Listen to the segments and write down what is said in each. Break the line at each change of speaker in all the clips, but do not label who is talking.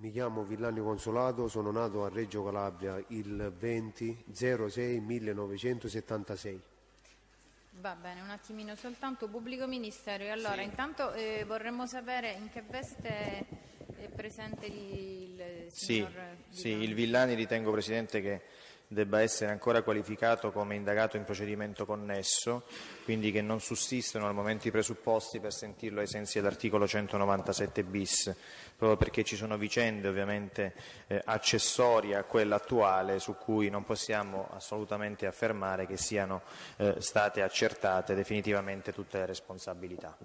Mi chiamo Villani Consolato, sono nato a Reggio Calabria il 20 06 1976.
Va bene, un attimino soltanto pubblico ministero. E allora, intanto eh, vorremmo sapere in che veste è presente il, il
Sì,
signor
sì,
Villani.
il Villani ritengo Presidente che debba essere ancora qualificato come indagato in procedimento connesso, quindi che non sussistono al momento i presupposti per sentirlo ai sensi dell'articolo 197 bis, proprio perché ci sono vicende ovviamente eh, accessorie a quella attuale su cui non possiamo assolutamente affermare che siano eh, state accertate definitivamente tutte le responsabilità.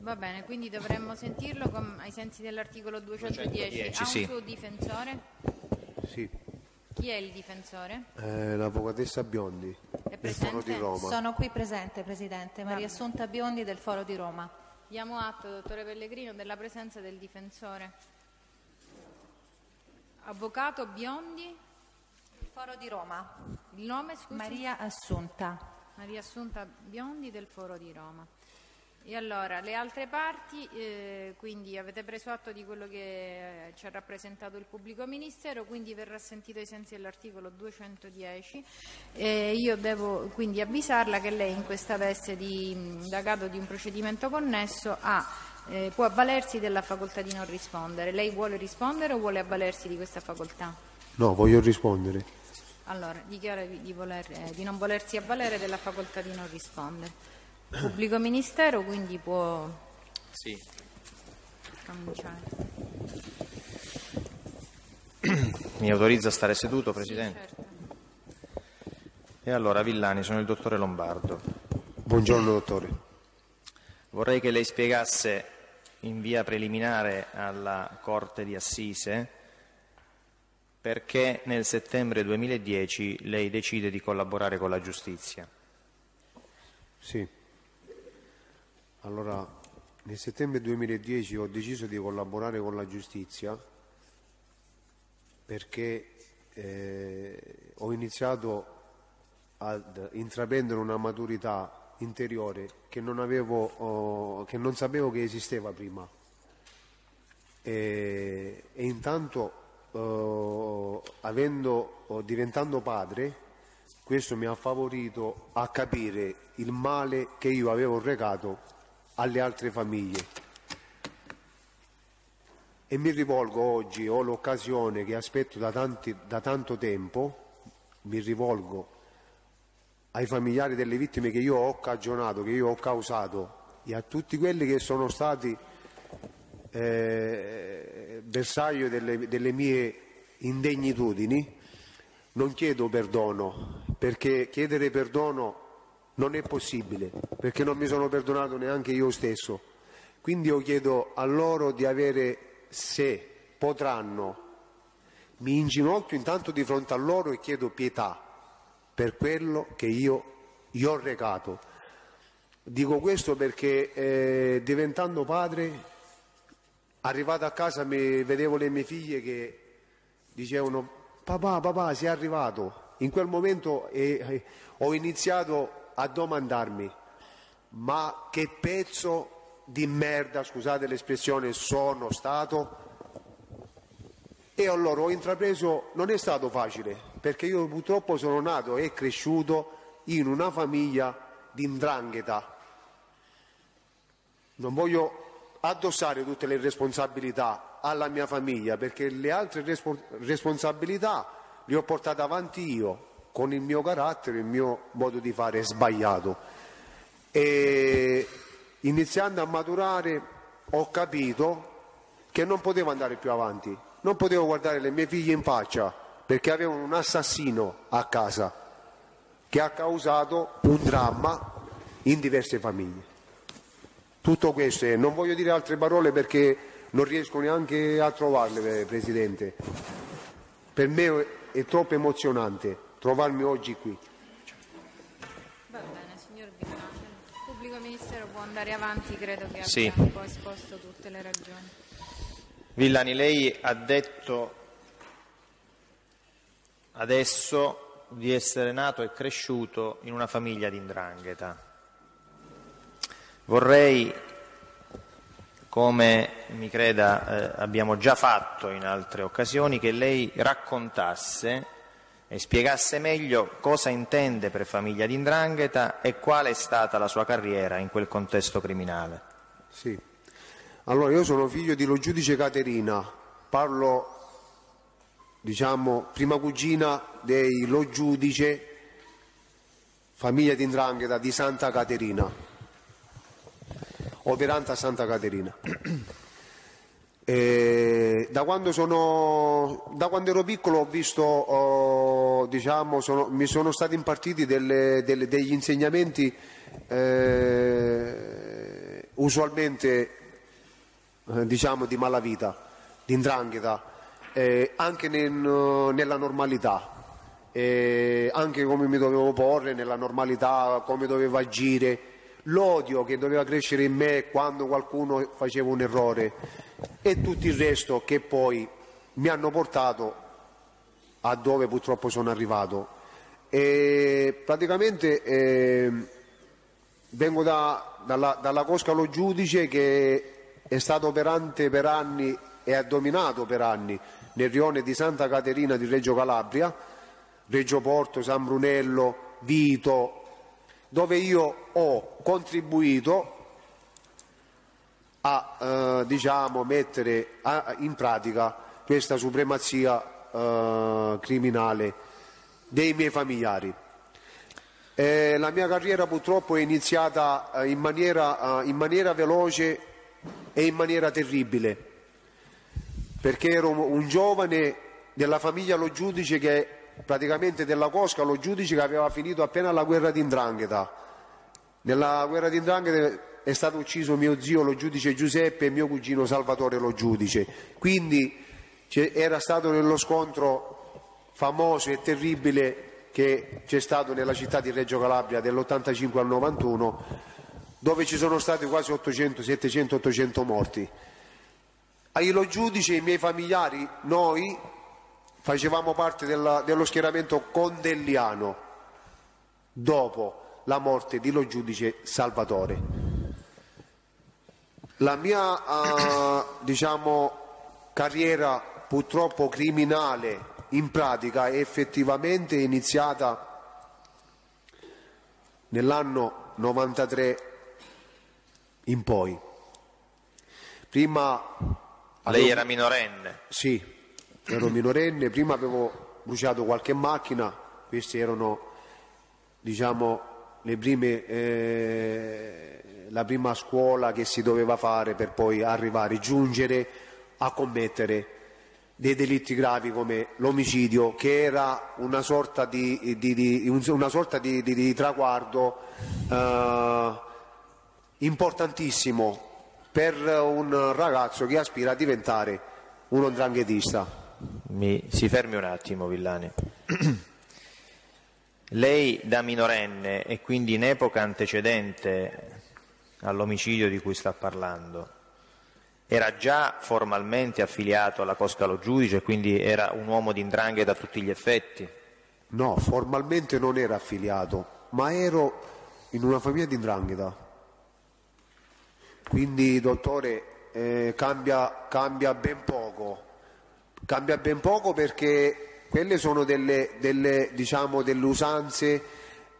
Va bene, quindi dovremmo sentirlo com- ai sensi dell'articolo 210.
210,
ha un
sì.
suo difensore?
Sì,
Chi è il difensore?
eh, l'avvocatessa Biondi del Foro di? Roma.
Sono qui presente, Presidente, Maria Assunta Biondi del Foro di Roma.
Diamo atto, dottore Pellegrino, della presenza del difensore. Avvocato Biondi,
Il Foro di Roma.
il nome scusi?
Maria Assunta.
Maria Assunta Biondi del Foro di Roma. E allora, le altre parti, eh, quindi avete preso atto di quello che eh, ci ha rappresentato il pubblico ministero, quindi verrà sentito ai sensi dell'articolo 210. E io devo quindi avvisarla che lei in questa veste di indagato di un procedimento connesso ha, eh, può avvalersi della facoltà di non rispondere. Lei vuole rispondere o vuole avvalersi di questa facoltà?
No, voglio rispondere.
Allora, dichiara di, di voler- eh, di non volersi avvalere della facoltà di non rispondere. Pubblico ministero quindi può
Sì.
cominciare.
Mi autorizza a stare seduto, Presidente?
Certo.
E allora, Villani, sono il dottore Lombardo.
Buongiorno dottore.
Vorrei che lei spiegasse in via preliminare alla Corte di Assise perché nel settembre 2010 lei decide di collaborare con la giustizia.
Sì. Allora, nel settembre 2010 ho deciso di collaborare con la giustizia perché eh, ho iniziato ad intraprendere una maturità interiore che non, avevo, oh, che non sapevo che esisteva prima. E, e intanto, eh, avendo, oh, diventando padre, questo mi ha favorito a capire il male che io avevo recato alle altre famiglie. E mi rivolgo oggi, ho l'occasione che aspetto da, tanti- da tanto tempo, mi rivolgo ai familiari delle vittime che io ho cagionato, che io ho causato e a tutti quelli che sono stati eh, bersaglio delle, delle mie indegnitudini, non chiedo perdono, perché chiedere perdono non è possibile, perché non mi sono perdonato neanche io stesso. Quindi io chiedo a loro di avere, se potranno, mi inginocchio intanto di fronte a loro e chiedo pietà per quello che io gli ho recato. Dico questo perché eh, diventando padre, arrivato a casa mi vedevo le mie figlie che dicevano papà, papà, sei arrivato. In quel momento eh, eh, ho iniziato a domandarmi ma che pezzo di merda, scusate l'espressione, sono stato? E allora ho intrapreso, non è stato facile, perché io purtroppo sono nato e cresciuto in una famiglia di indrangheta. Non voglio addossare tutte le responsabilità alla mia famiglia, perché le altre respo- responsabilità le ho portate avanti io, con il mio carattere, il mio modo di fare sbagliato. E iniziando a maturare ho capito che non potevo andare più avanti, non potevo guardare le mie figlie in faccia perché avevano un assassino a casa che ha causato un dramma in diverse famiglie. Tutto questo, non voglio dire altre parole perché non riesco neanche a trovarle, Presidente. Per me è troppo emozionante trovarmi oggi qui.
Va bene, signor Villani. Il pubblico ministero può andare avanti, credo che abbia
Sì.
un po' esposto tutte le ragioni.
Villani, lei ha detto adesso di essere nato e cresciuto in una famiglia di indrangheta. Vorrei come mi creda eh, abbiamo già fatto in altre occasioni, che lei raccontasse e spiegasse meglio cosa intende per famiglia di Indrangheta e qual è stata la sua carriera in quel contesto criminale.
Sì. Allora, io sono figlio di lo giudice Caterina, parlo, diciamo, prima cugina dei lo giudice, famiglia di Indrangheta di Santa Caterina, operante a Santa Caterina. E da, quando sono, da quando ero piccolo ho visto, oh, diciamo, sono, mi sono stati impartiti delle, delle, degli insegnamenti eh, usualmente eh, diciamo, di malavita, di indrangheta, eh, anche nel, nella normalità. anche come mi dovevo porre nella normalità, come dovevo agire, l'odio che doveva crescere in me quando qualcuno faceva un errore e tutto il resto che poi mi hanno portato a dove purtroppo sono arrivato. E praticamente eh, vengo da, dalla, dalla Coscalo Giudice che è stato operante per anni e ha dominato per anni nel rione di Santa Caterina di Reggio Calabria, Reggio Porto, San Brunello, Vito, dove io ho contribuito a eh, diciamo, mettere a, in pratica questa supremazia eh, criminale dei miei familiari. Eh, la mia carriera purtroppo è iniziata eh, in maniera, eh, in maniera veloce e in maniera terribile, perché ero un giovane della famiglia Lo Giudice che praticamente della Cosca Lo Giudice che aveva finito appena la guerra di Indrangheta. Nella guerra di Indrangheta è stato ucciso mio zio lo giudice Giuseppe e mio cugino Salvatore lo giudice. Quindi era stato nello scontro famoso e terribile che c'è stato nella città di Reggio Calabria dell'85 al 91 dove ci sono stati quasi 800, 700, 800 morti. Ai lo giudice, i miei familiari, noi facevamo parte della, dello schieramento condelliano dopo la morte di lo giudice Salvatore. La mia uh, diciamo, carriera purtroppo criminale in pratica è effettivamente iniziata nell'anno 93 in poi. Prima
Lei era minorenne?
Sì, ero minorenne, prima avevo bruciato qualche macchina, queste erano diciamo prime eh, la prima scuola che si doveva fare per poi arrivare, giungere a commettere dei delitti gravi come l'omicidio, che era una sorta di, di, di, una sorta di traguardo eh, importantissimo per un ragazzo che aspira a diventare un andranghetista.
Mi, si fermi un attimo, Villani. Lei da minorenne e quindi in epoca antecedente all'omicidio di cui sta parlando, era già formalmente affiliato alla Coscalo Giudice, quindi era un uomo di indrangheta a tutti gli effetti?
No, formalmente non era affiliato, ma ero in una famiglia di indrangheta. Quindi, dottore, eh, cambia, cambia, ben poco. Cambia ben poco perché quelle sono delle, delle, diciamo, delle usanze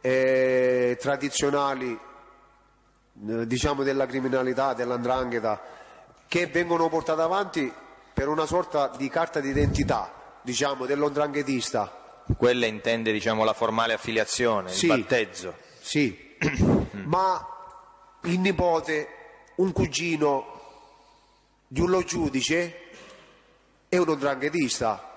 eh, tradizionali eh, diciamo della criminalità, dell'andrangheta, che vengono portate avanti per una sorta di carta d'identità, diciamo, dell'ondranghetista.
Quella intende diciamo, la formale affiliazione,
sì,
il battezzo.
Sì, ma il nipote, un cugino di un lo giudice è un ondranghetista.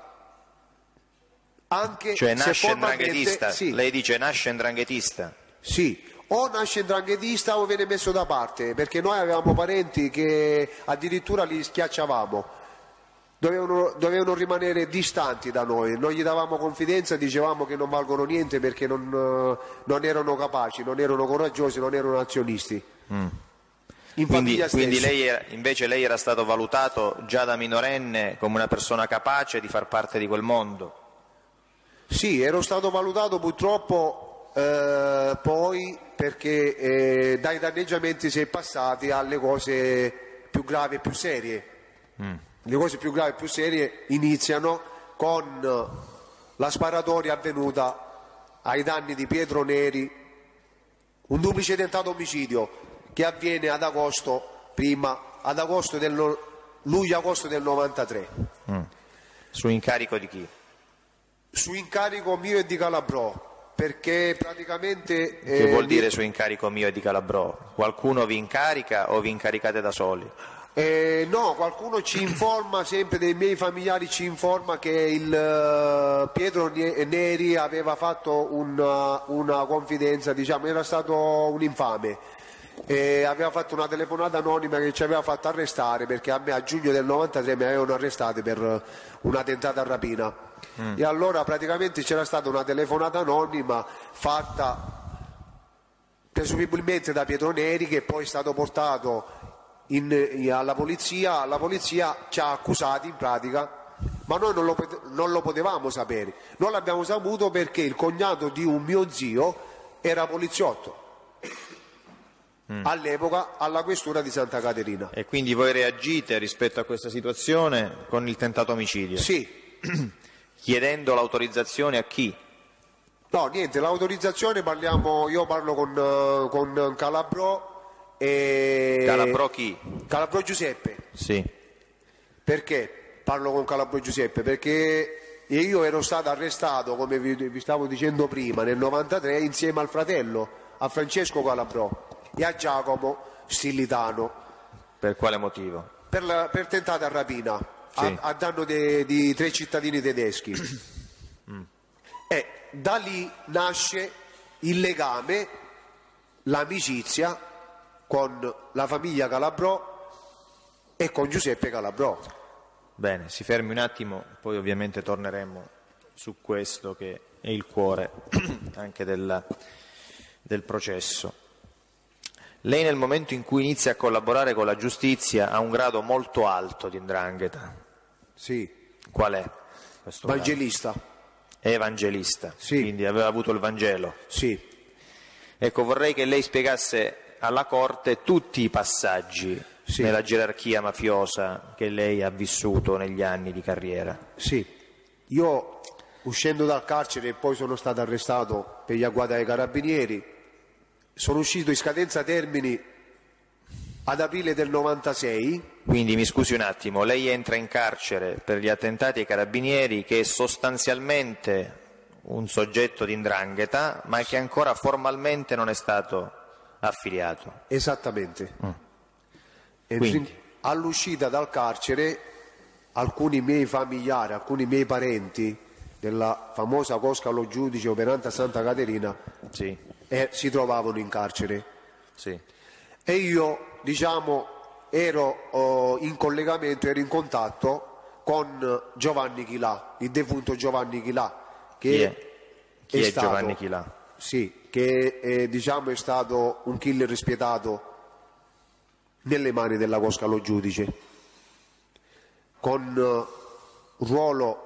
Anche cioè nasce ndranghetista, sì. lei dice nasce ndranghetista.
Sì, o nasce dranghetista o viene messo da parte, perché noi avevamo parenti che addirittura li schiacciavamo. Dovevano, dovevano, rimanere distanti da noi, non gli davamo confidenza, dicevamo che non valgono niente perché non, non erano capaci, non erano coraggiosi, non erano azionisti. Mm.
Quindi, quindi lei era, invece lei era stato valutato già da minorenne come una persona capace di far parte di quel mondo?
Sì, ero stato valutato purtroppo eh, poi perché eh, dai danneggiamenti si è passati alle cose più gravi e più serie. Le cose più gravi e più serie iniziano con la sparatoria avvenuta ai danni di Pietro Neri, un duplice tentato omicidio che avviene ad agosto, prima, ad agosto del, no- luglio-agosto del 93.
Su incarico di chi?
Su incarico mio e di Calabrò, perché praticamente...
Che
eh,
vuol dire su incarico mio e di Calabrò? Qualcuno vi incarica o vi incaricate da soli?
Eh, no, qualcuno ci informa, sempre dei miei familiari ci informa che il eh, Pietro Neri aveva fatto una, una confidenza, diciamo, era stato un infame. E aveva fatto una telefonata anonima che ci aveva fatto arrestare perché a me a giugno del 93 mi avevano arrestato per una tentata rapina. E allora praticamente c'era stata una telefonata anonima fatta presumibilmente da Pietro Neri che poi è stato portato in- in- alla polizia, la polizia ci ha accusati in pratica, ma noi non lo, non lo potevamo sapere, non l'abbiamo saputo perché il cognato di un mio zio era poliziotto all'epoca alla questura di Santa Caterina.
E quindi voi reagite rispetto a questa situazione con il tentato omicidio,
Sì,
chiedendo l'autorizzazione a chi?
no, niente, l'autorizzazione parliamo, io parlo con, eh, con Calabro e...
Calabrò chi?
Calabro Giuseppe.
Sì.
Perché parlo con Calabro Giuseppe? Perché io ero stato arrestato, come vi, vi stavo dicendo prima, nel 93 insieme al fratello, a Francesco Calabro e a Giacomo Stillitano
Per quale motivo?
per, la- per tentata rapina
Sì.
a, a danno di tre cittadini tedeschi. E da lì nasce il legame, l'amicizia con la famiglia Calabrò e con Giuseppe Calabrò.
Bene, si fermi un attimo, poi ovviamente torneremo su questo che è il cuore anche del, del processo. Lei nel momento in cui inizia a collaborare con la giustizia ha un grado molto alto di indrangheta.
Sì,
Qual è?
Evangelista.
È evangelista,
Sì.
quindi aveva avuto il Vangelo.
Sì,
Ecco, vorrei che lei spiegasse alla Corte tutti i passaggi
Sì.
nella gerarchia mafiosa che lei ha vissuto negli anni di carriera.
sì. Io uscendo dal carcere e poi sono stato arrestato per gli agguati ai carabinieri, sono uscito in scadenza termini ad aprile del 96,
Quindi mi scusi un attimo, lei entra in carcere per gli attentati ai carabinieri che è sostanzialmente un soggetto di indrangheta ma che ancora formalmente non è stato affiliato.
esattamente. E
Quindi?
all'uscita dal carcere alcuni miei familiari, alcuni miei parenti della famosa Cosca Lo Giudice operante a Santa Caterina
Sì,
eh, si trovavano in carcere.
sì.
E io, diciamo, ero oh, in collegamento, ero in contatto con Giovanni Chilà, il defunto Giovanni Chilà, che
Chi è? Chi è
stato-
Giovanni Chilà?
Sì, che eh, diciamo è stato un killer spietato nelle mani della Cosca Lo Giudice, con eh, ruolo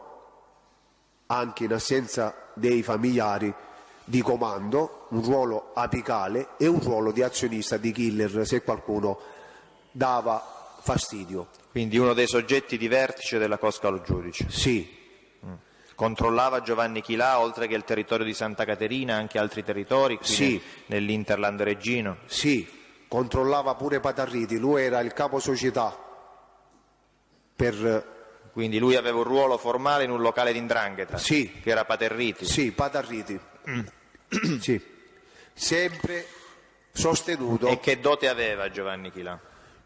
anche in assenza dei familiari di comando, un ruolo apicale e un ruolo di azionista, di killer, se qualcuno dava fastidio.
Quindi uno dei soggetti di vertice della Cosca al giudice.
Sì,
Controllava Giovanni Chilà, oltre che il territorio di Santa Caterina, anche altri territori,
Sì.
nel- nell'Interland Reggino.
sì, controllava pure Patarriti, lui era il capo società per
Quindi lui aveva un ruolo formale in un locale di indrangheta,
Sì.
che era Paterriti.
Sì, Patarriti. sì. Sempre sostenuto.
E che dote aveva Giovanni Chilà?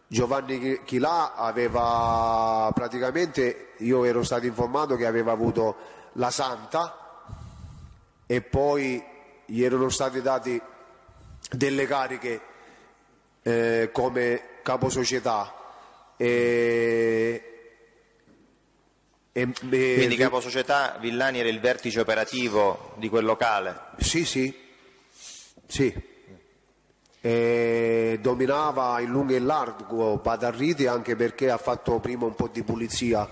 Giovanni Chi- Chilà aveva praticamente, io ero stato informato che aveva avuto la santa e poi gli erano state date delle cariche eh, come capo società e, e- e-
Quindi capo società Villani era il vertice operativo di quel locale.
Sì, sì, sì. E dominava in lungo e in largo Patarriti anche perché ha fatto prima un po' di pulizia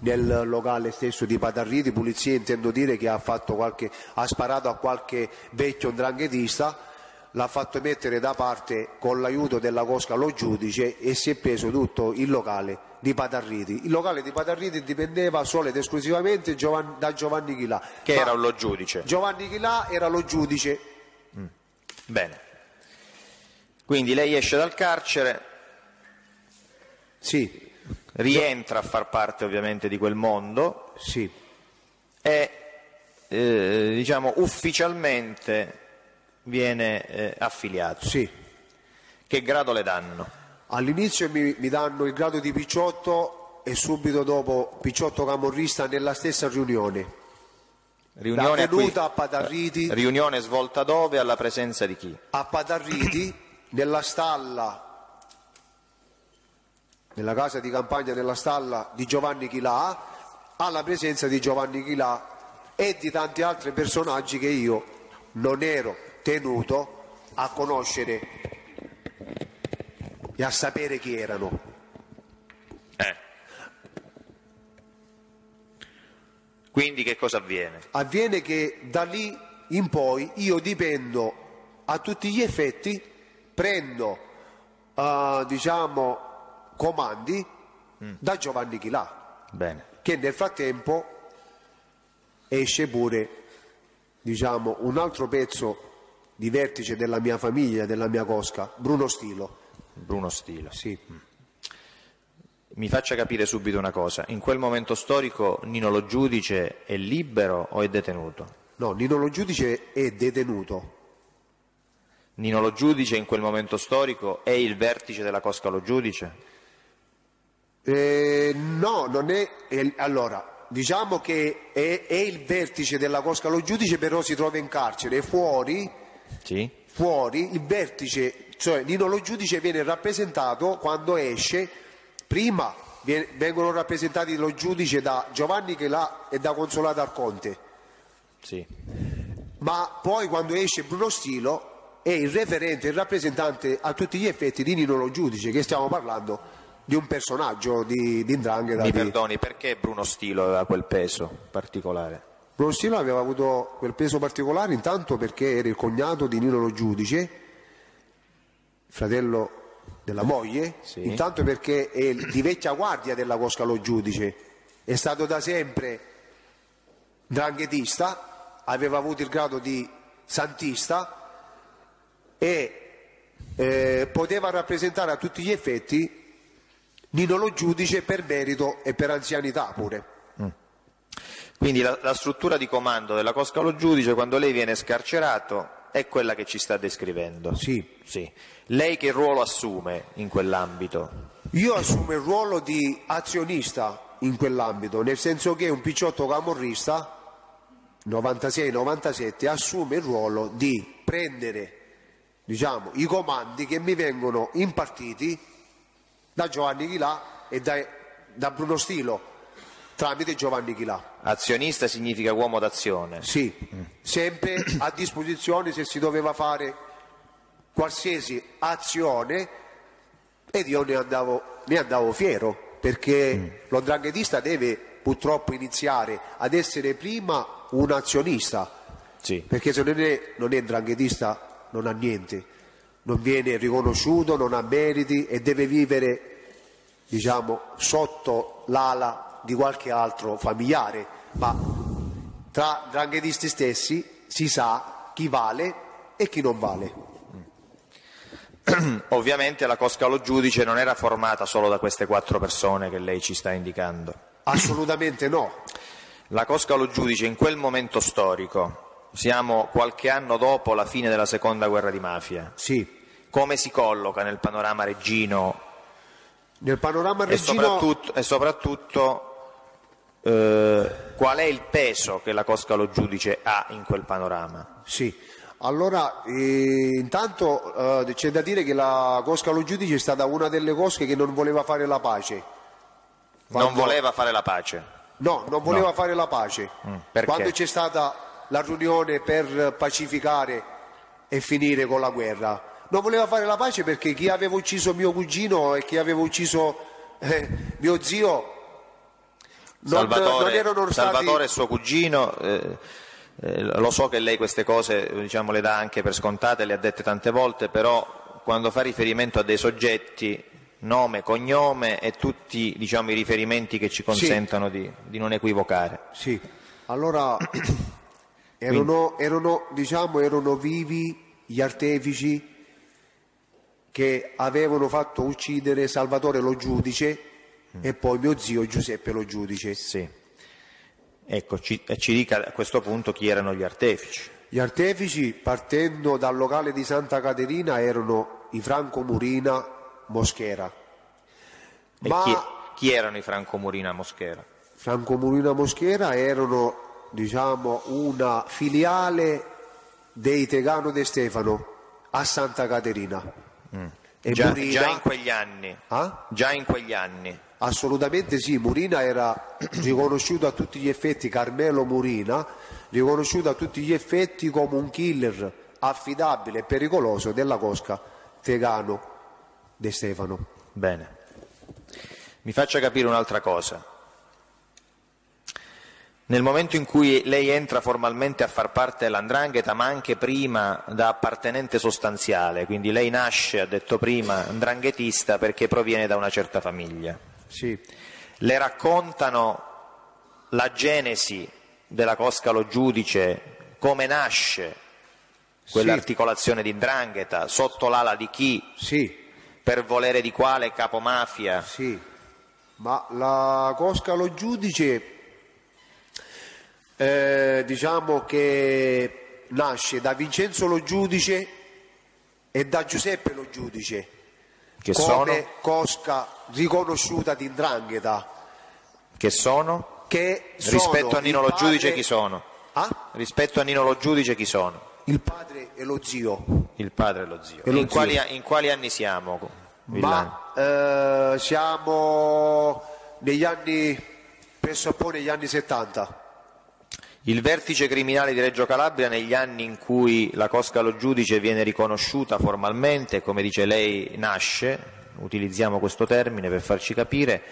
nel locale stesso di Patarriti, pulizia intendo dire che ha, fatto qualche, ha sparato a qualche vecchio ndranghetista, l'ha fatto mettere da parte con l'aiuto della Cosca lo giudice e si è preso tutto il locale di Patarriti. Il locale di Patarriti dipendeva solo ed esclusivamente da Giovanni Chilà.
Che era lo giudice.
Giovanni Chilà era lo giudice.
Bene. Quindi lei esce dal carcere,
Sì,
rientra a far parte ovviamente di quel mondo
sì.
e eh, diciamo ufficialmente viene eh, affiliato.
Sì.
Che grado le danno?
All'inizio mi, mi danno il grado di Picciotto e subito dopo Picciotto Camorrista nella stessa riunione.
Riunione,
tenuta a Patarriti.
riunione svolta dove? Alla presenza di chi?
a Patarriti, nella stalla, nella casa di campagna nella stalla di Giovanni Chilà, alla presenza di Giovanni Chilà e di tanti altri personaggi che io non ero tenuto a conoscere e a sapere chi erano.
Eh. Quindi che cosa avviene?
Avviene che da lì in poi io dipendo a tutti gli effetti, prendo eh, diciamo comandi da Giovanni Chilà.
Bene.
che nel frattempo esce pure diciamo, un altro pezzo di vertice della mia famiglia, della mia cosca, Bruno Stilo.
Bruno Stilo.
Sì.
Mi faccia capire subito una cosa. In quel momento storico Nino Lo Giudice è libero o è detenuto?
No, Nino Lo Giudice è detenuto.
Nino Lo Giudice in quel momento storico è il vertice della Cosca Lo Giudice?
Eh, no, non è, è- Allora, diciamo che è, è il vertice della cosca Lo Giudice, però si trova in carcere. Fuori,
Sì?
fuori il vertice, cioè Nino Lo Giudice viene rappresentato quando esce, prima viene- vengono rappresentati lo giudice da Giovanni Chelà e da Consolato Arconte,
Sì.
ma poi quando esce Bruno Stilo è il referente, il rappresentante a tutti gli effetti di Nino Lo Giudice, che stiamo parlando di un personaggio di, di 'ndrangheta,
Mi
di-
perdoni, perché Bruno Stilo aveva quel peso particolare?
Bruno Stilo aveva avuto quel peso particolare intanto perché era il cognato di Nino Lo Giudice, fratello della moglie,
Sì.
intanto perché è di vecchia guardia della Cosca Lo Giudice, è stato da sempre dranghetista, aveva avuto il grado di santista e eh, poteva rappresentare a tutti gli effetti Nino Lo Giudice per merito e per anzianità pure.
Quindi la, la struttura di comando della Cosca Lo Giudice quando lei viene scarcerato è quella che ci sta descrivendo.
Sì.
Sì. Lei che ruolo assume in quell'ambito?
Io assumo il ruolo di azionista in quell'ambito, nel senso che un picciotto camorrista 96-97 assume il ruolo di prendere diciamo, i comandi che mi vengono impartiti da Giovanni Chilà e da, da Bruno Stilo tramite Giovanni Chilà.
Azionista significa uomo d'azione.
Sì, sempre a disposizione se si doveva fare qualsiasi azione ed io ne andavo, ne andavo fiero perché lo dranghetista deve purtroppo iniziare ad essere prima un azionista
Sì.
perché se non è, non è dranghetista non ha niente, non viene riconosciuto, non ha meriti e deve vivere diciamo sotto l'ala di qualche altro familiare, ma tra dranghetisti stessi si sa chi vale e chi non vale.
Ovviamente la Cosca Lo Giudice non era formata solo da queste quattro persone che lei ci sta indicando.
Assolutamente no.
La Cosca Lo Giudice in quel momento storico, siamo qualche anno dopo la fine della seconda guerra di mafia,
Sì.
come si colloca nel panorama reggino
Nel panorama
e
reggino
soprattutto, e soprattutto, eh, qual è il peso che la Cosca Lo Giudice ha in quel panorama?
Sì, allora eh, intanto eh, c'è da dire che la Cosca Lo Giudice è stata una delle cosche che non voleva fare la pace.
Non
Quando-
voleva fare la pace.
No, non voleva fare la pace.
Mm?
Quando c'è stata la riunione per pacificare e finire con la guerra, non voleva fare la pace perché chi aveva ucciso mio cugino e chi aveva ucciso eh, mio zio non,
Salvatore,
non stati...
Salvatore e suo cugino eh, eh, lo so che lei queste cose diciamo, le dà anche per scontate, le ha dette tante volte, però quando fa riferimento a dei soggetti, nome, cognome e tutti diciamo, i riferimenti che ci consentano di, di non equivocare.
Sì, allora erano, erano, diciamo, erano vivi gli artefici che avevano fatto uccidere Salvatore lo giudice e poi mio zio Giuseppe lo giudice.
Sì. Ecco, ci, e ci dica a questo punto chi erano gli artefici.
Gli artefici, partendo dal locale di Santa Caterina, erano i Franco Murina Moschera.
E chi, chi erano i Franco Murina Moschera?
Franco Murina Moschera erano, diciamo, una filiale dei Tegano de Stefano a Santa Caterina. E
Già,
Murina-
già in quegli anni.
Ah?
Già in quegli anni.
Assolutamente sì, Murina era riconosciuto a tutti gli effetti, Carmelo Murina, riconosciuto a tutti gli effetti come un killer affidabile e pericoloso della cosca Tegano De Stefano.
Bene. Mi faccia capire un'altra cosa. Nel momento in cui lei entra formalmente a far parte dell'andrangheta, ma anche prima da appartenente sostanziale, quindi lei nasce, ha detto prima, andranghetista perché proviene da una certa famiglia.
Sì,
Le raccontano la genesi della Coscalo Giudice, come nasce quell'articolazione di indrangheta, sotto l'ala di chi,
sì,
per volere di quale capomafia.
sì, ma la cosca lo giudice eh, diciamo che nasce da Vincenzo lo giudice e da Giuseppe lo giudice
Che
come
sono?
cosca riconosciuta di indrangheta
Che sono?
che sono
Rispetto a Nino Lo Giudice chi sono?
Ah?
Rispetto a Nino Lo Giudice chi sono?
il padre e lo zio
Il padre e lo zio.
E lo
in,
zio.
Quali, in quali anni siamo? Villani?
ma eh, siamo negli anni pressoppone negli anni 70
Il vertice criminale di Reggio Calabria negli anni in cui la Coscalo Giudice viene riconosciuta formalmente, come dice lei, nasce, utilizziamo questo termine per farci capire,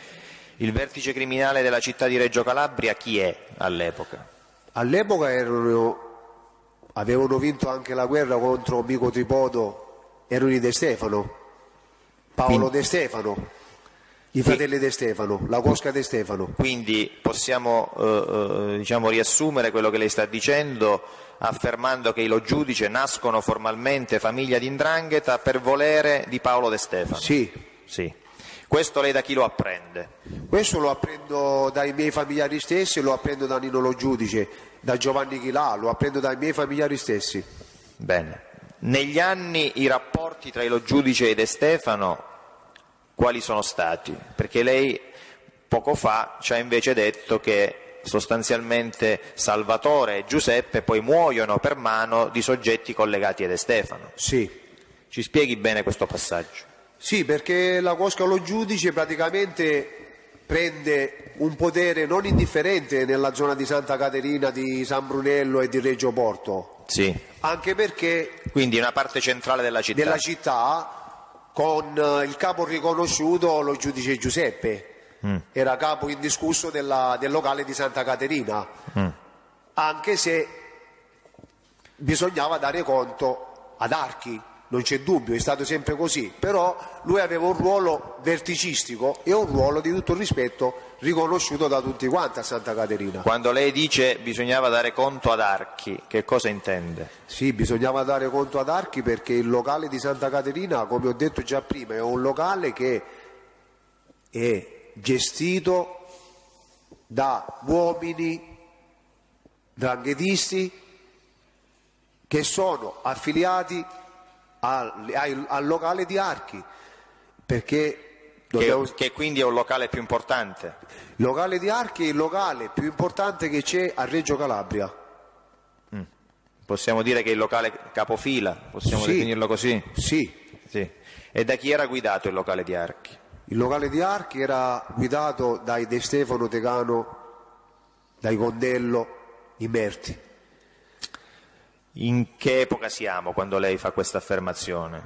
il vertice criminale della città di Reggio Calabria chi è all'epoca?
all'epoca erano avevano vinto anche la guerra contro Mico Tripodo erano i De Stefano Paolo
Quindi-
De Stefano i fratelli De Stefano la cosca De Stefano
Quindi possiamo eh, eh, diciamo, riassumere quello che lei sta dicendo affermando che i Lo Giudice nascono formalmente famiglia di Indrangheta per volere di Paolo De Stefano.
sì
Sì. Questo lei da chi lo apprende?
questo lo apprendo dai miei familiari stessi lo apprendo da Nino Lo Giudice da Giovanni Chilà lo apprendo dai miei familiari stessi
Bene. Negli anni i rapporti tra lo giudice e De Stefano quali sono stati? Perché lei poco fa ci ha invece detto che sostanzialmente Salvatore e Giuseppe poi muoiono per mano di soggetti collegati a De Stefano.
sì
Ci spieghi bene questo passaggio?
Sì, perché la Cosca lo giudice praticamente prende un potere non indifferente nella zona di Santa Caterina, di San Brunello e di Reggio Porto,
Sì.
anche perché
Quindi una parte centrale della città.
della città con eh, il capo riconosciuto lo giudice Giuseppe, era capo indiscusso della- del locale di Santa Caterina, anche se bisognava dare conto ad Archi, non c'è dubbio, è stato sempre così, però lui aveva un ruolo verticistico e un ruolo di tutto rispetto riconosciuto da tutti quanti a Santa Caterina.
Quando lei dice bisognava dare conto ad Archi, che cosa intende?
Sì, bisognava dare conto ad Archi perché il locale di Santa Caterina, come ho detto già prima, è un locale che è gestito da uomini dranghetisti che sono affiliati al, ai- al locale di Archi perché dobbiamo-
Che, che quindi è un locale più importante.
il locale di Archi è il locale più importante che c'è a Reggio Calabria.
Possiamo dire che è il locale capofila, possiamo
Sì.
definirlo così?
Sì,
Sì. E da chi era guidato il locale di Archi?
Il locale di Archi era guidato dai De Stefano Tegano, dai Condello, i Merti.
In che epoca siamo quando lei fa questa affermazione?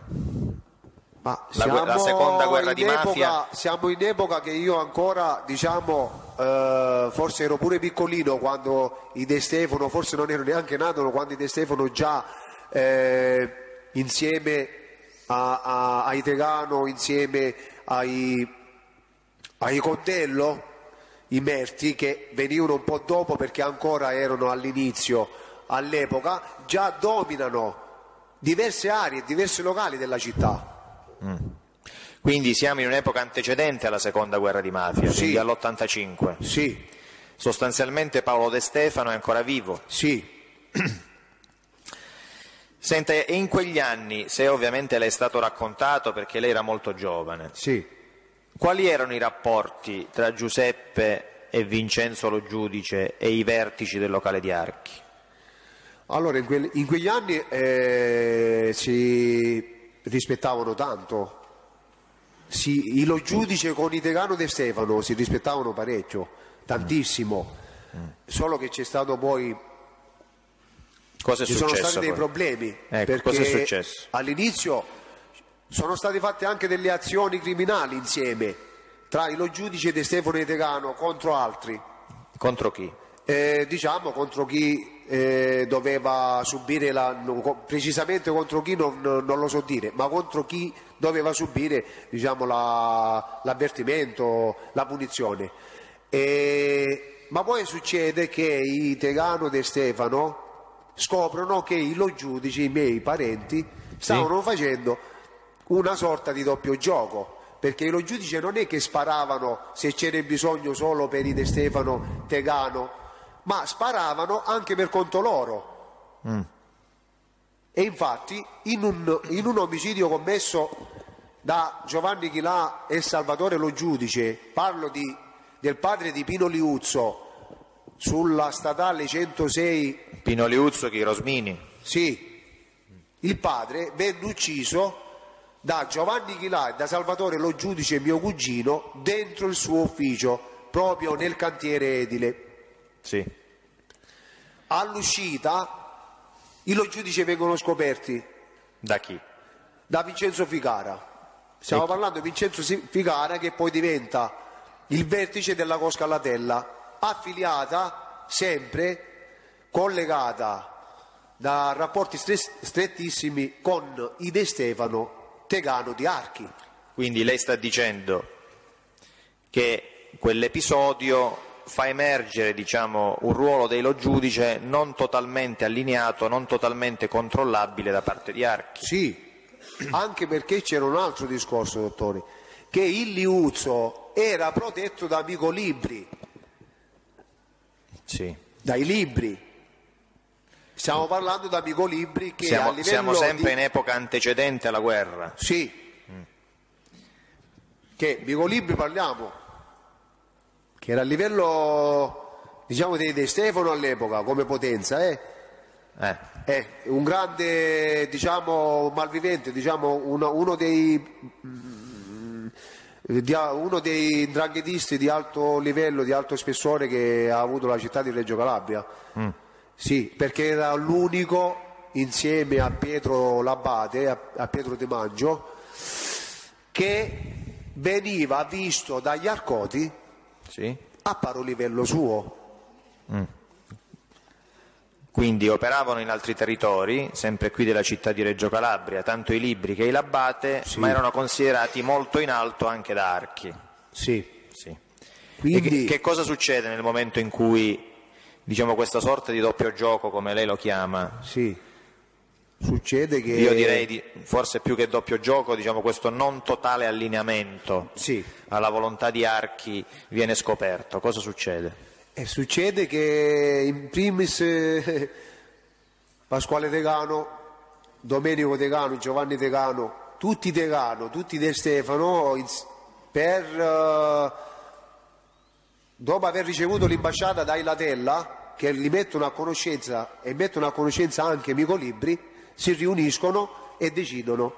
Ma
La gue- la seconda guerra di
epoca-
mafia?
Siamo in epoca che io ancora, diciamo, eh, forse ero pure piccolino quando i De Stefano, forse non ero neanche nato quando i De Stefano già eh, insieme a, a, ai Tegano, insieme ai, ai Condello, i Merti che venivano un po' dopo perché ancora erano all'inizio, all'epoca, già dominano diverse aree, diversi locali della città.
Quindi siamo in un'epoca antecedente alla seconda guerra di mafia,
Sì.
quindi all'85.
Sì,
Sostanzialmente Paolo De Stefano è ancora vivo.
sì,
Senta, e in quegli anni, se ovviamente le è stato raccontato perché lei era molto giovane,
sì.
quali erano i rapporti tra Giuseppe e Vincenzo Lo Giudice e i vertici del locale di Archi?
Allora, in quegli anni eh, si rispettavano tanto. Si, Lo Giudice con i Tegano De Stefano si rispettavano parecchio, tantissimo. Solo che c'è stato poi
Cosa è
ci sono stati dei
poi?
problemi
Ecco,
perché all'inizio sono state fatte anche delle azioni criminali insieme tra i Lo Giudice De Stefano e Tegano contro altri.
Contro chi?
Eh, diciamo contro chi eh, doveva subire la, no, precisamente contro chi non, non lo so dire, ma contro chi doveva subire diciamo, la- l'avvertimento, la punizione. E- ma poi succede che i Tegano De Stefano scoprono che i lo giudici, i miei parenti, stavano facendo una sorta di doppio gioco. Perché i lo giudici non è che sparavano se c'era bisogno solo per i De Stefano Tegano, ma sparavano anche per conto loro. E infatti in un, in un omicidio commesso da Giovanni Chilà e Salvatore Lo Giudice, parlo di- del padre di Pino Liuzzo sulla statale 106
Pino Liuzzo, chi Rosmini?
sì, il padre venne ucciso da Giovanni Chilà e da Salvatore Lo Giudice, mio cugino, dentro il suo ufficio, proprio nel cantiere edile.
Sì.
All'uscita i Lo Giudice vengono scoperti
Da chi?
da Vincenzo Figara. Stiamo parlando di Vincenzo Figara che poi diventa il vertice della Cosca Latella, affiliata sempre collegata da rapporti stre- strettissimi con i De Stefano Tegano di Archi.
Quindi lei sta dicendo che quell'episodio fa emergere diciamo, un ruolo dei lo giudice non totalmente allineato, non totalmente controllabile da parte di Archi.
Sì, anche perché c'era un altro discorso, dottore, che il Liuzzo era protetto da Amico Libri,
Sì.
dai libri. Stiamo parlando da Amico Libri che a
Siamo,
livello
siamo sempre
di...
in epoca antecedente alla guerra.
Sì. Che Amico Libri parliamo, che era a livello, diciamo, dei De Stefano all'epoca come potenza, eh?
Eh,
È un grande, diciamo, malvivente, diciamo, uno, uno dei mm, di- uno dei dranghetisti di alto livello, di alto spessore che ha avuto la città di Reggio Calabria. Sì, perché era l'unico insieme a Pietro Labate, a, a Pietro De Mangio, che veniva visto dagli arcoti
sì.
a paro livello suo.
Quindi operavano in altri territori, sempre qui della città di Reggio Calabria, tanto i libri che i Labate, ma erano considerati molto in alto anche da Archi.
Sì.
Sì.
Quindi,
che, che cosa succede nel momento in cui diciamo, questa sorta di doppio gioco, come lei lo chiama,
sì, succede che...
io direi di- forse più che doppio gioco, diciamo, questo non totale allineamento
Sì.
alla volontà di Archi viene scoperto. Cosa succede?
E succede che in primis eh, Pasquale Tegano, Domenico Tegano, Giovanni Tegano, tutti Tegano, tutti De Stefano, per, eh, dopo aver ricevuto l'imbasciata dai Latella, che li mettono a conoscenza e mettono a conoscenza anche Mico Libri, si riuniscono e decidono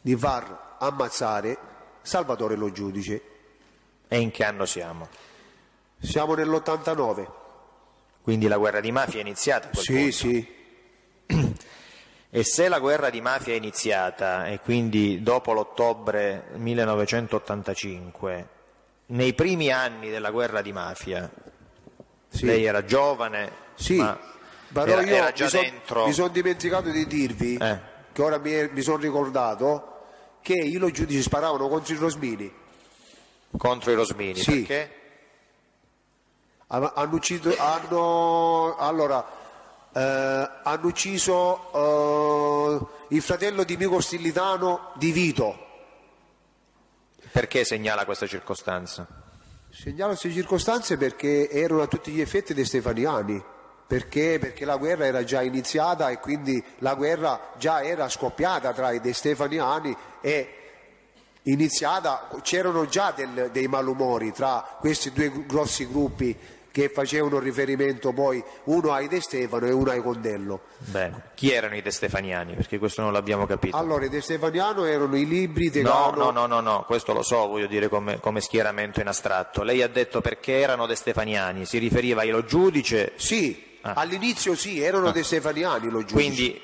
di far ammazzare Salvatore Lo Giudice.
E in che anno siamo?
Siamo nell'89.
Quindi la guerra di mafia è iniziata a
Sì,
punto.
sì.
E se la guerra di mafia è iniziata e quindi dopo l'ottobre 1985 nei primi anni della guerra di mafia,
Sì.
lei era giovane,
Sì,
ma
però
era,
io
era già
mi, son-
dentro.
mi sono dimenticato di dirvi,
Eh.
che ora mi, mi sono ricordato, che i lo giudici sparavano contro i Rosmini.
contro i Rosmini,
Sì.
perché?
Hanno, hanno ucciso, hanno, allora, eh, hanno ucciso eh, il fratello di Mico Stillitano di Vito.
Perché segnala questa circostanza?
Segnalo queste circostanze perché erano a tutti gli effetti dei Stefaniani. Perché? Perché la guerra era già iniziata e quindi la guerra già era scoppiata tra i De Stefaniani e iniziata, c'erano già del- dei malumori tra questi due grossi gruppi che facevano riferimento poi uno ai De Stefano e uno ai Condello.
Bene. Chi erano i De Stefaniani? Perché questo non l'abbiamo capito.
Allora i De Stefaniano erano i libri
No,
Tegano,
no, no, no, no, questo lo so, voglio dire come, come schieramento in astratto. Lei ha detto perché erano De Stefaniani, si riferiva ai lo giudice,
Sì,
Ah.
all'inizio sì, erano De Stefaniani lo giudice.
quindi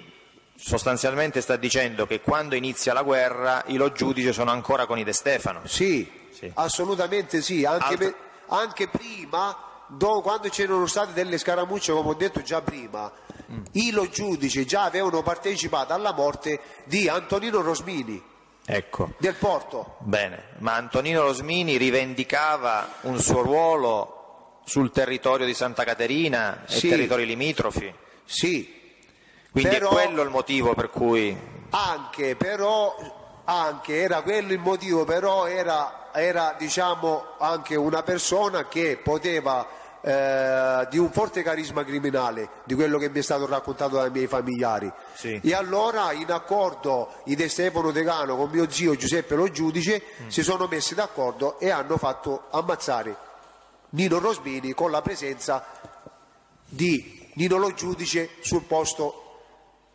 sostanzialmente sta dicendo che quando inizia la guerra i lo giudice sono ancora con i De Stefano.
Sì,
Sì.
assolutamente sì, anche, per- anche prima, do- quando c'erano state delle scaramucce, come ho detto già prima,
Mm.
i lo giudici già avevano partecipato alla morte di Antonino Rosmini
Ecco.
del Porto.
Bene, ma Antonino Rosmini rivendicava un suo ruolo sul territorio di Santa Caterina e
Sì.
territori limitrofi.
Sì,
Quindi
Però-
è quello il motivo per cui
anche però anche era quello il motivo però era, era, diciamo anche una persona che poteva eh, di un forte carisma criminale di quello che mi è stato raccontato dai miei familiari
Sì.
e allora in accordo i De Stefano Tegano con mio zio Giuseppe Lo Giudice si sono messi d'accordo e hanno fatto ammazzare Nino Rosmini con la presenza di Nino Lo Giudice sul posto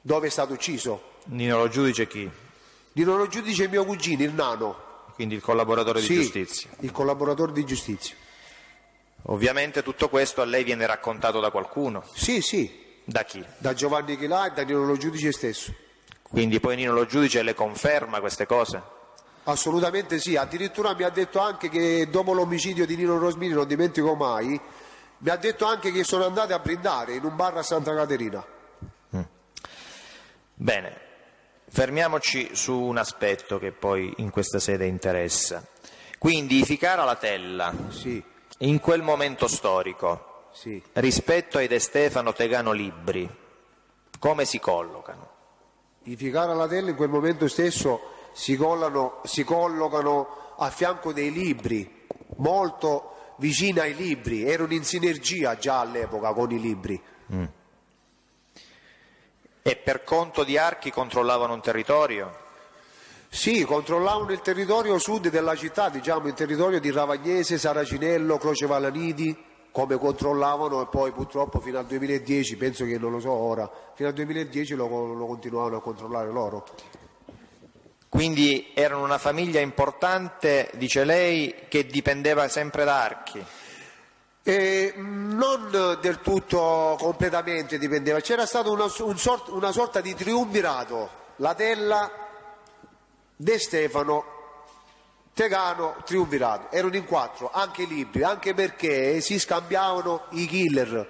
dove è stato ucciso
Nino lo giudice chi?
Nino Lo Giudice è mio cugino, il nano.
Quindi il collaboratore di
Sì,
giustizia.
il collaboratore di giustizia.
Ovviamente tutto questo a lei viene raccontato da qualcuno.
Sì, sì,
Da chi?
da Giovanni Chilà e da Nino Lo Giudice stesso.
Quindi poi Nino lo giudice le conferma queste cose?
Assolutamente sì, addirittura mi ha detto anche che dopo l'omicidio di Nino Rosmini, non dimentico mai, mi ha detto anche che sono andati a brindare in un bar a Santa Caterina.
Bene, fermiamoci su un aspetto che poi in questa sede interessa. Quindi Ficara la Tella,
Sì,
in quel momento storico,
sì.
rispetto ai De Stefano Tegano Libri, come si collocano?
I Ficara Latella in quel momento stesso si, collano- si collocano a fianco dei libri, molto vicini ai libri, erano in sinergia già all'epoca con i libri.
E per conto di archi controllavano un territorio?
Sì, controllavano il territorio sud della città, diciamo il territorio di Ravagnese, Saracinello, Croce Valanidi, come controllavano e poi purtroppo fino al 2010, penso che non lo so ora, fino al 2010 lo, lo continuavano a controllare loro.
Quindi erano una famiglia importante, dice lei, che dipendeva sempre da archi.
E non del tutto completamente dipendeva, c'era stata una, un sort- una sorta di triumvirato, Latella, De Stefano, Tegano, triumvirato, erano in quattro, anche i libri, anche perché si scambiavano i killer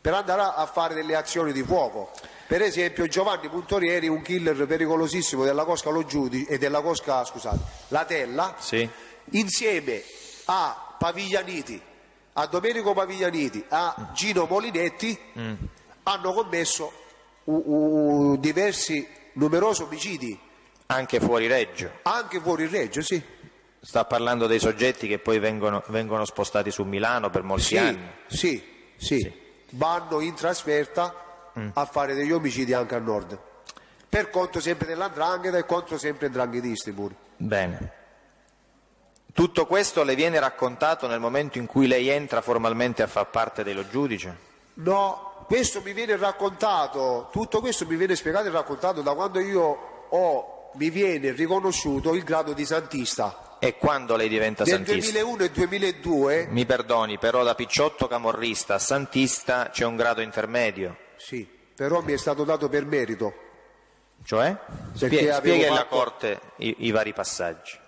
per andare a fare delle azioni di fuoco. Per esempio Giovanni Puntorieri, un killer pericolosissimo della Cosca Lo Giudi e della Cosca, scusate, Latella,
Sì.
insieme a Paviglianiti, a Domenico Paviglianiti, a Gino Molinetti, hanno commesso u- u- diversi, numerosi omicidi,
Anche fuori Reggio.
anche fuori Reggio, sì.
Sta parlando dei soggetti che poi vengono, vengono spostati su Milano per molti
Sì,
anni.
sì, sì. Vanno in trasferta a fare degli omicidi anche al nord. Per conto sempre dell'andrangheta e contro sempre ndranghetisti pure.
Bene. Tutto questo le viene raccontato nel momento in cui lei entra formalmente a far parte dello giudice?
No, questo mi viene raccontato, tutto questo mi viene spiegato e raccontato da quando io ho, mi viene riconosciuto il grado di santista.
E quando lei diventa
Nel
santista?
2001 e 2002,
Mi perdoni, però da picciotto camorrista a santista c'è un grado intermedio.
sì, però mi è stato dato per merito.
Cioè? Spie- alla
fatto-
Corte i, i vari passaggi.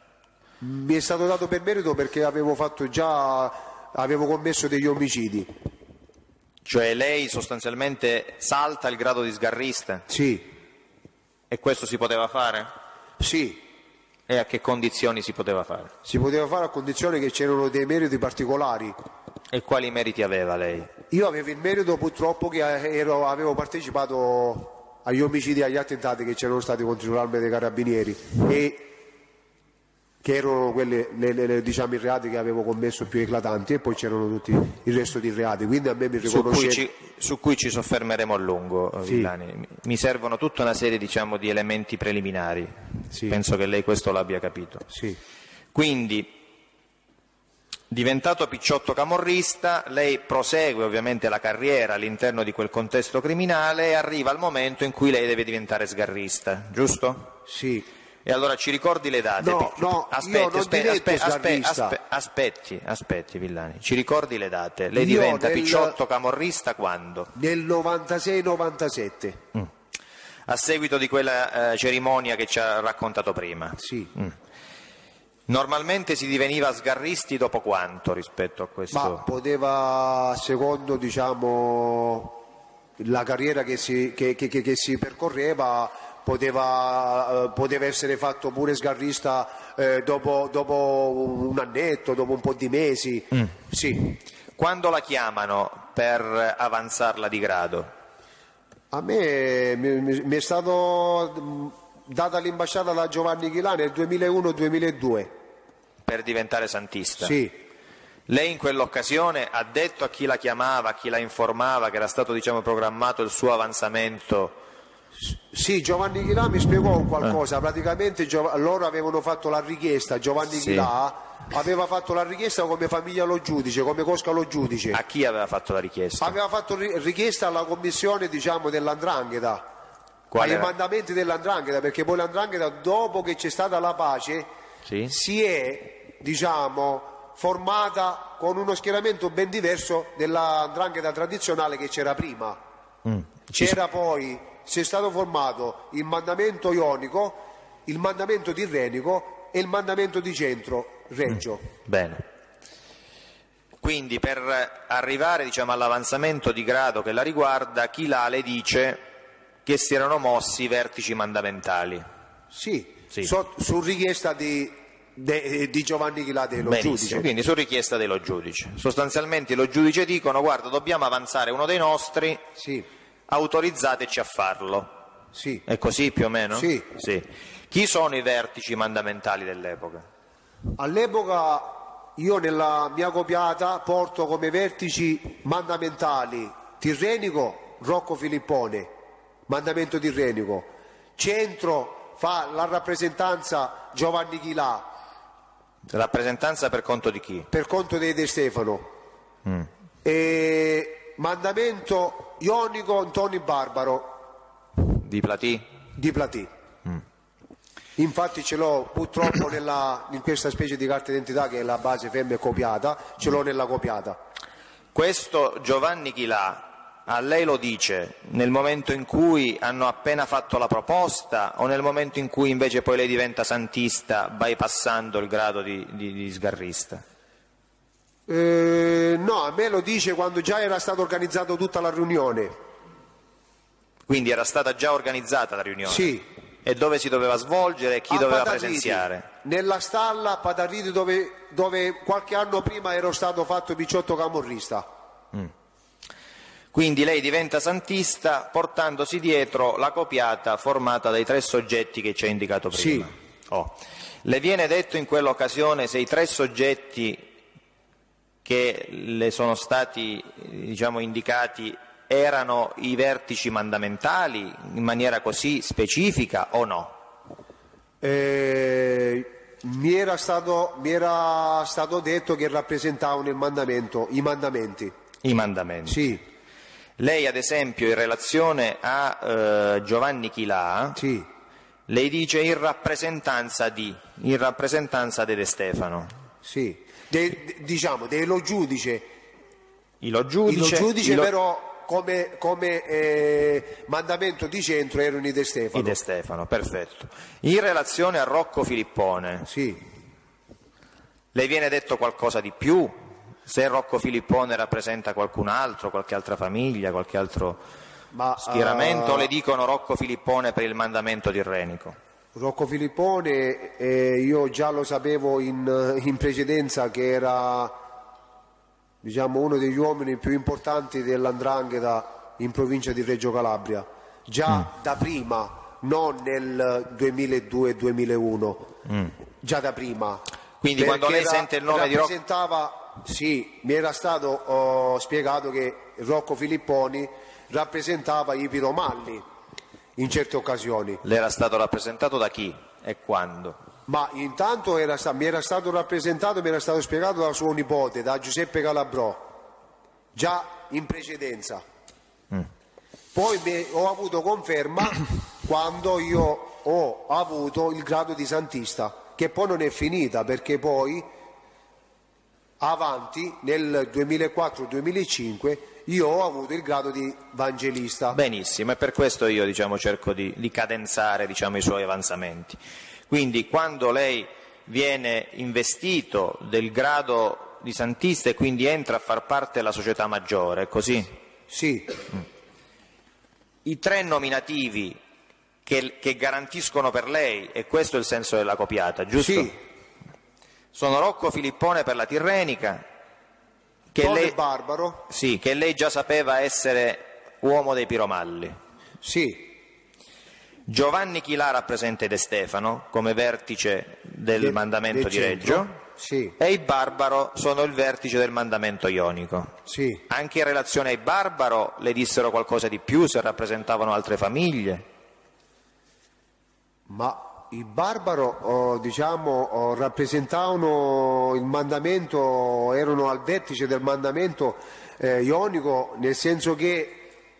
Mi è stato dato per merito perché avevo fatto già, avevo commesso degli omicidi.
Cioè lei sostanzialmente salta il grado di sgarrista
Sì,
e questo si poteva fare?
sì,
E a che condizioni si poteva fare?
si poteva fare a condizione che c'erano dei meriti particolari.
E quali meriti aveva lei?
Io avevo il merito purtroppo che ero- avevo partecipato agli omicidi e agli attentati che c'erano stati contro l'arma dei carabinieri e che erano quelli, le- le- diciamo, i reati che avevo commesso più eclatanti e poi c'erano tutti il resto di reati. Quindi a me mi
Su cui,
riconoscete.
ci, su cui ci soffermeremo a lungo, eh,
Sì.
Villani. Mi- Mi servono tutta una serie diciamo, di elementi preliminari.
Sì.
Penso che lei questo l'abbia capito.
Sì,
Quindi, diventato picciotto camorrista, lei prosegue ovviamente la carriera all'interno di quel contesto criminale e arriva al momento in cui lei deve diventare sgarrista, giusto?
sì.
E allora ci ricordi le date?
No, no,
aspetti, aspetti, aspetti, aspetti, aspetti, aspetti, Villani, ci ricordi le date? Lei
Io
diventa
nel-
picciotto camorrista quando?
Nel 96-97.
A seguito di quella eh, cerimonia che ci ha raccontato prima.
Sì.
Normalmente si diveniva sgarristi dopo quanto rispetto a questo?
Ma poteva, secondo diciamo, la carriera che si, che- che- che- si percorreva, poteva, eh, poteva essere fatto pure sgarrista eh, dopo, dopo un annetto, dopo un po' di mesi. Sì.
Quando la chiamano per avanzarla di grado?
A me mi, mi- è stato mh, data l'imbasciata da Giovanni Chilà nel 2001-2002.
Per diventare santista?
Sì.
Lei in quell'occasione ha detto a chi la chiamava, a chi la informava che era stato diciamo, programmato il suo avanzamento?
Sì, Giovanni Chilà mi spiegò qualcosa, praticamente Giov- loro avevano fatto la richiesta, Giovanni
Sì.
Chilà aveva fatto la richiesta come famiglia lo giudice, come cosca lo giudice,
A chi aveva fatto la richiesta?
aveva fatto ri- richiesta alla commissione diciamo, dell'Andrangheta, ai mandamenti dell'Andrangheta, perché poi l'Andrangheta dopo che c'è stata la pace
Sì?
si è diciamo, formata con uno schieramento ben diverso dell'Andrangheta tradizionale che c'era prima.
Mm.
C'era poi, si è stato formato il mandamento ionico, il mandamento tirrenico e il mandamento di centro, Reggio.
Bene. Quindi per arrivare diciamo, all'avanzamento di grado che la riguarda, chi là le dice che si erano mossi i vertici mandamentali.
Sì,
Sì.
so- su richiesta di, de- di Giovanni Chilade, lo
Benissimo,
giudice.
quindi su richiesta dello giudice. Sostanzialmente lo giudice dicono guarda dobbiamo avanzare uno dei nostri,
Sì,
autorizzateci a farlo.
sì.
È così più o meno?
Sì.
Chi sono i vertici mandamentali dell'epoca?
All'epoca io nella mia copiata porto come vertici mandamentali Tirrenico Rocco Filippone, mandamento tirrenico, centro fa la rappresentanza Giovanni Chilà
Rappresentanza per conto di chi?
per conto dei De Stefano e mandamento ionico Antonio Barbaro
Di Platì?
di Platì. Infatti ce l'ho purtroppo nella- in questa specie di carta d'identità che è la base femme copiata, ce l'ho nella copiata.
Questo Giovanni Chilà a lei lo dice nel momento in cui hanno appena fatto la proposta o nel momento in cui invece poi lei diventa santista bypassando il grado di, di- di sgarrista?
Eh, no, a me lo dice quando già era stata organizzata tutta la riunione.
Quindi era stata già organizzata la riunione?
Sì.
E dove si doveva svolgere e chi
A
doveva
Patarriti,
presenziare?
Nella stalla a Patarriti dove, dove qualche anno prima ero stato fatto picciotto camorrista.
Quindi lei diventa santista portandosi dietro la copiata formata dai tre soggetti che ci ha indicato prima.
Sì.
Oh. Le viene detto in quell'occasione se i tre soggetti che le sono stati diciamo, indicati erano i vertici mandamentali in maniera così specifica o no?
Eh, mi, era stato, mi era stato detto che rappresentavano il mandamento, i mandamenti.
I mandamenti.
Sì,
Lei ad esempio in relazione a eh, Giovanni Chilà
sì,
lei dice in rappresentanza di, in rappresentanza di De Stefano.
sì. De- de- diciamo, dello giudice,
Il lo
il
giudice,
giudice
il lo-
però come, come, eh, mandamento di centro erano i De
i
Stefano.
De Stefano, perfetto. In relazione a Rocco Filippone,
Sì,
Le viene detto qualcosa di più? Se Rocco Filippone rappresenta qualcun altro, qualche altra famiglia, qualche altro
Ma,
schieramento,
eh,
le dicono Rocco Filippone per il mandamento di Renico?
Rocco Filippone, eh, io già lo sapevo in, in precedenza che era diciamo, uno degli uomini più importanti dell'Andrangheta in provincia di Reggio Calabria, già da prima, non nel 2002-2001, già da prima.
Quindi quando lei
era-
sente il nome di Rocco-
sì, mi era stato oh, spiegato che Rocco Filipponi rappresentava i piromalli in certe occasioni.
Le era stato rappresentato da chi e quando?
Ma intanto era mi era stato rappresentato, mi era stato spiegato da suo nipote, da Giuseppe Calabrò, già in precedenza. Poi mi- ho avuto conferma quando io ho avuto il grado di santista, che poi non è finita perché poi avanti nel 2004-2005 io ho avuto il grado di vangelista.
Benissimo, e per questo io diciamo, cerco di, di cadenzare diciamo, i suoi avanzamenti. Quindi quando lei viene investito del grado di santista e quindi entra a far parte della società maggiore, è così?
Sì,
I tre nominativi che, che garantiscono per lei, e questo è il senso della copiata, giusto?
sì,
Sono Rocco Filippone per la Tirrenica, che lei,
Barbaro,
sì, che lei già sapeva essere uomo dei piromalli.
sì,
Giovanni Chilà rappresenta De Stefano come vertice del
De-
mandamento
del
di Reggio
sì.
e i Barbaro sono il vertice del mandamento ionico.
sì.
Anche in relazione ai Barbaro le dissero qualcosa di più se rappresentavano altre famiglie.
Ma i barbaro, oh, diciamo, oh, rappresentavano il mandamento, erano al vertice del mandamento eh, ionico, nel senso che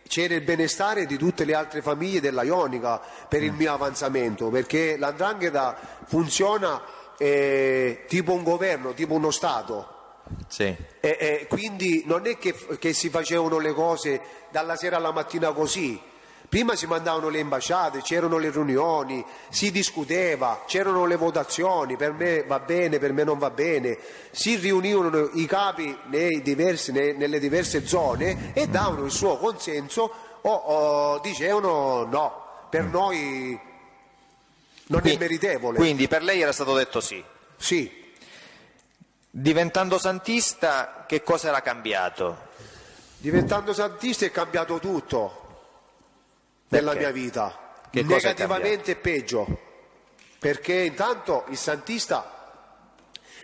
c'era il benestare di tutte le altre famiglie della Ionica per il mio avanzamento, perché l'andrangheta funziona eh, tipo un governo, tipo uno Stato.
Sì.
E, e quindi non è che, che si facevano le cose dalla sera alla mattina così. Prima si mandavano le ambasciate, c'erano le riunioni, si discuteva, c'erano le votazioni, per me va bene, per me non va bene. Si riunivano i capi diversi- nelle diverse zone e davano il suo consenso o, o dicevano no, per noi non è
Qui-
meritevole.
Quindi per lei era stato detto sì.
Sì.
Diventando santista, che cosa era cambiato?
Diventando santista è cambiato tutto nella mia vita,
Che
negativamente peggio, perché intanto il santista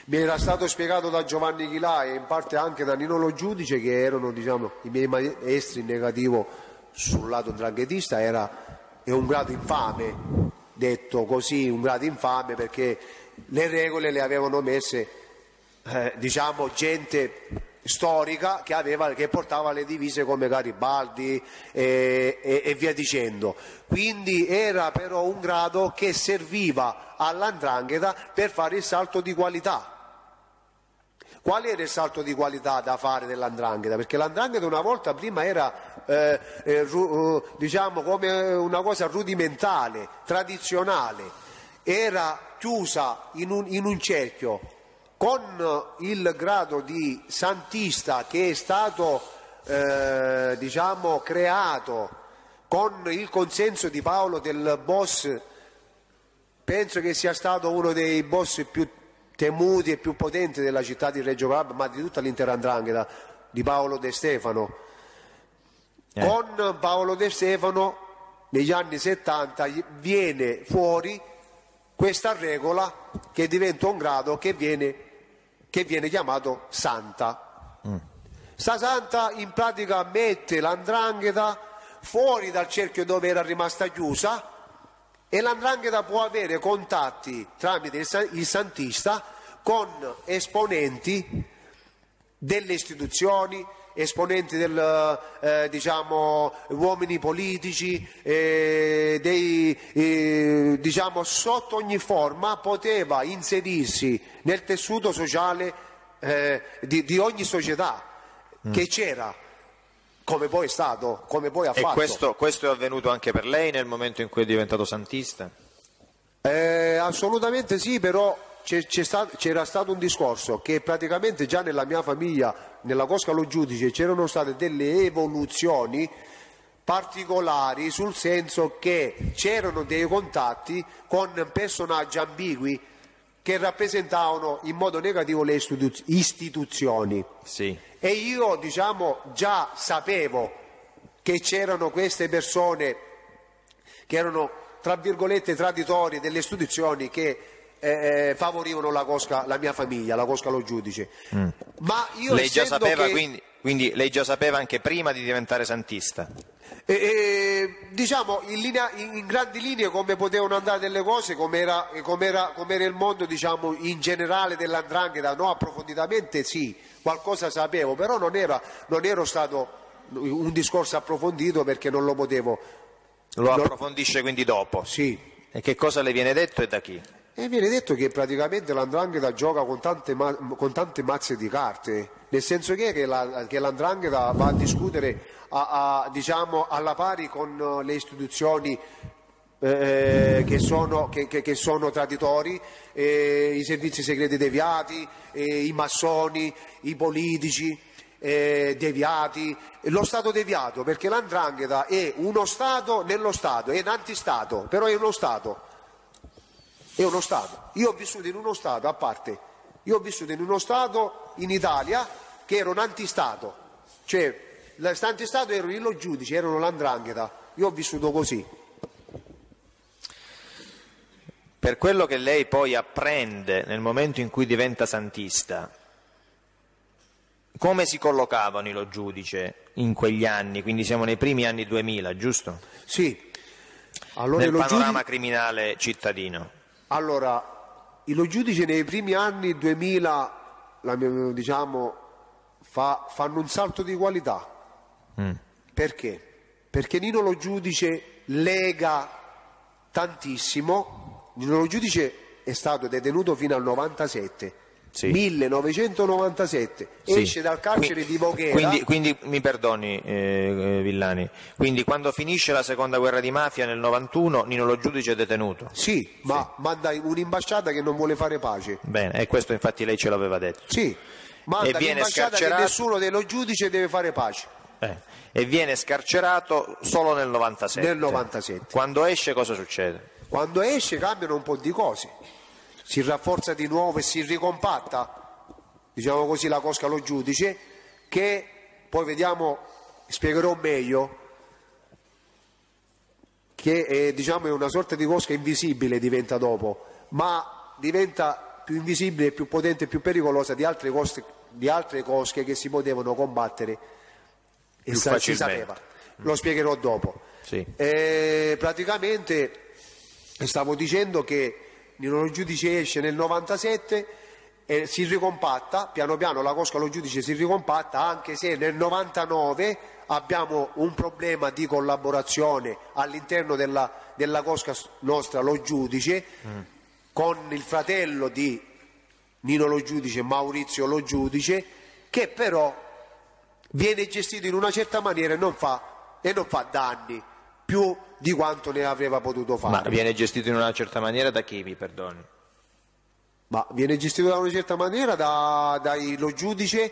mi era stato spiegato da Giovanni Chilà e in parte anche da Nino Lo Giudice che erano diciamo, i miei maestri in negativo sul lato dranghetista, era è un grado infame, detto così, un grado infame perché le regole le avevano messe eh, diciamo gente storica che, aveva, che portava le divise come Garibaldi e, e- e via dicendo. Quindi era però un grado che serviva all'andrangheta per fare il salto di qualità. Qual era il salto di qualità da fare dell'andrangheta? Perché l'andrangheta una volta prima era eh, eh, ru- eh, diciamo come una cosa rudimentale, tradizionale, era chiusa in un, in un cerchio con il grado di santista che è stato eh, diciamo creato con il consenso di Paolo del boss penso che sia stato uno dei boss più temuti e più potenti della città di Reggio Calabria, ma di tutta l'intera andrangheta, di Paolo De Stefano.
Eh.
Con Paolo De Stefano negli anni 70 gli- viene fuori questa regola che diventa un grado che viene, che viene chiamato santa. Sta santa in pratica mette l'andrangheta fuori dal cerchio dove era rimasta chiusa e l'andrangheta può avere contatti tramite il sa- il santista con esponenti delle istituzioni, esponenti del, eh, diciamo, uomini politici, eh, dei, eh, diciamo, sotto ogni forma poteva inserirsi nel tessuto sociale eh, di, di ogni società che c'era, come poi è stato, come poi ha
E
fatto.
questo, questo è avvenuto anche per lei nel momento in cui è diventato santista?
Eh, assolutamente sì, però c'è- c'è sta- c'era stato un discorso che praticamente già nella mia famiglia, nella Cosca Lo Giudice, c'erano state delle evoluzioni particolari sul senso che c'erano dei contatti con personaggi ambigui che rappresentavano in modo negativo le istitu- istituzioni.
Sì.
E io, diciamo, già sapevo che c'erano queste persone che erano, tra virgolette, traditori delle istituzioni che eh, favorivano la, cosca, la mia famiglia, la Cosca Lo Giudice. Ma io
Mm. Lei già sapeva
che-
quindi, quindi lei già sapeva anche prima di diventare santista.
E, e, diciamo in, linea- in- grandi linee come potevano andare delle cose, com'era, com'era, com'era il mondo diciamo, in generale dell'andrangheta, no approfonditamente sì, qualcosa sapevo, però non, era, non ero stato un discorso approfondito perché non lo potevo.
Lo approfondisce quindi dopo.
Sì.
E che cosa le viene detto e da chi?
E viene detto che praticamente l'andrangheta gioca con tante, ma- con tante mazze di carte, nel senso che, che, la, che l'andrangheta va a discutere a- a, diciamo, alla pari con eh, le istituzioni eh, che, sono, che- che sono traditori, eh, i servizi segreti deviati, eh, i massoni, i politici eh, deviati, lo Stato deviato, perché l'andrangheta è uno Stato nello Stato, è un antistato, però è uno Stato è uno Stato. Io ho vissuto in uno Stato, a parte, io ho vissuto in uno Stato in Italia che era un antistato, cioè l'antistato erano i lo giudici, erano l'andrangheta, io ho vissuto così.
Per quello che lei poi apprende nel momento in cui diventa santista, come si collocavano i lo giudice in quegli anni? Quindi siamo nei primi anni 2000, giusto?
Sì, allora,
Nel panorama
giudici,
criminale cittadino.
Allora, lo giudici nei primi anni 2000, la diciamo, fa- fanno un salto di qualità. Perché? Perché Nino Lo Giudice lega tantissimo. Nino Lo Giudice è stato detenuto fino al 97.
Sì.
1997
Sì.
esce dal carcere
Qui-
di Voghera
Quindi, quindi mi perdoni eh, eh, Villani, quindi quando finisce la seconda guerra di mafia nel 91 Nino Lo Giudice è detenuto.
sì, ma manda un'imbasciata che non vuole fare pace
Bene, e questo infatti lei ce l'aveva detto.
sì, manda
E viene
l'imbasciata che nessuno dello giudice deve fare pace
Eh, E viene scarcerato solo nel 97.
nel 97
Quando esce cosa succede?
Quando esce cambiano un po' di cose, si rafforza di nuovo e si ricompatta, diciamo così, la cosca allo giudice, che poi vediamo, spiegherò meglio, che è, diciamo, è una sorta di cosca invisibile diventa dopo, ma diventa più invisibile, più potente e più pericolosa di altre, cosche, di altre cosche che si potevano combattere e
Più
sa- si sapeva. Lo spiegherò dopo.
Sì.
Eh, praticamente stavo dicendo che Nino Lo Giudice esce nel 97 e si ricompatta, piano piano la Cosca Lo Giudice si ricompatta, anche se nel 99 abbiamo un problema di collaborazione all'interno della, della Cosca nostra Lo Giudice con il fratello di Nino Lo Giudice, Maurizio Lo Giudice, che però viene gestito in una certa maniera e non fa, e non fa danni più di quanto ne aveva potuto
Ma
fare.
viene gestito in una certa maniera da chi, mi perdoni?
Ma viene gestito da una certa maniera da, dai Lo Giudice,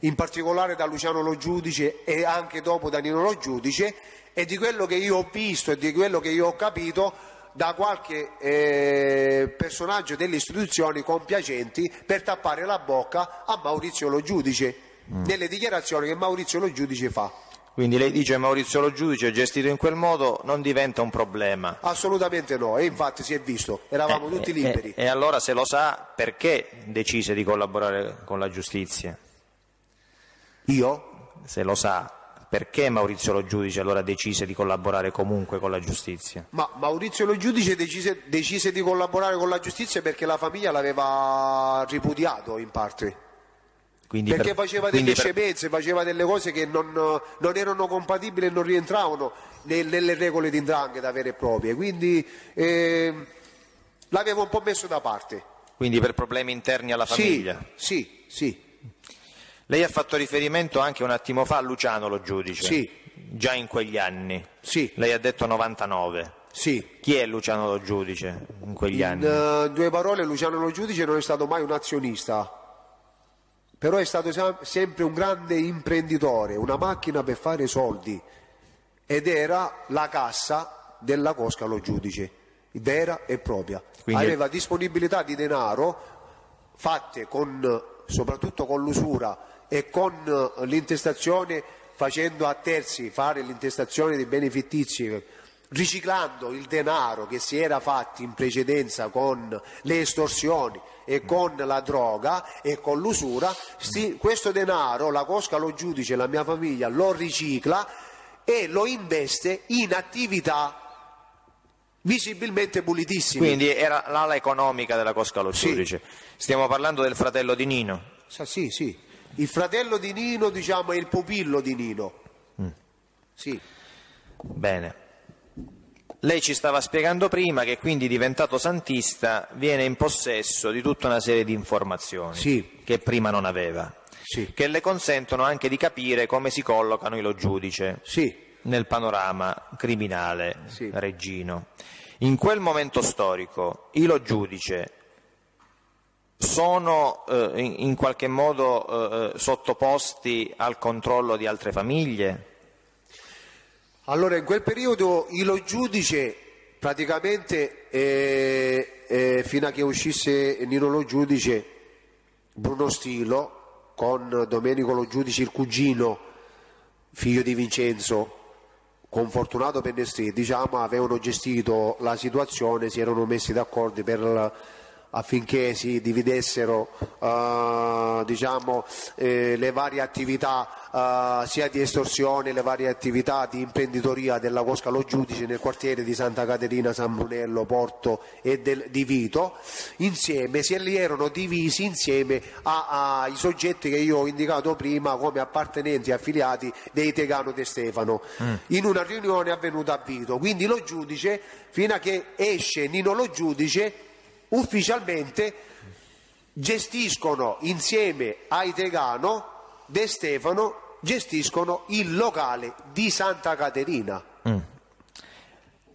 in particolare da Luciano Lo Giudice e anche dopo da Nino Lo Giudice e di quello che io ho visto e di quello che io ho capito da qualche eh, personaggio delle istituzioni compiacenti per tappare la bocca a Maurizio Lo Giudice nelle dichiarazioni che Maurizio Lo Giudice fa.
Quindi lei dice Maurizio Lo Giudice gestito in quel modo non diventa un problema.
Assolutamente no, e infatti si è visto, eravamo tutti
Eh,
liberi.
E, e allora se lo sa, perché decise di collaborare con la giustizia?
Io?
Se lo sa, perché Maurizio Lo Giudice allora decise di collaborare comunque con la giustizia?
Ma Maurizio Lo Giudice decise, decise di collaborare con la giustizia perché la famiglia l'aveva ripudiato in parte.
Quindi
Perché
per-
faceva delle
per-
scemenze, faceva delle cose che non, non erano compatibili e non rientravano nel- nelle regole di indrangheta vere e proprie. Quindi ehm, l'avevo un po' messo da parte.
quindi per problemi interni alla famiglia.
Sì, sì, sì.
Lei ha fatto riferimento anche un attimo fa a Luciano Lo Giudice.
Sì.
Già in quegli anni.
Sì.
Lei ha detto 99.
Sì.
Chi è Luciano Lo Giudice in quegli
In
anni?
eh, due parole, Luciano Lo Giudice non è stato mai un azionista, però è stato sem- sempre un grande imprenditore, una macchina per fare soldi ed era la cassa della Cosca Lo Giudice, vera e propria.
Quindi-
Aveva disponibilità di denaro fatte con, soprattutto con l'usura e con eh, l'intestazione facendo a terzi fare l'intestazione dei beni fittizi riciclando il denaro che si era fatti in precedenza con le estorsioni e con la droga e con l'usura, sti- questo denaro la Cosca lo giudice, la mia famiglia lo ricicla e lo investe in attività visibilmente pulitissime.
Quindi era l'ala economica della Cosca Lo
Sì.
Giudice. Stiamo parlando del fratello di Nino.
Sì, sì. Il fratello di Nino, diciamo, è il pupillo di Nino. Sì.
Bene. Lei ci stava spiegando prima che quindi diventato santista viene in possesso di tutta una serie di informazioni
Sì.
che prima non aveva,
Sì.
che le consentono anche di capire come si collocano i lo giudice
Sì.
nel panorama criminale reggino. In quel momento storico i lo giudice sono eh, in, in qualche modo eh, eh, sottoposti al controllo di altre famiglie?
Allora, in quel periodo il giudice praticamente eh, eh, fino a che uscisse Nino Lo Giudice, Bruno Stilo con Domenico Lo Giudice, il cugino, figlio di Vincenzo, con Fortunato Pennestri, diciamo, avevano gestito la situazione, si erano messi d'accordo per, affinché si dividessero eh, diciamo, eh, le varie attività eh, sia di estorsione, le varie attività di imprenditoria della Cosca Lo Giudice nel quartiere di Santa Caterina, San Brunello, Porto e del- di Vito, insieme, se li erano divisi insieme ai soggetti che io ho indicato prima come appartenenti e affiliati dei Tegano De Stefano, in una riunione avvenuta a Vito. Quindi lo giudice, fino a che esce Nino Lo Giudice, ufficialmente gestiscono insieme ai Tegano De Stefano gestiscono il locale di Santa Caterina.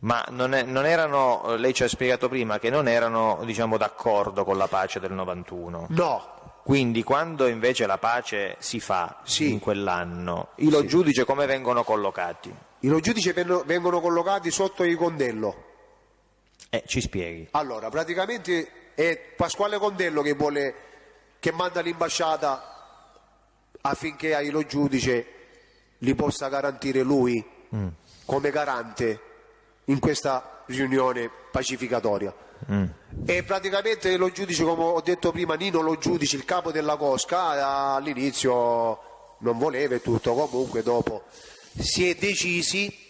Ma non, è- non erano, lei ci ha spiegato prima che non erano diciamo, d'accordo con la pace del 91.
No,
Quindi quando invece la pace si fa
Sì.
in quell'anno, i lo giudice come vengono collocati?
i lo giudici vengono- vengono collocati sotto il condello.
Eh, ci spieghi.
Allora, praticamente è Pasquale Condello che vuole che manda l'ambasciata affinché ai lo giudice li possa garantire lui come garante in questa riunione pacificatoria. E praticamente lo giudice, come ho detto prima, Nino lo giudice, il capo della Cosca, all'inizio non voleva tutto, comunque dopo si è decisi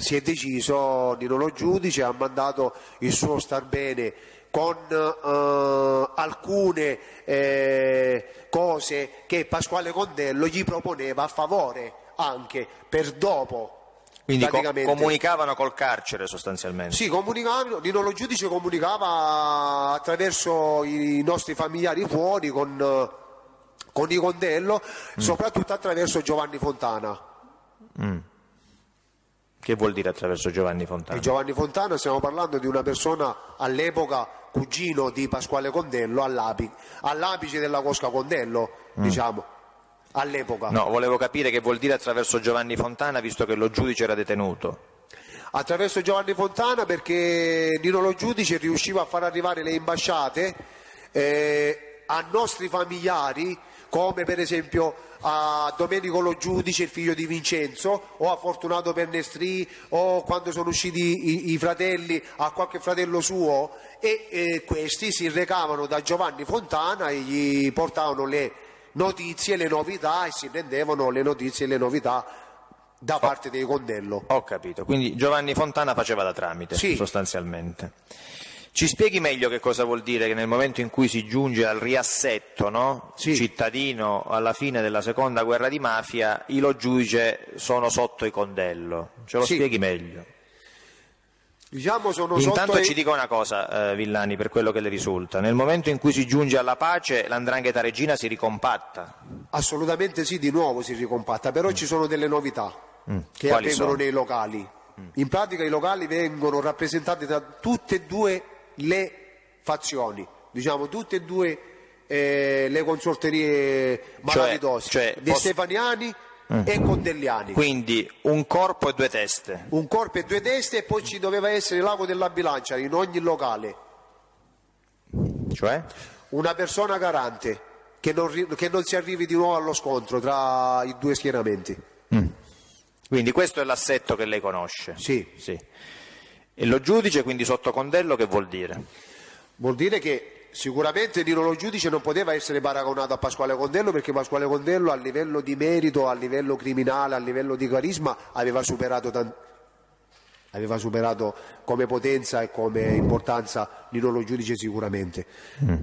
si è deciso Nino Lo Giudice ha mandato il suo star bene con eh, alcune eh, cose che Pasquale Condello gli proponeva a favore anche per dopo
Quindi comunicavano col carcere sostanzialmente.
Sì, comunicavano, Nino Lo Giudice comunicava attraverso i nostri familiari fuori con, con i Condello, soprattutto attraverso Giovanni Fontana.
Che vuol dire attraverso Giovanni Fontana?
Giovanni Fontana stiamo parlando di una persona all'epoca cugino di Pasquale Condello all'api- all'apice della Cosca Condello, diciamo, all'epoca.
No, volevo capire che vuol dire attraverso Giovanni Fontana visto che lo giudice era detenuto.
Attraverso Giovanni Fontana perché Nino Lo Giudice riusciva a far arrivare le ambasciate eh, a nostri familiari come per esempio a Domenico Lo Giudice, il figlio di Vincenzo, o a Fortunato Pernestri, o quando sono usciti i, i fratelli, a qualche fratello suo, e eh, questi si recavano da Giovanni Fontana e gli portavano le notizie, le novità e si prendevano le notizie e le novità da parte dei Condello.
Ho capito, quindi Giovanni Fontana faceva da tramite
Sì.
sostanzialmente. Ci spieghi meglio che cosa vuol dire che nel momento in cui si giunge al riassetto no?
Sì.
cittadino alla fine della seconda guerra di mafia, i lo giudice sono sotto i condello. Ce lo
Sì.
spieghi meglio.
Diciamo sono
Intanto
sotto
ci dica una cosa, eh, Villani, per quello che le risulta. Nel momento in cui si giunge alla pace, l'andrangheta regina si ricompatta.
Assolutamente sì, di nuovo si ricompatta, però ci sono delle novità che
Mm. Quali
avvengono
sono?
nei locali. In pratica i locali vengono rappresentati da tutte e due le fazioni, diciamo tutte e due eh, le consorterie malavitose,
cioè,
De
posso-
Stefaniani e Condelliani.
Quindi un corpo e due teste.
Un corpo e due teste e poi ci doveva essere l'ago della bilancia in ogni locale.
Cioè?
Una persona garante che non, che non si arrivi di nuovo allo scontro tra i due schieramenti.
Quindi questo è l'assetto che lei conosce.
Sì.
E lo giudice quindi sotto condello che vuol dire?
Vuol dire che sicuramente Nino Lo Giudice non poteva essere paragonato a Pasquale Condello perché Pasquale Condello a livello di merito, a livello criminale, a livello di carisma aveva superato, tan- aveva superato come potenza e come importanza Nino Lo Giudice sicuramente.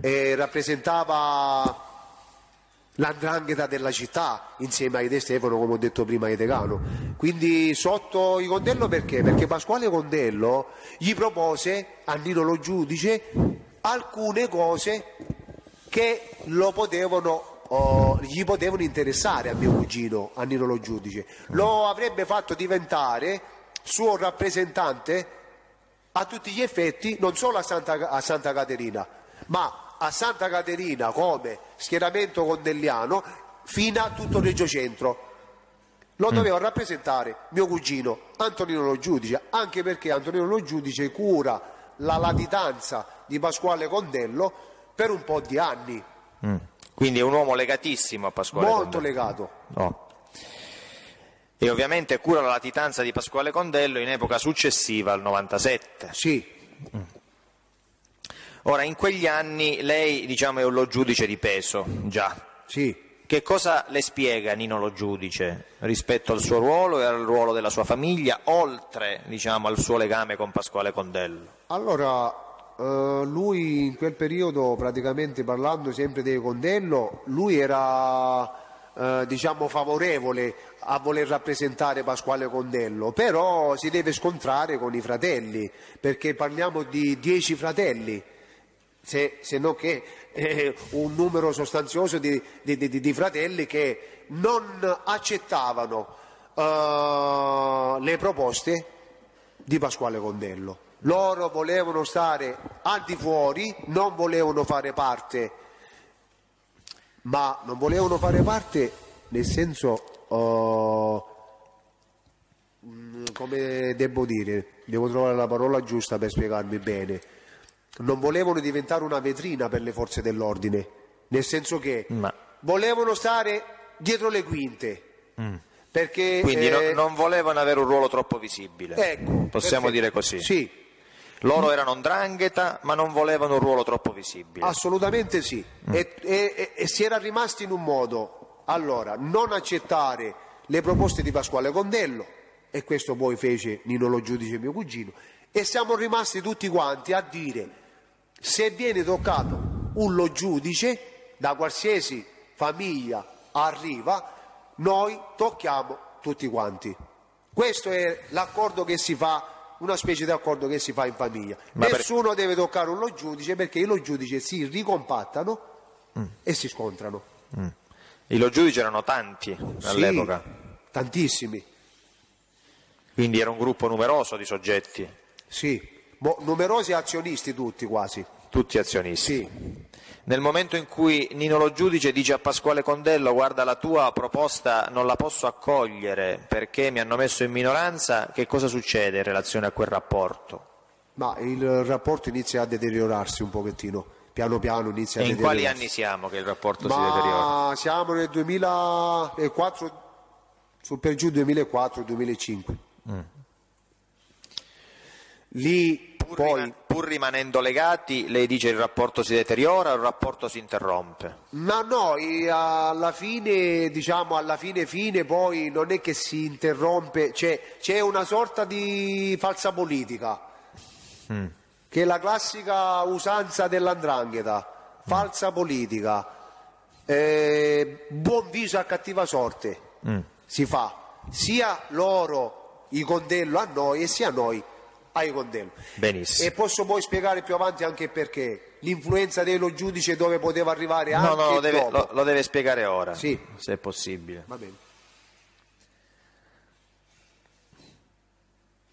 E rappresentava l'andrangheta della città insieme ai De Stefano come ho detto prima ai Tegano quindi sotto i Condello perché? perché Pasquale Condello gli propose a Nino Lo Giudice alcune cose che lo potevano oh, gli potevano interessare a mio cugino a Nino Lo Giudice lo avrebbe fatto diventare suo rappresentante a tutti gli effetti non solo a Santa, a Santa Caterina ma a Santa Caterina come schieramento condelliano fino a tutto Reggio Centro. Lo doveva rappresentare mio cugino Antonino Lo Giudice anche perché Antonino Lo Giudice cura la latitanza di Pasquale Condello per un po' di anni.
Quindi è un uomo legatissimo a Pasquale
molto
Condello.
legato.
No. E ovviamente cura la latitanza di Pasquale Condello in epoca successiva al 97.
sì
Ora, in quegli anni lei, diciamo, è un lo giudice di peso, già.
sì
Che cosa le spiega Nino Lo Giudice rispetto al suo ruolo e al ruolo della sua famiglia, oltre, diciamo, al suo legame con Pasquale Condello?
Allora, eh, lui in quel periodo, praticamente parlando sempre di Condello, lui era eh, diciamo favorevole a voler rappresentare Pasquale Condello, però si deve scontrare con i fratelli, perché parliamo di dieci fratelli, se, se non che eh, un numero sostanzioso di, di- di- di fratelli che non accettavano eh, le proposte di Pasquale Condello. Loro volevano stare al di fuori, non volevano fare parte, ma non volevano fare parte nel senso, mm, come devo dire, devo trovare la parola giusta per spiegarmi bene, non volevano diventare una vetrina per le forze dell'ordine, nel senso che
Ma-
volevano stare dietro le quinte. Perché,
Quindi
eh,
non volevano avere un ruolo troppo visibile.
Ecco,
Possiamo
perfetto.
dire così.
Sì,
Loro erano ndrangheta, ma non volevano un ruolo troppo visibile.
assolutamente sì. E, e- e- e si era rimasti in un modo, allora, non accettare le proposte di Pasquale Condello, e questo poi fece Nino Lo Giudice mio cugino, e siamo rimasti tutti quanti a dire se viene toccato un Lo Giudice, da qualsiasi famiglia arriva, noi tocchiamo tutti quanti. Questo è l'accordo che si fa, una specie di accordo che si fa in famiglia.
Ma per-
Nessuno deve toccare un lo giudice perché i lo giudice si ricompattano
Mm.
e si scontrano.
I lo giudici erano tanti all'epoca,
Sì, tantissimi,
quindi era un gruppo numeroso di soggetti,
sì. Mo- numerosi azionisti tutti quasi.
tutti azionisti.
Sì.
Nel momento in cui Nino Lo Giudice dice a Pasquale Condello guarda la tua proposta non la posso accogliere perché mi hanno messo in minoranza, che cosa succede in relazione a quel rapporto?
Ma il rapporto inizia a deteriorarsi un pochettino, piano piano inizia a
E in quali
deteriorarsi.
anni siamo che il rapporto si deteriora?
Ma siamo nel 2004, su per giù 2004-2005.
Mm.
Lì
Pur,
poi...
rima- pur rimanendo legati, lei dice il rapporto si deteriora o il rapporto si interrompe?
Ma noi alla fine, diciamo alla fine fine poi non è che si interrompe, c'è, c'è una sorta di falsa politica, che è la classica usanza dell'andrangheta, falsa politica, eh, buon viso a cattiva sorte, si fa, sia loro i condello a noi e sia noi ai condello.
Benissimo.
E posso poi spiegare più avanti anche perché l'influenza dello giudice dove poteva arrivare anche
No, no, lo deve, lo- lo deve spiegare ora,
Sì.
se è possibile.
Va bene.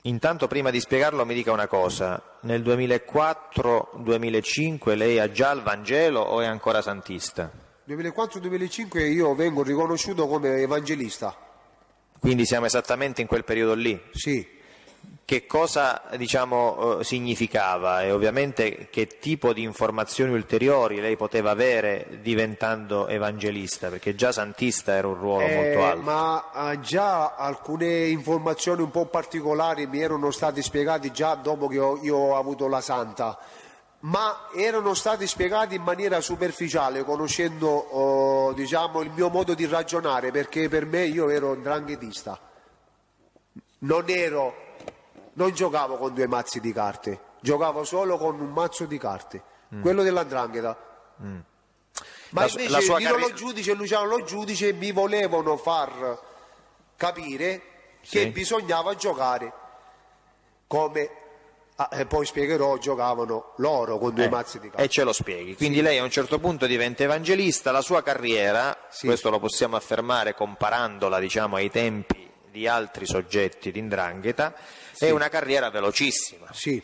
Intanto prima di spiegarlo mi dica una cosa, nel 2004-2005 lei ha già il Vangelo o è ancora santista?
2004-2005 io vengo riconosciuto come evangelista.
Quindi siamo esattamente in quel periodo lì.
Sì,
Che cosa diciamo, eh, significava e ovviamente che tipo di informazioni ulteriori lei poteva avere diventando evangelista? Perché già santista era un ruolo
Eh,
molto alto.
ma eh, già alcune informazioni un po' particolari mi erano state spiegate già dopo che ho- io ho avuto la santa, ma erano stati spiegati in maniera superficiale, conoscendo oh, diciamo, il mio modo di ragionare, perché per me io ero dranghetista. Non ero, non giocavo con due mazzi di carte, giocavo solo con un mazzo di carte, quello dell'andrangheta. Ma
Mm. La su-
invece
la sua
Nino
carri-
Lo Giudice e Luciano Lo Giudice mi volevano far capire
Sì.
che bisognava giocare come ah, e poi spiegherò giocavano loro con due
Eh,
mazzi di carte.
e ce lo spieghi. Quindi lei a un certo punto diventa evangelista, la sua carriera,
Sì.
questo lo possiamo affermare comparandola diciamo, ai tempi di altri soggetti di Indrangheta, è una carriera velocissima.
Sì,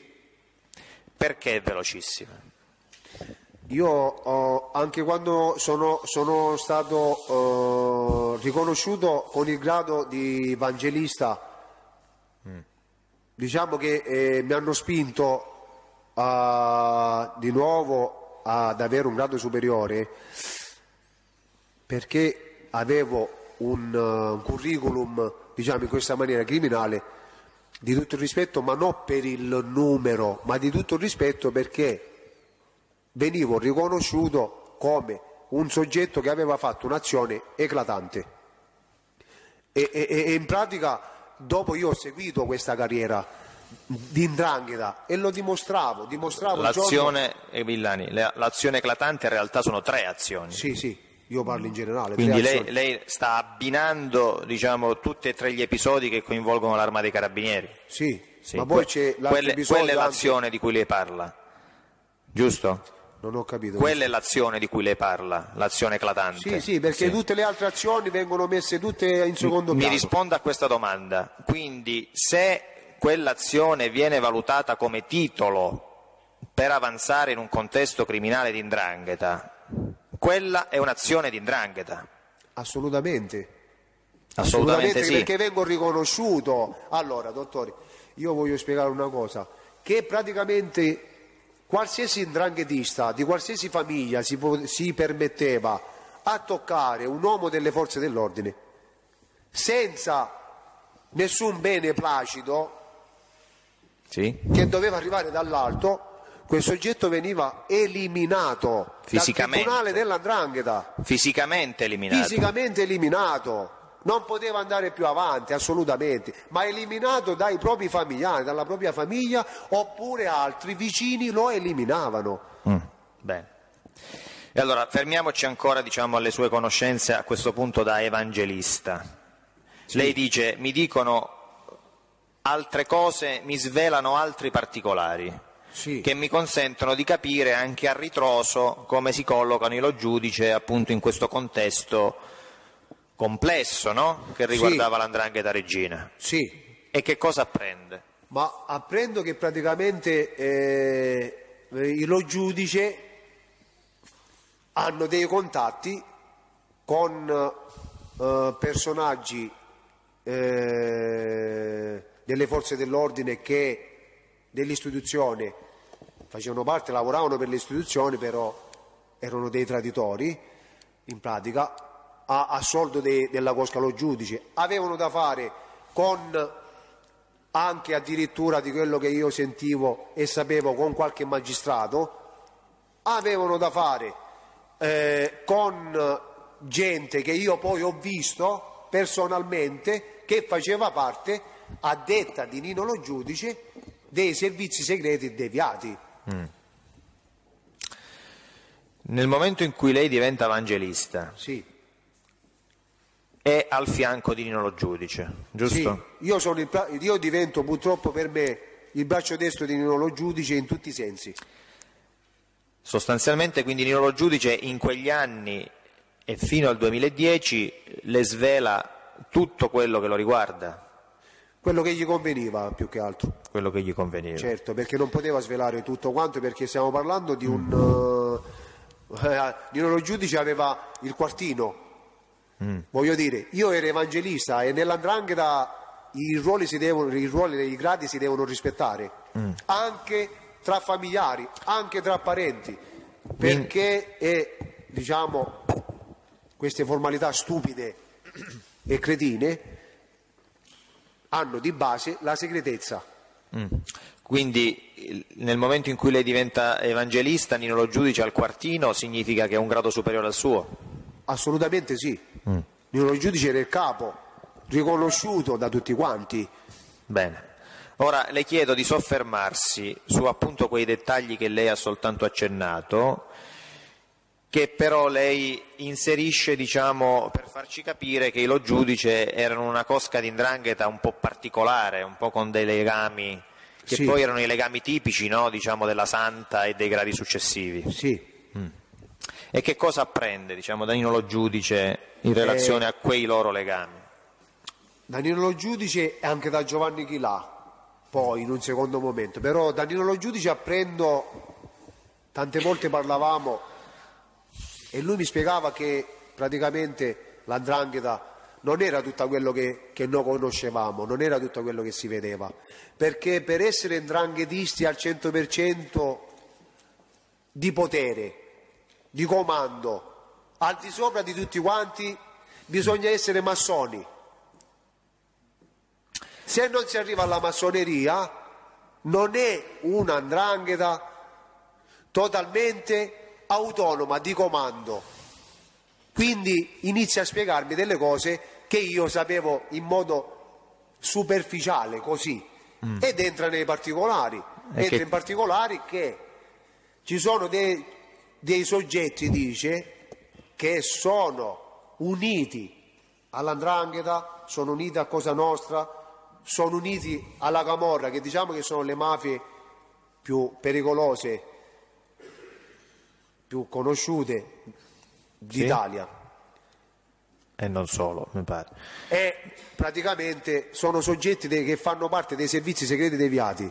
Perché è velocissima?
io oh, anche quando sono, sono stato eh, riconosciuto con il grado di evangelista, diciamo che eh, mi hanno spinto a- di nuovo ad avere un grado superiore perché avevo un, eh, un curriculum, diciamo in questa maniera criminale, di tutto il rispetto, ma non per il numero, ma di tutto il rispetto perché venivo riconosciuto come un soggetto che aveva fatto un'azione eclatante. E, e- e in pratica, dopo io ho seguito questa carriera di indrangheta e lo dimostravo, dimostravo giorno-
L'azione, eh, Villani, l'azione eclatante in realtà sono tre azioni.
Sì, sì, io parlo in generale.
Quindi lei, lei sta abbinando diciamo, tutti e tre gli episodi che coinvolgono l'arma dei carabinieri.
Sì,
Sì,
ma poi c'è l'altro
quelle-
episodio
quella è
anche-
l'azione di cui lei parla, giusto?
Non ho capito.
Quella è l'azione di cui lei parla, l'azione eclatante.
Sì, sì, perché
Sì.
tutte le altre azioni vengono messe tutte in secondo
Mi
piano.
risponda a questa domanda. Quindi, se quell'azione viene valutata come titolo per avanzare in un contesto criminale di indrangheta, quella è un'azione di indrangheta.
Assolutamente.
Assolutamente sì.
perché vengo riconosciuto. Allora, dottori, io voglio spiegare una cosa, che praticamente qualsiasi indranghetista di qualsiasi famiglia si, si permetteva a toccare un uomo delle forze dell'ordine senza nessun bene placido
Sì?
che doveva arrivare dall'alto, quel soggetto veniva eliminato
Fisicamente.
dal tribunale dell'andrangheta
Fisicamente eliminato.
fisicamente eliminato, non poteva andare più avanti assolutamente, ma eliminato dai propri familiari, dalla propria famiglia, oppure altri vicini lo eliminavano.
Mm, Bene. E allora fermiamoci ancora diciamo, alle sue conoscenze a questo punto da evangelista. Lei dice mi dicono altre cose, mi svelano altri particolari
Sì.
che mi consentono di capire anche a ritroso come si collocano i lo giudice appunto in questo contesto complesso no? che riguardava l'andrangheta regina.
Sì,
E che cosa apprende?
ma apprendo che praticamente eh, eh, lo giudice hanno dei contatti con eh, personaggi eh, delle forze dell'ordine che dell'istituzione facevano parte, lavoravano per l'istituzione, però erano dei traditori in pratica a, a soldo de- della cosca lo giudice. Avevano da fare con anche addirittura di quello che io sentivo e sapevo con qualche magistrato, avevano da fare eh, con gente che io poi ho visto personalmente che faceva parte, a detta di Nino Lo Giudice, dei servizi segreti deviati.
Nel momento in cui lei diventa evangelista
Sì,
è al fianco di Nino Lo Giudice, giusto?
sì. Io, sono il io divento purtroppo per me il braccio destro di Nino Lo Giudice in tutti i sensi.
Sostanzialmente quindi Nino Lo Giudice in quegli anni e fino al 2010 le svela tutto quello che lo riguarda.
Quello che gli conveniva più che altro.
quello che gli conveniva.
Certo, perché non poteva svelare tutto quanto perché stiamo parlando di un... eh, Nino Lo Giudice aveva il quartino, voglio dire, io ero evangelista e nell'andrangheta i ruoli, si devono, i ruoli i gradi si devono rispettare, anche tra familiari, anche tra parenti, perché è, diciamo, queste formalità stupide e cretine hanno di base la segretezza.
Quindi il- nel momento in cui lei diventa evangelista, Nino Lo Giudice al quartino significa che è un grado superiore al suo?
Assolutamente sì. Nino Lo Giudice era il capo, riconosciuto da tutti quanti.
Bene. Ora le chiedo di soffermarsi su appunto quei dettagli che lei ha soltanto accennato, che però lei inserisce, diciamo, per farci capire che i Lo Giudice erano una cosca di ndrangheta un po' particolare, un po' con dei legami che
Sì.
poi erano i legami tipici, no, diciamo, della Santa e dei gradi successivi.
Sì.
E che cosa apprende, diciamo, Danilo Lo Giudice in relazione a quei loro legami?
Da Nino Lo Giudice e anche da Giovanni Chilà, poi in un secondo momento. Però da Nino Lo Giudice apprendo, tante volte parlavamo e lui mi spiegava che praticamente l'andrangheta non era tutto quello che, che noi conoscevamo, non era tutto quello che si vedeva, perché per essere ndranghetisti al 100% di potere, di comando, al di sopra di tutti quanti, bisogna essere massoni. Se non si arriva alla massoneria, non è una ndrangheta totalmente autonoma di comando. Quindi inizia a spiegarmi delle cose che io sapevo in modo superficiale, così. Ed entra nei particolari.
E
entra
che-
in particolari che ci sono dei, dei soggetti, dice, che sono uniti all'andrangheta, sono uniti a Cosa Nostra, sono uniti alla Camorra, che diciamo che sono le mafie più pericolose, più conosciute d'Italia.
E non solo, mi pare.
E praticamente sono soggetti de- che fanno parte dei servizi segreti deviati,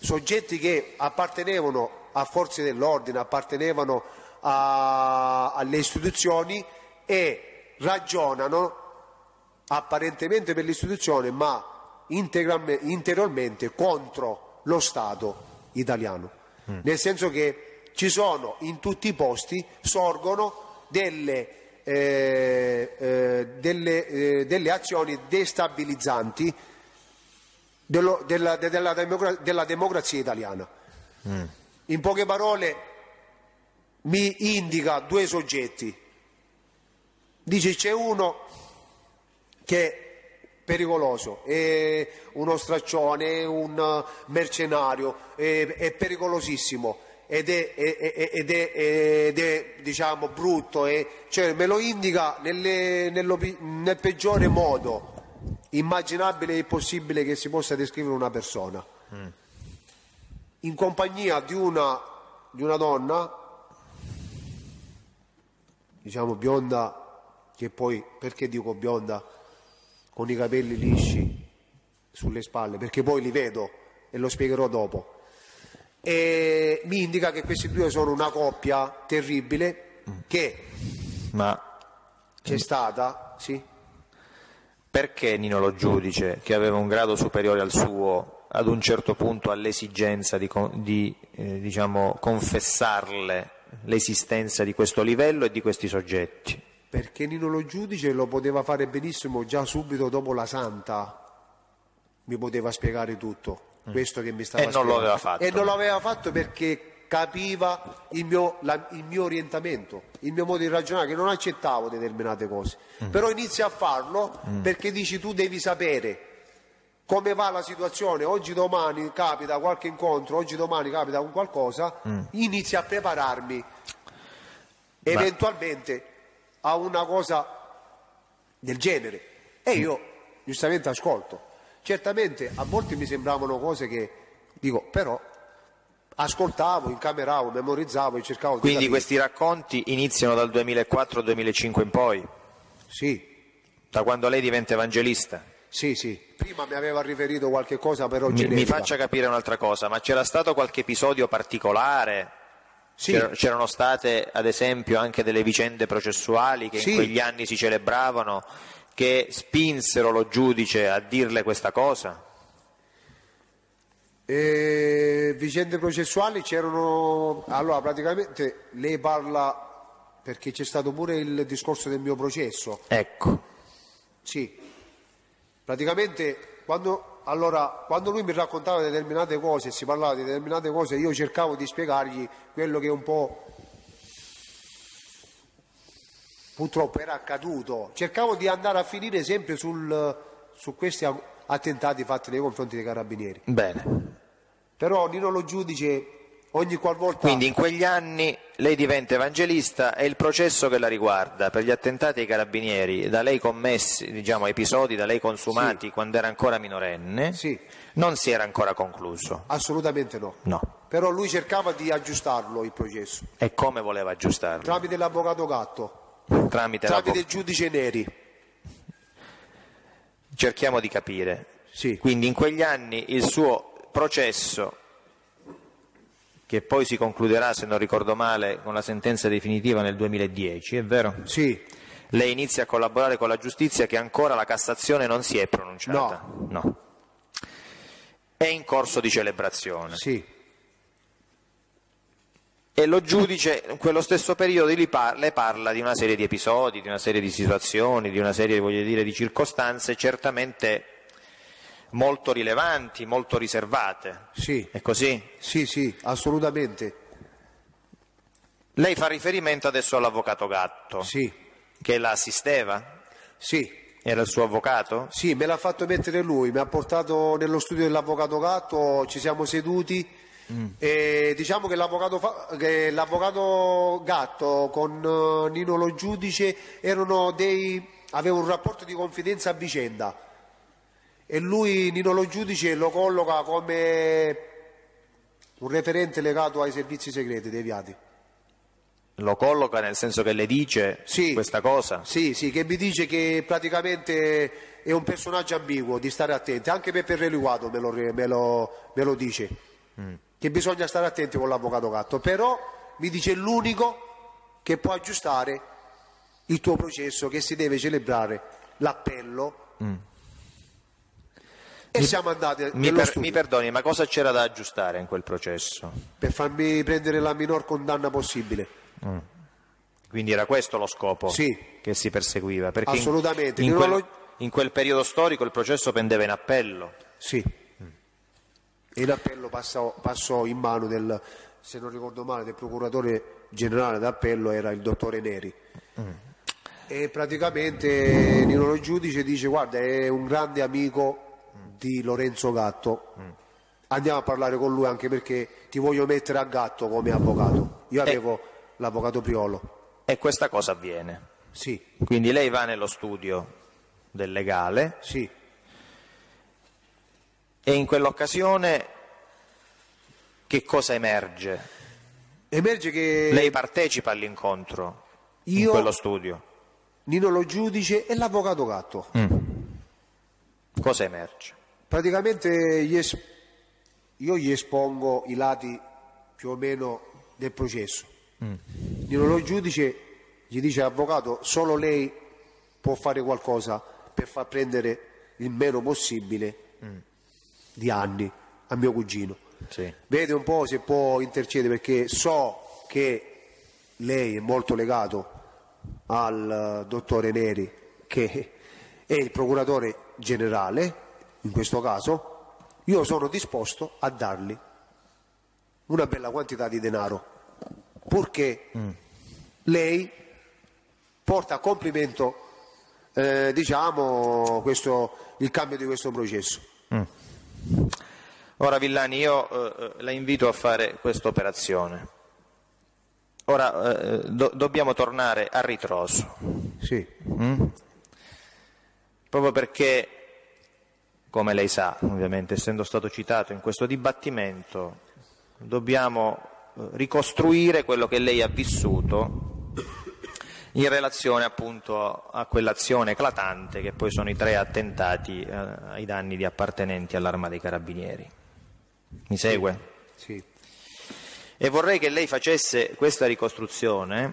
soggetti che appartenevano a forze dell'ordine, appartenevano a- alle istituzioni e ragionano apparentemente per l'istituzione ma interiormente contro lo Stato italiano. Nel senso che ci sono in tutti i posti, sorgono delle, eh, eh, delle, eh, delle azioni destabilizzanti dello- della, de- della democra- della democrazia italiana. In poche parole mi indica due soggetti. Dice c'è uno che è pericoloso, è uno straccione, è un mercenario, è, è pericolosissimo ed è, è- ed è- ed è, diciamo brutto, è- cioè, me lo indica nelle- nel peggiore modo immaginabile e possibile che si possa descrivere una persona. In compagnia di una, di una donna, diciamo bionda, che poi perché dico bionda? Con i capelli lisci sulle spalle, perché poi li vedo e lo spiegherò dopo. E mi indica che questi due sono una coppia terribile che
Ma
c'è stata, sì,
perché Nino Lo Giudice, che aveva un grado superiore al suo, ad un certo punto ha l'esigenza di, di, eh, diciamo, confessarle l'esistenza di questo livello e di questi soggetti?
perché Nino Lo Giudice lo poteva fare benissimo già subito dopo la Santa, mi poteva spiegare tutto, questo che mi stava
E non lo aveva fatto.
E non lo aveva fatto perché capiva il mio, la- il mio orientamento, il mio modo di ragionare, che non accettavo determinate cose. Però inizia a farlo perché dici tu devi sapere come va la situazione, oggi domani capita qualche incontro, oggi domani capita un qualcosa, inizio a prepararmi eventualmente a una cosa del genere. E io giustamente ascolto. Certamente a volte mi sembravano cose che dico, però ascoltavo, incameravo, memorizzavo e cercavo di
Quindi
capire.
questi racconti iniziano dal 2004-2005 in poi,
Sì,
da quando lei diventa evangelista.
Sì, sì. Prima mi aveva riferito qualche cosa, però
Mi, mi faccia capire un'altra cosa, ma c'era stato qualche episodio particolare?
Sì.
C'era- C'erano state ad esempio anche delle vicende processuali che
Sì.
in quegli anni si celebravano che spinsero lo giudice a dirle questa cosa?
E vicende processuali c'erano. Allora, praticamente lei parla perché c'è stato pure il discorso del mio processo.
Ecco,
Sì. Praticamente quando, allora, quando lui mi raccontava determinate cose, si parlava di determinate cose, io cercavo di spiegargli quello che un po' purtroppo era accaduto. Cercavo di andare a finire sempre sul- su questi attentati fatti nei confronti dei carabinieri.
bene.
Però Nino Lo Giudice ogni qualvolta...
Quindi in quegli anni lei diventa evangelista e il processo che la riguarda per gli attentati ai carabinieri da lei commessi, diciamo episodi da lei consumati quando era ancora minorenne,
Sì.
non si era ancora concluso.
Assolutamente no.
No.
Però lui cercava di aggiustarlo il processo
E come voleva aggiustarlo?
tramite l'avvocato Gatto,
Tramite,
tramite il giudice Neri.
Cerchiamo di capire.
Sì.
Quindi in quegli anni il suo processo, che poi si concluderà, se non ricordo male, con la sentenza definitiva nel 2010, è vero?
Sì,
Lei inizia a collaborare con la giustizia che ancora la Cassazione non si è pronunciata. No. È in corso di celebrazione.
sì,
E lo giudice in quello stesso periodo gli par- le parla di una serie di episodi, di una serie di situazioni, di una serie voglio dire, di circostanze certamente molto rilevanti, molto riservate.
sì,
È così?
sì, sì, assolutamente.
Lei fa riferimento adesso all'avvocato Gatto,
Sì,
che la assisteva?
sì,
Era il suo avvocato?
sì, me l'ha fatto mettere lui, mi ha portato nello studio dell'avvocato Gatto, ci siamo seduti e diciamo che l'avvocato, fa- che l'avvocato Gatto con eh, Nino Lo Giudice erano dei, aveva un rapporto di confidenza a vicenda e lui, Nino Lo Giudice, lo colloca come un referente legato ai servizi segreti deviati.
Lo colloca nel senso che le dice
Sì.
questa cosa?
Sì, sì, che mi dice che praticamente è un personaggio ambiguo, di stare attenti, anche Peppe Reliquato me lo, me lo- me lo dice, che bisogna stare attenti con l'avvocato Gatto, però mi dice l'unico che può aggiustare il tuo processo, che si deve celebrare l'appello. E siamo andati
Mi, per- mi perdoni, ma cosa c'era da aggiustare in quel processo?
per farmi prendere la minor condanna possibile.
Quindi era questo lo scopo
Sì.
che si perseguiva? Perché in-
Assolutamente.
In,
Io
quel,
lo-
in quel periodo storico il processo pendeva in appello.
Sì. E l'appello passò, passò in mano del, se non ricordo male, del procuratore generale d'appello era il dottore Neri. E praticamente Nino Lo Giudice dice guarda è un grande amico di Lorenzo Gatto. Andiamo a parlare con lui anche perché ti voglio mettere a gatto come avvocato. Io avevo l'avvocato Priolo.
E questa cosa avviene.
Sì,
Quindi lei va nello studio del legale
sì,
e in quell'occasione che cosa emerge?
Emerge che
Lei partecipa all'incontro in
Io-
quello studio.
Nino Lo Giudice e l'avvocato Gatto.
Cosa emerge?
Praticamente gli es- io gli espongo i lati più o meno del processo. Nino Lo Giudice gli dice avvocato solo lei può fare qualcosa per far prendere il meno possibile di anni a mio cugino.
Sì.
Vede un po' se può intercedere perché so che lei è molto legato al eh, dottore Neri che è il procuratore generale in questo caso. Io sono disposto a dargli una bella quantità di denaro purché lei porta a compimento eh, diciamo questo, il cambio di questo processo.
Ora Villani, io eh, eh, la invito a fare questa operazione. Ora eh, do- dobbiamo tornare a ritroso,
Sì,
proprio perché, come lei sa, ovviamente essendo stato citato in questo dibattimento, dobbiamo eh, ricostruire quello che lei ha vissuto in relazione appunto a quell'azione eclatante che poi sono i tre attentati eh, ai danni di appartenenti all'arma dei carabinieri. Mi segue?
Sì.
E vorrei che lei facesse questa ricostruzione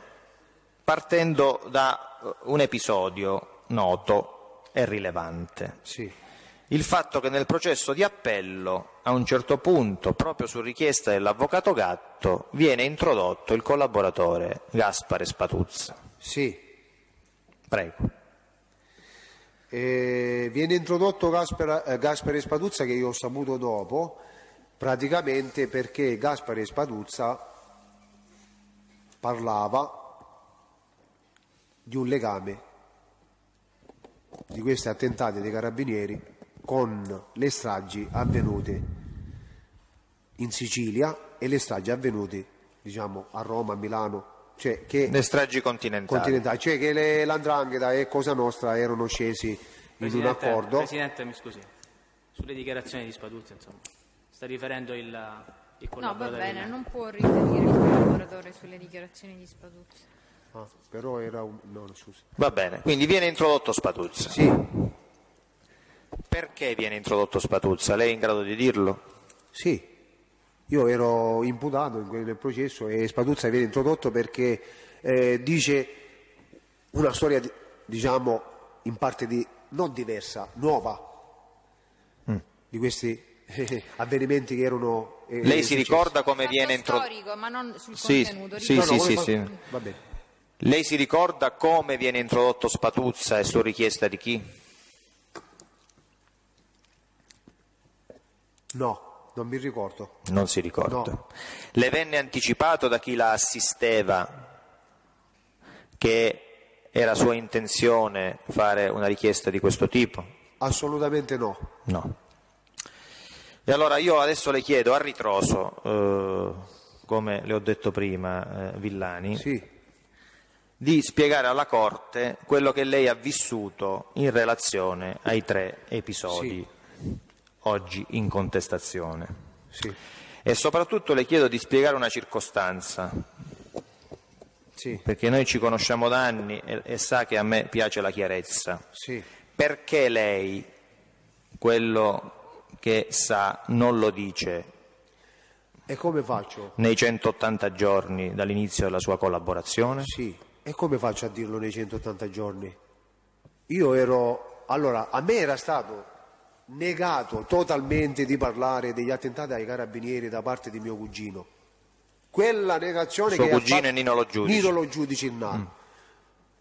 partendo da eh, un episodio noto e rilevante.
Sì.
Il fatto che nel processo di appello, a un certo punto, proprio su richiesta dell'avvocato Gatto, viene introdotto il collaboratore Gaspare Spatuzza.
Sì.
Prego.
E viene introdotto eh, Gaspare Spaduzza che io ho saputo dopo, praticamente perché Gaspare Spaduzza parlava di un legame di questi attentati dei carabinieri con le stragi avvenute in Sicilia e le stragi avvenute diciamo a Roma, a Milano, cioè che
Le stragi continentali.
continentali, cioè che le, l'Andrangheta e Cosa Nostra erano scesi in un
Presidente,
accordo.
Presidente, mi scusi, sulle dichiarazioni di Spaduzzi, insomma, sta riferendo il, il
No, va
collaboratore.
bene, non può riferire il collaboratore sulle dichiarazioni di Spaduzzi.
Ah, però era un... no, scusa.
Va bene, quindi viene introdotto Spatuzza.
Sì,
Perché viene introdotto Spatuzza? Lei è in grado di dirlo?
sì. Io ero imputato in quel nel processo e Spaduzza viene introdotto perché eh, dice una storia, di- diciamo, in parte di, non diversa, nuova, di questi eh, avvenimenti che erano... eh,
Lei si
successi.
ricorda come viene introdotto?
storico, ma non sul
Sì,
contenuto.
sì,
No,
ricordo.
no,
sì,
come
sì,
fa-
sì.
Va bene.
Lei si ricorda come viene introdotto Spatuzza e su richiesta di chi?
No, non mi ricordo.
Non si ricorda.
No.
Le venne anticipato da chi la assisteva che era sua intenzione fare una richiesta di questo tipo?
Assolutamente no.
No. E allora io adesso le chiedo a ritroso, eh, come le ho detto prima, eh, Villani,
Sì,
di spiegare alla Corte quello che lei ha vissuto in relazione ai tre episodi oggi in contestazione.
sì,
E soprattutto le chiedo di spiegare una circostanza,
sì,
perché noi ci conosciamo da anni e, e sa che a me piace la chiarezza.
sì.
Perché lei quello che sa non lo dice
E come faccio?
nei 180 giorni dall'inizio della sua collaborazione?
Sì, e come faccio a dirlo nei 180 giorni? Io ero, allora, a me era stato negato totalmente di parlare degli attentati ai carabinieri da parte di mio cugino. Quella negazione
Suo
che
cugino
fatto-
è Nino Lo Giudice.
Nino Lo Giudice il Nano.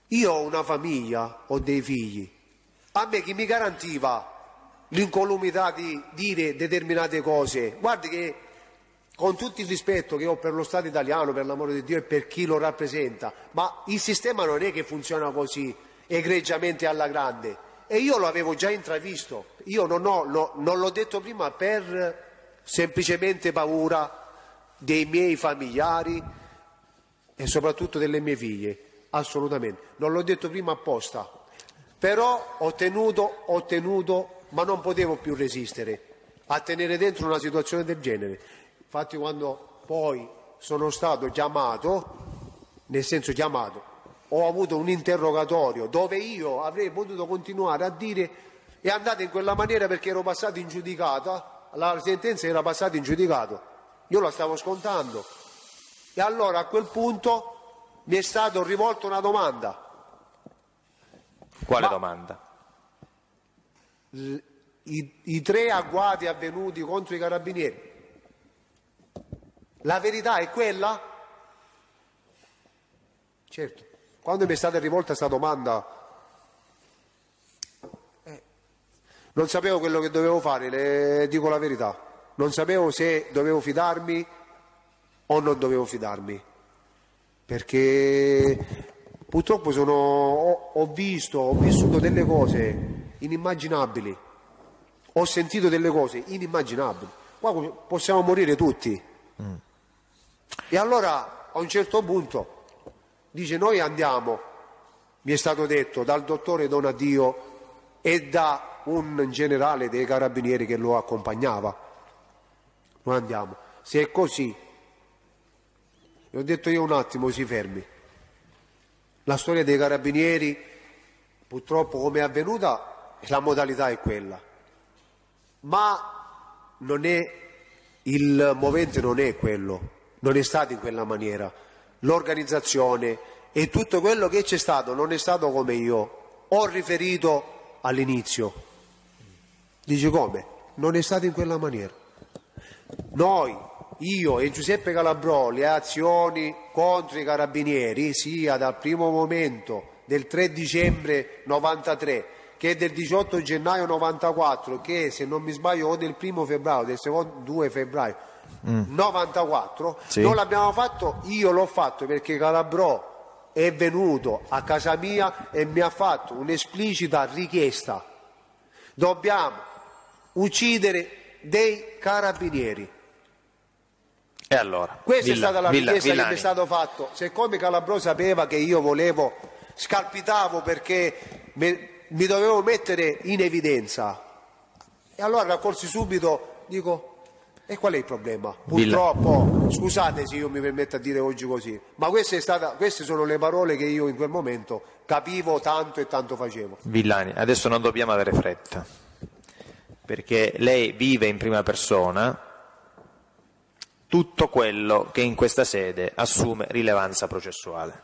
Io ho una famiglia, ho dei figli. A me chi mi garantiva l'incolumità di dire determinate cose? Guardi che con tutto il rispetto che ho per lo Stato italiano, per l'amore di Dio e per chi lo rappresenta, ma il sistema non è che funziona così egregiamente alla grande. E io lo avevo già intravisto, io non, ho- lo- non l'ho detto prima per semplicemente paura dei miei familiari e soprattutto delle mie figlie, assolutamente, non l'ho detto prima apposta, però ho tenuto, ho tenuto, ma non potevo più resistere a tenere dentro una situazione del genere. Infatti quando poi sono stato chiamato, nel senso chiamato, ho avuto un interrogatorio dove io avrei potuto continuare a dire è andata in quella maniera perché ero passato in giudicata, la sentenza era passata in giudicato, io la stavo scontando. E allora a quel punto mi è stato rivolto una domanda.
Quale
Ma-
domanda?
I, i tre agguati avvenuti contro i carabinieri. La verità è quella? Certo. Quando mi è stata rivolta questa domanda, eh, non sapevo quello che dovevo fare, le dico la verità. Non sapevo se dovevo fidarmi o non dovevo fidarmi. Perché purtroppo sono, ho, ho visto, ho vissuto delle cose inimmaginabili. Ho sentito delle cose inimmaginabili. Qua possiamo morire tutti. E allora a un certo punto dice noi andiamo, mi è stato detto dal dottore Donadio e da un generale dei carabinieri che lo accompagnava. Noi andiamo. Se è così, gli ho detto io un attimo, si fermi. La storia dei carabinieri, purtroppo come è avvenuta, la modalità è quella. Ma è, il movente non è quello, non è stato in quella maniera. L'organizzazione e tutto quello che c'è stato non è stato come io ho riferito all'inizio. Dice come? Non è stato in quella maniera. Noi, io e Giuseppe Calabrò, le azioni contro i carabinieri, sia dal primo momento del 3 dicembre 93 che del 18 gennaio 94, che se non mi sbaglio o del primo febbraio, del secondo 2 febbraio 94,
Sì.
non l'abbiamo fatto, io l'ho fatto perché Calabrò è venuto a casa mia e mi ha fatto un'esplicita richiesta. Dobbiamo uccidere dei carabinieri.
E allora?
Questa
Villa-
è stata la
Villa-
richiesta che mi
Villani.
è stato fatto. Siccome Calabrò sapeva che io volevo, scalpitavo perché me- mi dovevo mettere in evidenza. E allora raccolsi subito, dico, e qual è il problema? Purtroppo, scusate se io mi permetto a dire oggi così, ma questa è stata- queste sono le parole che io in quel momento capivo tanto e tanto facevo.
Villani, adesso non dobbiamo avere fretta, perché lei vive in prima persona tutto quello che in questa sede assume rilevanza processuale.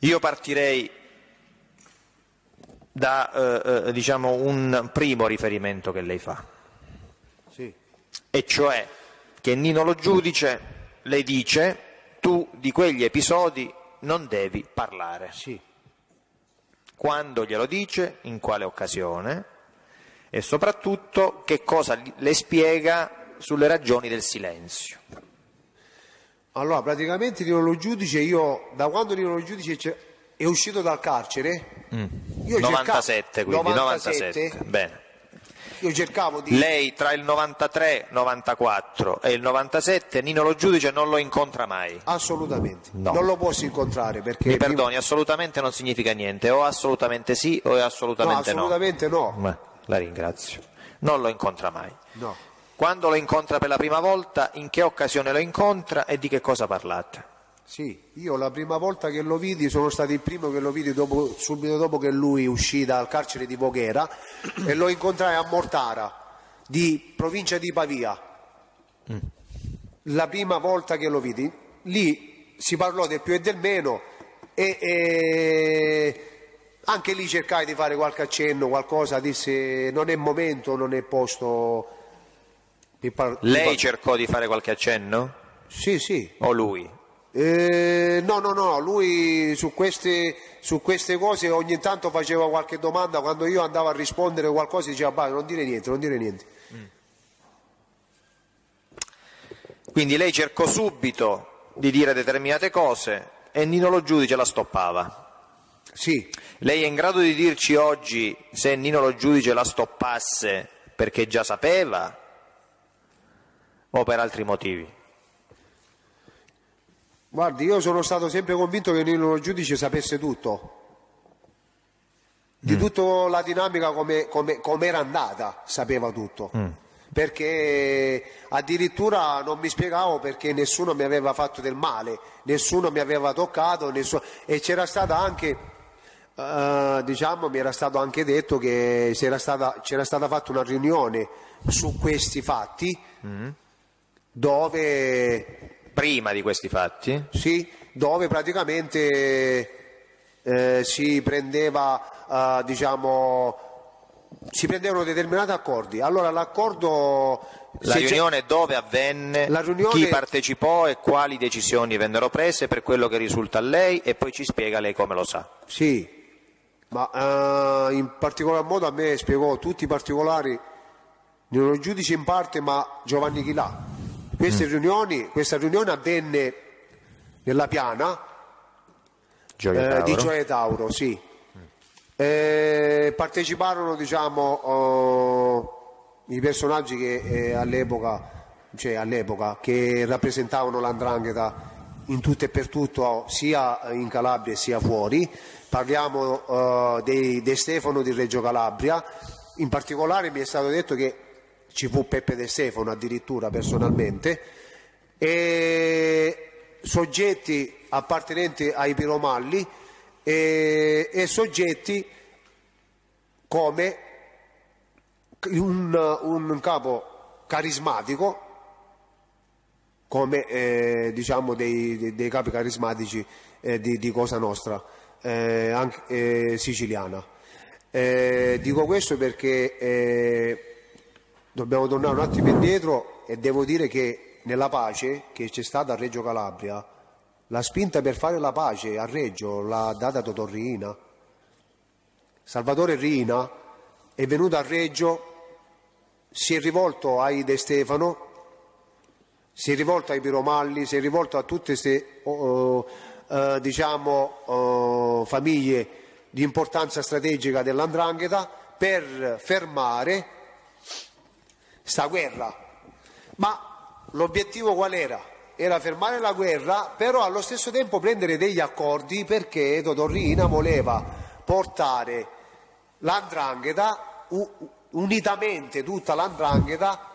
Io partirei da eh, eh, diciamo, un primo riferimento che lei fa,
Sì.
e cioè che Nino Lo Giudice le dice tu di quegli episodi non devi parlare
Sì.
quando glielo dice, in quale occasione e soprattutto che cosa le spiega sulle ragioni del silenzio.
Allora, praticamente Nino Lo Giudice, io da quando Nino Lo Giudice è uscito dal carcere, io
97
cercavo,
quindi,
97,
97. Bene.
io cercavo di...
Lei tra il 93, 94 e il 97 Nino Lo Giudice non lo incontra mai.
Assolutamente,
No.
non lo posso incontrare perché...
Mi perdoni, assolutamente non significa niente, o assolutamente sì o è
No,
assolutamente
assolutamente no.
Ma, la ringrazio. Non lo incontra mai.
no.
Quando lo incontra per la prima volta, in che occasione lo incontra e di che cosa parlate?
Sì, io la prima volta che lo vidi sono stato il primo che lo vidi dopo- subito dopo che lui uscì dal carcere di Voghera e lo incontrai a Mortara, di provincia di Pavia. La prima volta che lo vidi, lì si parlò del più e del meno e, e anche lì cercai di fare qualche accenno, qualcosa, disse non è momento, non è posto. di par- di
Lei
par-
cercò di fare qualche accenno?
Sì, sì,
O lui?
Eh, no, no, no, lui su queste, su queste cose ogni tanto faceva qualche domanda, quando io andavo a rispondere qualcosa diceva "Bah, non dire niente, non dire niente.
Quindi lei cercò subito di dire determinate cose e Nino Lo Giudice la stoppava.
Sì,
Lei è in grado di dirci oggi se Nino Lo Giudice la stoppasse perché già sapeva o per altri motivi?
Guardi, io sono stato sempre convinto che Nino Giudice sapesse tutto. Di tutta la dinamica come, come- come era andata, sapeva tutto. Perché addirittura non mi spiegavo perché nessuno mi aveva fatto del male, nessuno mi aveva toccato, nessuno- e c'era stata anche Eh, diciamo mi era stato anche detto che c'era stata, c'era stata fatta una riunione su questi fatti dove,
Prima di questi fatti?
sì, dove praticamente eh, si prendeva eh, diciamo si prendevano determinati accordi allora l'accordo
La riunione dove avvenne,
La riunione-
chi partecipò e quali decisioni vennero prese per quello che risulta a lei e poi ci spiega lei come lo sa.
Sì, ma eh, in particolar modo a me spiegò tutti i particolari, non lo giudice in parte, ma Giovanni Chilà. Queste riunioni, questa riunione avvenne nella piana
Gioia
eh, di. Gioia Tauro, sì. Eh, parteciparono diciamo, oh, i personaggi che eh, all'epoca, cioè all'epoca, che rappresentavano l'andrangheta in tutto e per tutto, sia in Calabria sia fuori. Parliamo eh, dei De Stefano di Reggio Calabria. In particolare mi è stato detto che ci fu Peppe De Stefano addirittura personalmente. E soggetti appartenenti ai piromalli e, e soggetti come un, un capo carismatico come eh, diciamo dei, dei, capi carismatici eh, di, di, Cosa Nostra eh, anche, eh, siciliana. Eh, dico questo perché eh, dobbiamo tornare un attimo indietro e devo dire che nella pace che c'è stata a Reggio Calabria, la spinta per fare la pace a Reggio l'ha data Totò Riina. Salvatore Riina è venuto a Reggio, si è rivolto ai De Stefano si è rivolto ai piromalli, si è rivolto a tutte queste oh, oh, diciamo, oh, famiglie di importanza strategica dell'andrangheta per fermare sta guerra. Ma l'obiettivo qual era? Era fermare la guerra, però allo stesso tempo prendere degli accordi perché Totorrina voleva portare l'andrangheta, unitamente tutta l'andrangheta,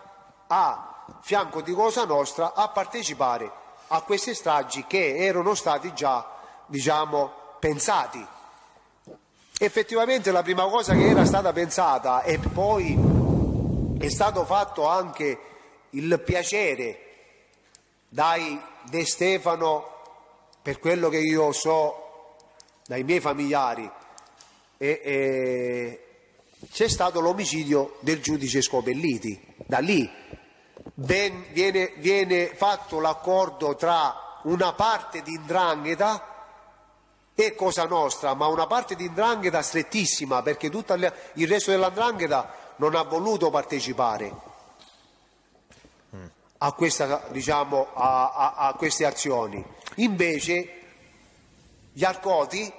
a fianco di Cosa Nostra a partecipare a queste stragi che erano stati già, diciamo, pensati. Effettivamente la prima cosa che era stata pensata e poi è stato fatto anche il piacere dai De Stefano, per quello che io so dai miei familiari, e, e, c'è stato l'omicidio del giudice Scopelliti. Da lì ben, viene, viene fatto l'accordo tra una parte di Indrangheta e Cosa Nostra, ma una parte di Indrangheta strettissima perché tutto il resto dell'Andrangheta non ha voluto partecipare a, questa, diciamo, a, a, a queste azioni. Invece gli Arcoti,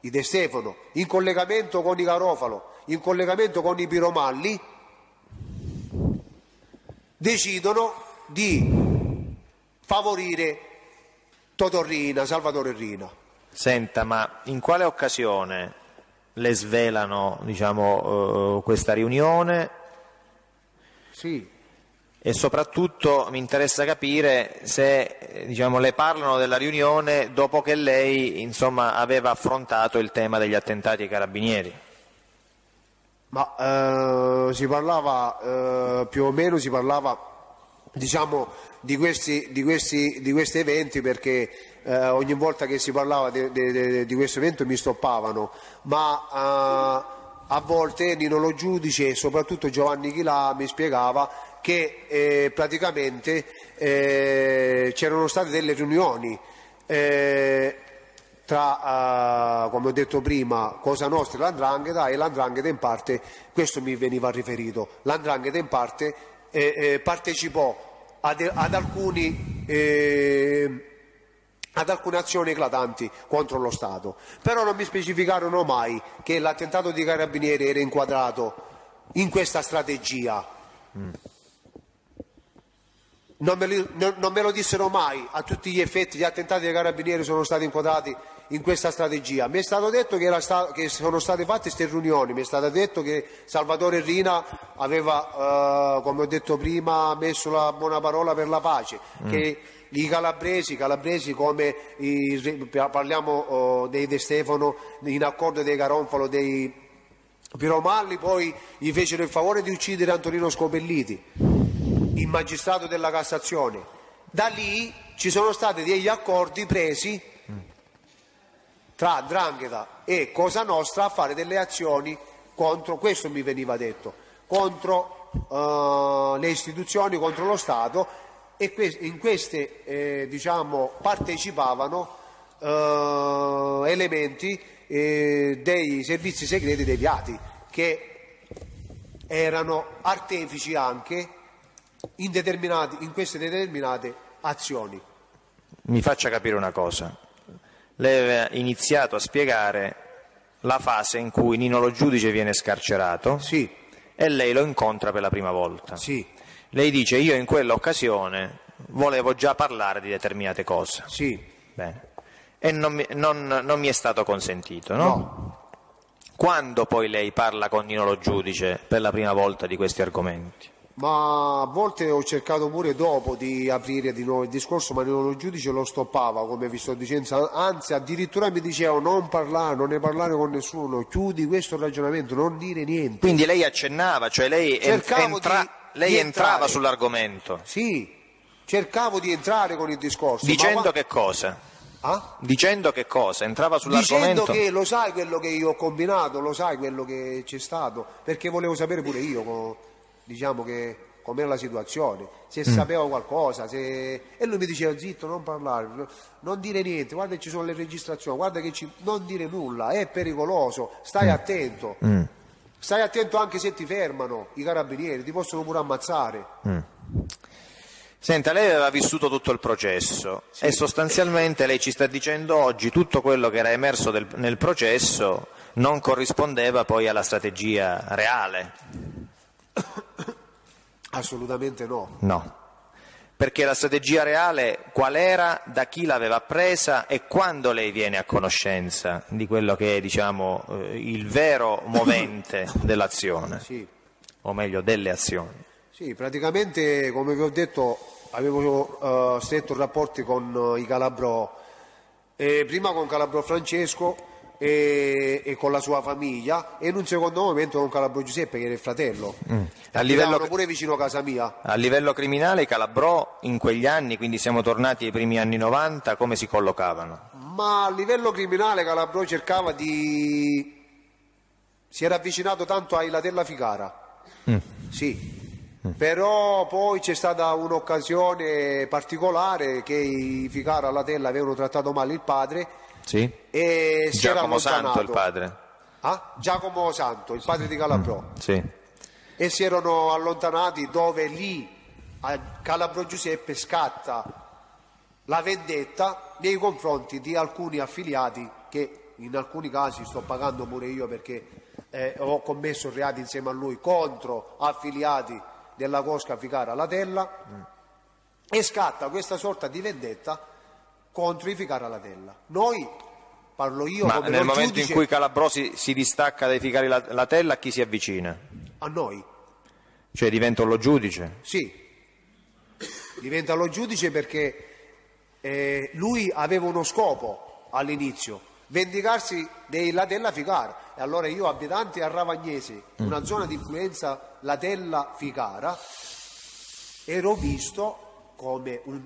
i De Stefano, in collegamento con i Garofalo, in collegamento con i Piromalli, decidono di favorire Totorrina, Salvatore Rina.
Senta, ma in quale occasione le svelano diciamo, uh, questa riunione?
Sì.
E soprattutto mi interessa capire se diciamo, le parlano della riunione dopo che lei insomma, aveva affrontato il tema degli attentati ai carabinieri.
Ma eh, si parlava eh, più o meno si parlava diciamo, di, questi, di, questi, di, questi, eventi perché eh, ogni volta che si parlava di questo evento mi stoppavano, ma eh, a volte Nino Lo Giudice e soprattutto Giovanni Chilà mi spiegava che eh, praticamente eh, c'erano state delle riunioni tra, uh, come ho detto prima, Cosa Nostra e l'Andrangheta e l'Andrangheta in parte, questo mi veniva riferito, l'Andrangheta in parte eh, eh, partecipò ad, ad, alcuni, eh, ad, alcune azioni eclatanti contro lo Stato, però non mi specificarono mai che l'attentato di Carabinieri era inquadrato in questa strategia. Mm. Non me, li, non me, lo dissero mai, a tutti gli effetti gli attentati dei carabinieri sono stati inquadrati in questa strategia. Mi è stato detto che, sta, che sono state fatte queste riunioni, mi è stato detto che Salvatore Rina aveva, eh, come ho detto prima, messo la buona parola per la pace, mm. che i calabresi, calabresi come i, parliamo oh, dei De Stefano, in accordo dei Caronfalo, dei Piromalli, poi gli fecero il favore di uccidere Antonino Scopelliti, il magistrato della Cassazione. Da lì ci sono stati degli accordi presi tra Drangheta e Cosa Nostra a fare delle azioni contro, questo mi veniva detto, contro uh, le istituzioni, contro lo Stato e in queste eh, diciamo, partecipavano uh, elementi eh, dei servizi segreti deviati che erano artefici anche in, in queste determinate azioni.
Mi faccia capire una cosa lei aveva iniziato a spiegare la fase in cui Nino Lo Giudice viene scarcerato
sì.
e lei lo incontra per la prima volta.
Sì.
Lei dice io in quell'occasione volevo già parlare di determinate cose.
Sì.
Bene. E non mi, non, non mi, è stato consentito, no?
no?
Quando poi lei parla con Nino Lo Giudice per la prima volta di questi argomenti?
Ma a volte ho cercato pure dopo di aprire di nuovo il discorso, ma il giudice lo stoppava, come vi sto dicendo, anzi addirittura mi diceva non parlare, non ne parlare con nessuno, chiudi questo ragionamento, non dire niente.
Quindi lei accennava, cioè lei,
Cercavo
entra-
di-
lei entrava
entrare.
sull'argomento,
Sì, cercavo di entrare con il discorso. ma
dicendo
qua-
che cosa?
Ah?
Dicendo che cosa? Entrava
Dicendo
sull'argomento?
che lo sai quello che io ho combinato, lo sai quello che c'è stato, perché volevo sapere pure io, diciamo che com'era la situazione, se
Mm.
sapeva qualcosa, se... e lui mi diceva zitto, non parlare, non dire niente, guarda che ci sono le registrazioni, guarda che ci... non dire nulla, è pericoloso, stai
Mm.
attento, stai attento anche se ti fermano i carabinieri, ti possono pure ammazzare.
Senta, lei aveva vissuto tutto il processo e sostanzialmente lei ci sta dicendo oggi tutto quello che era emerso del- nel processo non corrispondeva poi alla strategia reale.
Assolutamente no.
No. Perché la strategia reale qual era, da chi l'aveva presa e quando lei viene a conoscenza di quello che è diciamo, eh, il vero movente dell'azione,
Sì.
o meglio delle azioni.
Sì, praticamente come vi ho detto avevo eh, stretto rapporti con eh, i Calabrò, eh, prima con Calabrò Francesco e, e con la sua famiglia e in un secondo momento con Calabrò Giuseppe che era il fratello.
Mm. A livello-
pure vicino a casa mia.
A livello criminale i Calabrò in quegli anni, quindi siamo tornati ai primi anni 90, come si collocavano?
Ma a livello criminale Calabrò cercava di... si era avvicinato tanto a Ilatella Ficara. Sì. Però poi c'è stata un'occasione particolare che i Ficara e Latella avevano trattato male il padre
Sì?
e
Giacomo Santo il padre.
Ah? Giacomo Santo, il padre di Calabrò.
Sì.
E si erano allontanati dove lì a Calabro Giuseppe scatta la vendetta nei confronti di alcuni affiliati che in alcuni casi sto pagando pure io perché eh, ho commesso reati insieme a lui contro affiliati della Cosca Ficara Latella e scatta questa sorta di vendetta contro i Ficara Latella. Noi, parlo io
Ma nel momento
giudice,
in cui Calabrò si, distacca dai Ficari la, la Tella, a chi si avvicina?
a noi
Cioè diventa lo giudice?
Sì, diventa lo giudice perché eh, lui aveva uno scopo all'inizio, vendicarsi dei Latella Ficara. E allora io, abitante a Ravagnese, una zona di influenza Latella Ficara, ero visto come un,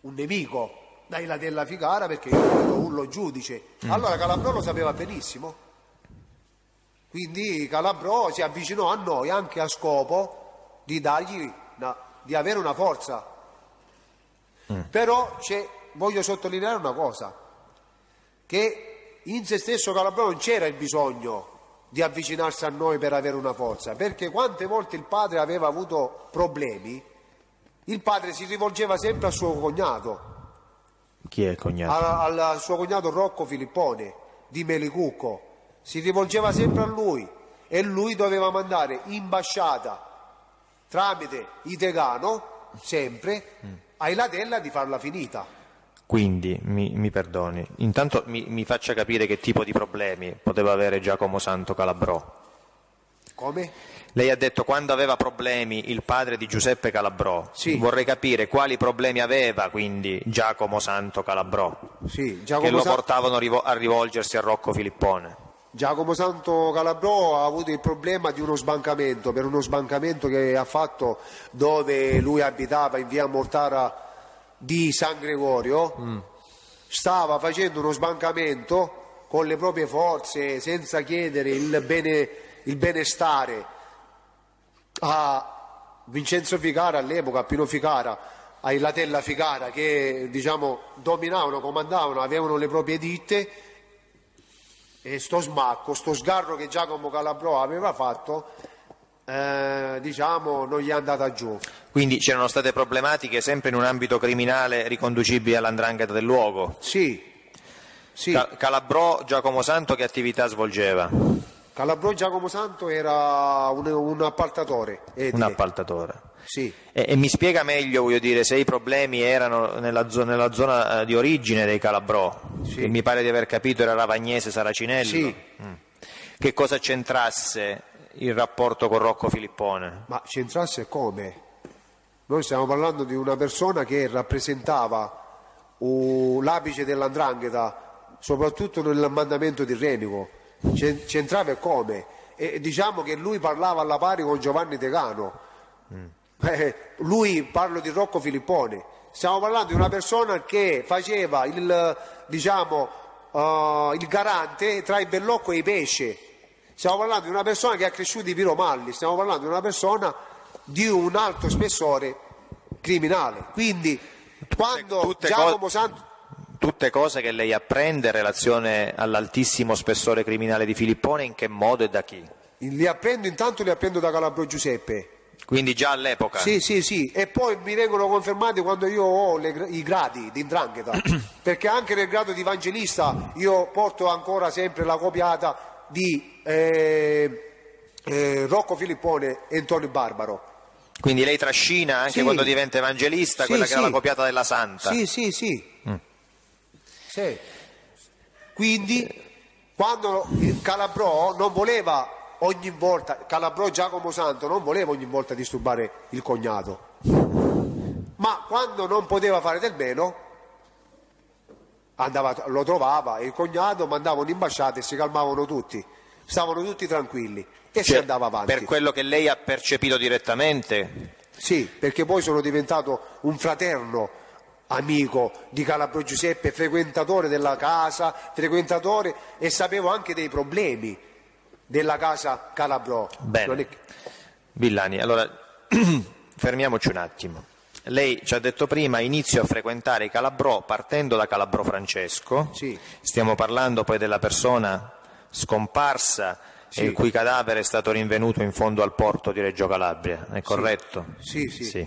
un nemico dai Latella Ficara perché io ero un lo giudice. Allora Calabrò lo sapeva benissimo. Quindi Calabrò si avvicinò a noi anche a scopo di dargli una- di avere una forza. Però c'è- voglio sottolineare una cosa, che in se stesso Calabrò non c'era il bisogno di avvicinarsi a noi per avere una forza, perché quante volte il padre aveva avuto problemi, il padre si rivolgeva sempre al suo cognato,
Chi è il cognato?
al, al suo cognato Rocco Filippone di Melicucco, si rivolgeva sempre a lui e lui doveva mandare imbasciata tramite Itegano, sempre, ai Latella di farla finita.
Quindi, mi, mi perdoni, intanto mi, mi faccia capire che tipo di problemi poteva avere Giacomo Santo Calabrò.
Come?
Lei ha detto quando aveva problemi il padre di Giuseppe Calabrò.
Sì.
Vorrei capire quali problemi aveva quindi Giacomo Santo Calabrò,
Sì,
che
Giacomo,
lo
Sa-
portavano a rivolgersi a Rocco Filippone.
Giacomo Santo Calabrò ha avuto il problema di uno sbancamento, per uno sbancamento che ha fatto dove lui abitava in via Mortara di San Gregorio, stava facendo uno sbancamento con le proprie forze senza chiedere il, bene- il benestare a Vincenzo Ficara all'epoca, a Pino Ficara, ai Latella Ficara che diciamo dominavano, comandavano, avevano le proprie ditte e sto smacco, sto sgarro che Giacomo Calabrò aveva fatto, eh, diciamo, non gli è andata giù.
Quindi c'erano state problematiche sempre in un ambito criminale riconducibili all'andrangheta del luogo.
Sì, sì.
Ca- Calabrò, Giacomo Santo che attività svolgeva?
Calabrò Giacomo Santo era un, un appaltatore. edile.
Un appaltatore.
Sì,
E, e mi spiega meglio, voglio dire, se i problemi erano nella, zo- nella zona eh, di origine dei Calabrò,
Sì.
che mi pare di aver capito era Ravagnese Saracinello,
Sì.
Mm. che cosa c'entrasse il rapporto con Rocco Filippone?
Ma c'entrasse come? Noi stiamo parlando di una persona che rappresentava uh, l'apice dell'andrangheta, soprattutto nel mandamento di Renico. C'en- C'entrava e come? E diciamo che lui parlava alla pari con Giovanni Tegano. Eh, lui parlo di Rocco Filippone. Stiamo parlando di una persona che faceva il, diciamo, uh, il garante tra il bellocco e i pesce. Stiamo parlando di una persona che ha cresciuto i piromalli, stiamo parlando di una persona di un alto spessore criminale. Quindi quando Giacomo Santo
Tutte cose che lei apprende in relazione all'altissimo spessore criminale di Filippone, in che modo e da chi?
li apprendo intanto li apprendo da Calabro Giuseppe.
Quindi già all'epoca?
Sì, sì, sì, e poi mi vengono confermati quando io ho le i gradi di indrangheta, perché anche nel grado di evangelista io porto ancora sempre la copiata di eh, eh, Rocco Filippone e Antonio Barbaro.
Quindi lei trascina anche
Sì.
quando diventa evangelista
Sì,
quella che era la copiata della Santa?
Sì, sì, sì. Sì. Quindi quando Calabrò non voleva ogni volta, Calabrò Giacomo Santo non voleva ogni volta disturbare il cognato, ma quando non poteva fare del meno andava, lo trovava e il cognato mandava un'imbasciata e si calmavano tutti, stavano tutti tranquilli e si
Cioè,
andava avanti.
Per quello che lei ha percepito direttamente,
Sì, perché poi sono diventato un fraterno amico di Calabro Giuseppe, frequentatore della casa, frequentatore e sapevo anche dei problemi della casa Calabro.
Bene.
È
Villani, allora fermiamoci un attimo. Lei ci ha detto prima inizio a frequentare i Calabrò partendo da Calabrò Francesco.
Sì.
Stiamo parlando poi della persona scomparsa
Sì.
il cui cadavere è stato rinvenuto in fondo al porto di Reggio Calabria, è corretto?
Sì, sì.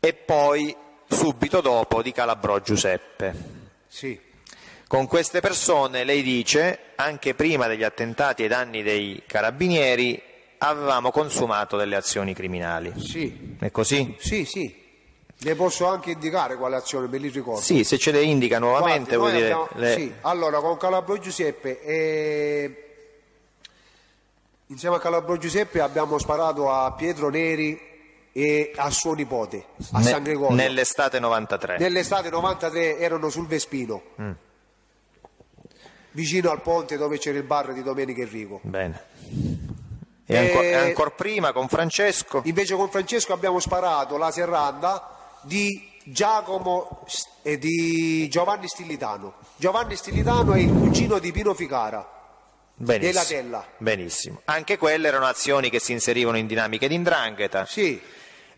E poi subito dopo di Calabrò Giuseppe.
Sì,
Con queste persone, lei dice, anche prima degli attentati ai danni dei carabinieri, avevamo consumato delle azioni criminali.
sì,
È così?
sì, sì. Le posso anche indicare quale azione, me li ricordo.
Sì, se ce le indica nuovamente
Guardi,
vuol dire...
abbiamo-
le-
sì, allora con Calabro Giuseppe eh, insieme a Calabro Giuseppe abbiamo sparato a Pietro Neri e a suo nipote, a
ne-
San Gregorio.
Nell'estate 93.
Nell'estate 93 erano sul Vespino,
Mm.
vicino al ponte dove c'era il bar di Domenica Enrico.
Bene. E,
Eh,
e ancora prima con Francesco?
Invece con Francesco abbiamo sparato la serranda di Giacomo e di Giovanni Stillitano. Giovanni Stillitano è il cugino di Pino Ficara.
Benissimo.
della Tella.
Benissimo. Anche quelle erano azioni che si inserivano in dinamiche di indrangheta
Sì,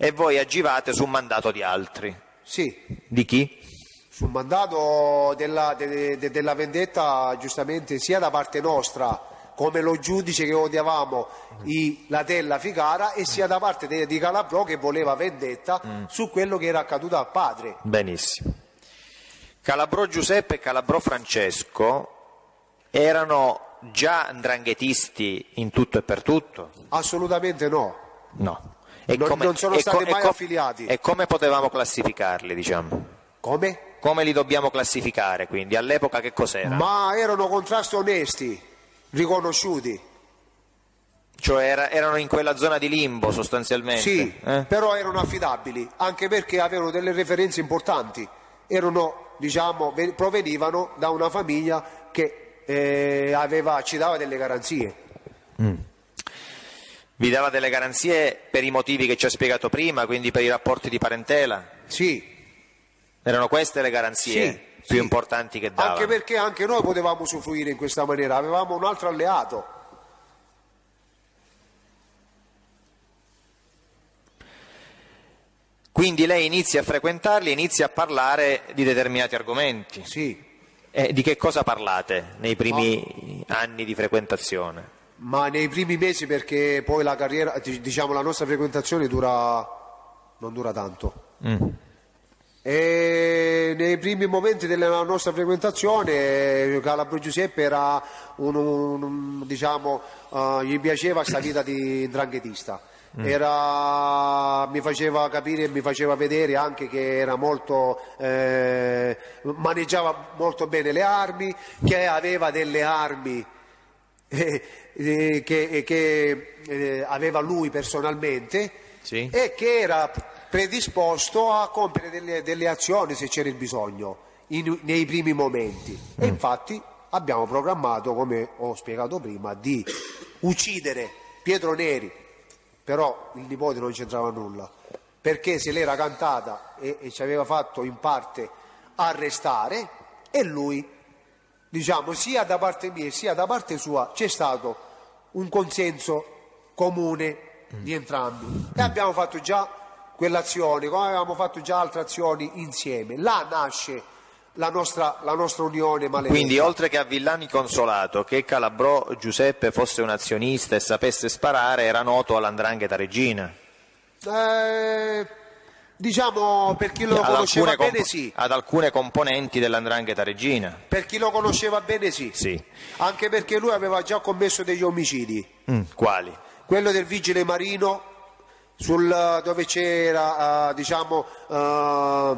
e voi agivate su mandato di altri.
sì,
Di chi?
sul mandato della, de- de- della vendetta giustamente sia da parte nostra come lo giudice che odiavamo i Latella Ficara e sia da parte de- di Calabrò che voleva vendetta su quello che era accaduto al padre.
Benissimo. Calabrò Giuseppe e Calabrò Francesco erano già ndranghetisti in tutto e per tutto?
Assolutamente no.
No.
Non- non sono
e
stati
e
mai affiliati.
E come potevamo classificarli, diciamo?
Come?
Come li dobbiamo classificare, quindi? All'epoca che cos'era?
Ma erano contrasti onesti, riconosciuti.
Cioè era- erano in quella zona di limbo sostanzialmente?
Sì,
eh?
però erano affidabili, anche perché avevano delle referenze importanti. Erano, diciamo, ve- provenivano da una famiglia che eh, aveva, ci dava delle garanzie.
Vi dava delle garanzie per i motivi che ci ha spiegato prima, quindi per i rapporti di parentela?
Sì,
Erano queste le garanzie
Sì,
più
sì.
importanti che dava?
anche perché anche noi potevamo usufruire in questa maniera, avevamo un altro alleato.
Quindi lei inizia a frequentarli, inizia a parlare di determinati argomenti.
Sì,
E di che cosa parlate nei primi anni di frequentazione?
Ma nei primi mesi perché poi la carriera, diciamo la nostra frequentazione dura, non dura tanto. E nei primi momenti della nostra frequentazione Calabro Giuseppe era un, un- diciamo eh, gli piaceva sta vita di dranghetista. Era- mi faceva capire e mi faceva vedere anche che era molto eh, maneggiava molto bene le armi che aveva delle armi eh, eh, che, che, eh, aveva lui personalmente
Sì.
e che era predisposto a compiere delle, delle azioni se c'era il bisogno in- nei primi momenti. E infatti abbiamo programmato, come ho spiegato prima, di uccidere Pietro Neri, però il nipote non c'entrava nulla, perché se l'era cantata e, e ci aveva fatto in parte arrestare e lui, diciamo, sia da parte mia sia da parte sua c'è stato un consenso comune di entrambi e abbiamo fatto già quell'azione, come avevamo fatto già altre azioni insieme. Là nasce la nostra, la nostra unione maledetta.
Quindi oltre che a Villani Consolato, che Calabrò Giuseppe fosse un azionista e sapesse sparare, era noto all'andrangheta regina.
Eh, diciamo per chi lo
Ad
conosceva bene
comp-
sì,
ad alcune componenti dell'andrangheta regina.
per chi lo conosceva bene sì.
Sì.
anche perché lui aveva già commesso degli omicidi.
Mm, quali?
quello del vigile marino sul, dove c'era eh, diciamo eh,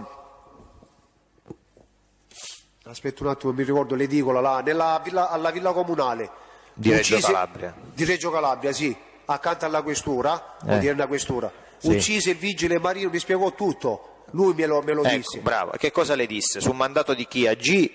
aspetta un attimo mi ricordo l'edicola là nella villa, alla villa comunale
Di Reggio Calabria.
di Reggio Calabria sì accanto alla questura
Eh.
odierna questura
Sì.
uccise il vigile marino mi spiegò tutto lui me lo, me lo
Ecco,
disse
bravo. Che cosa le disse? Su mandato di chi? A G?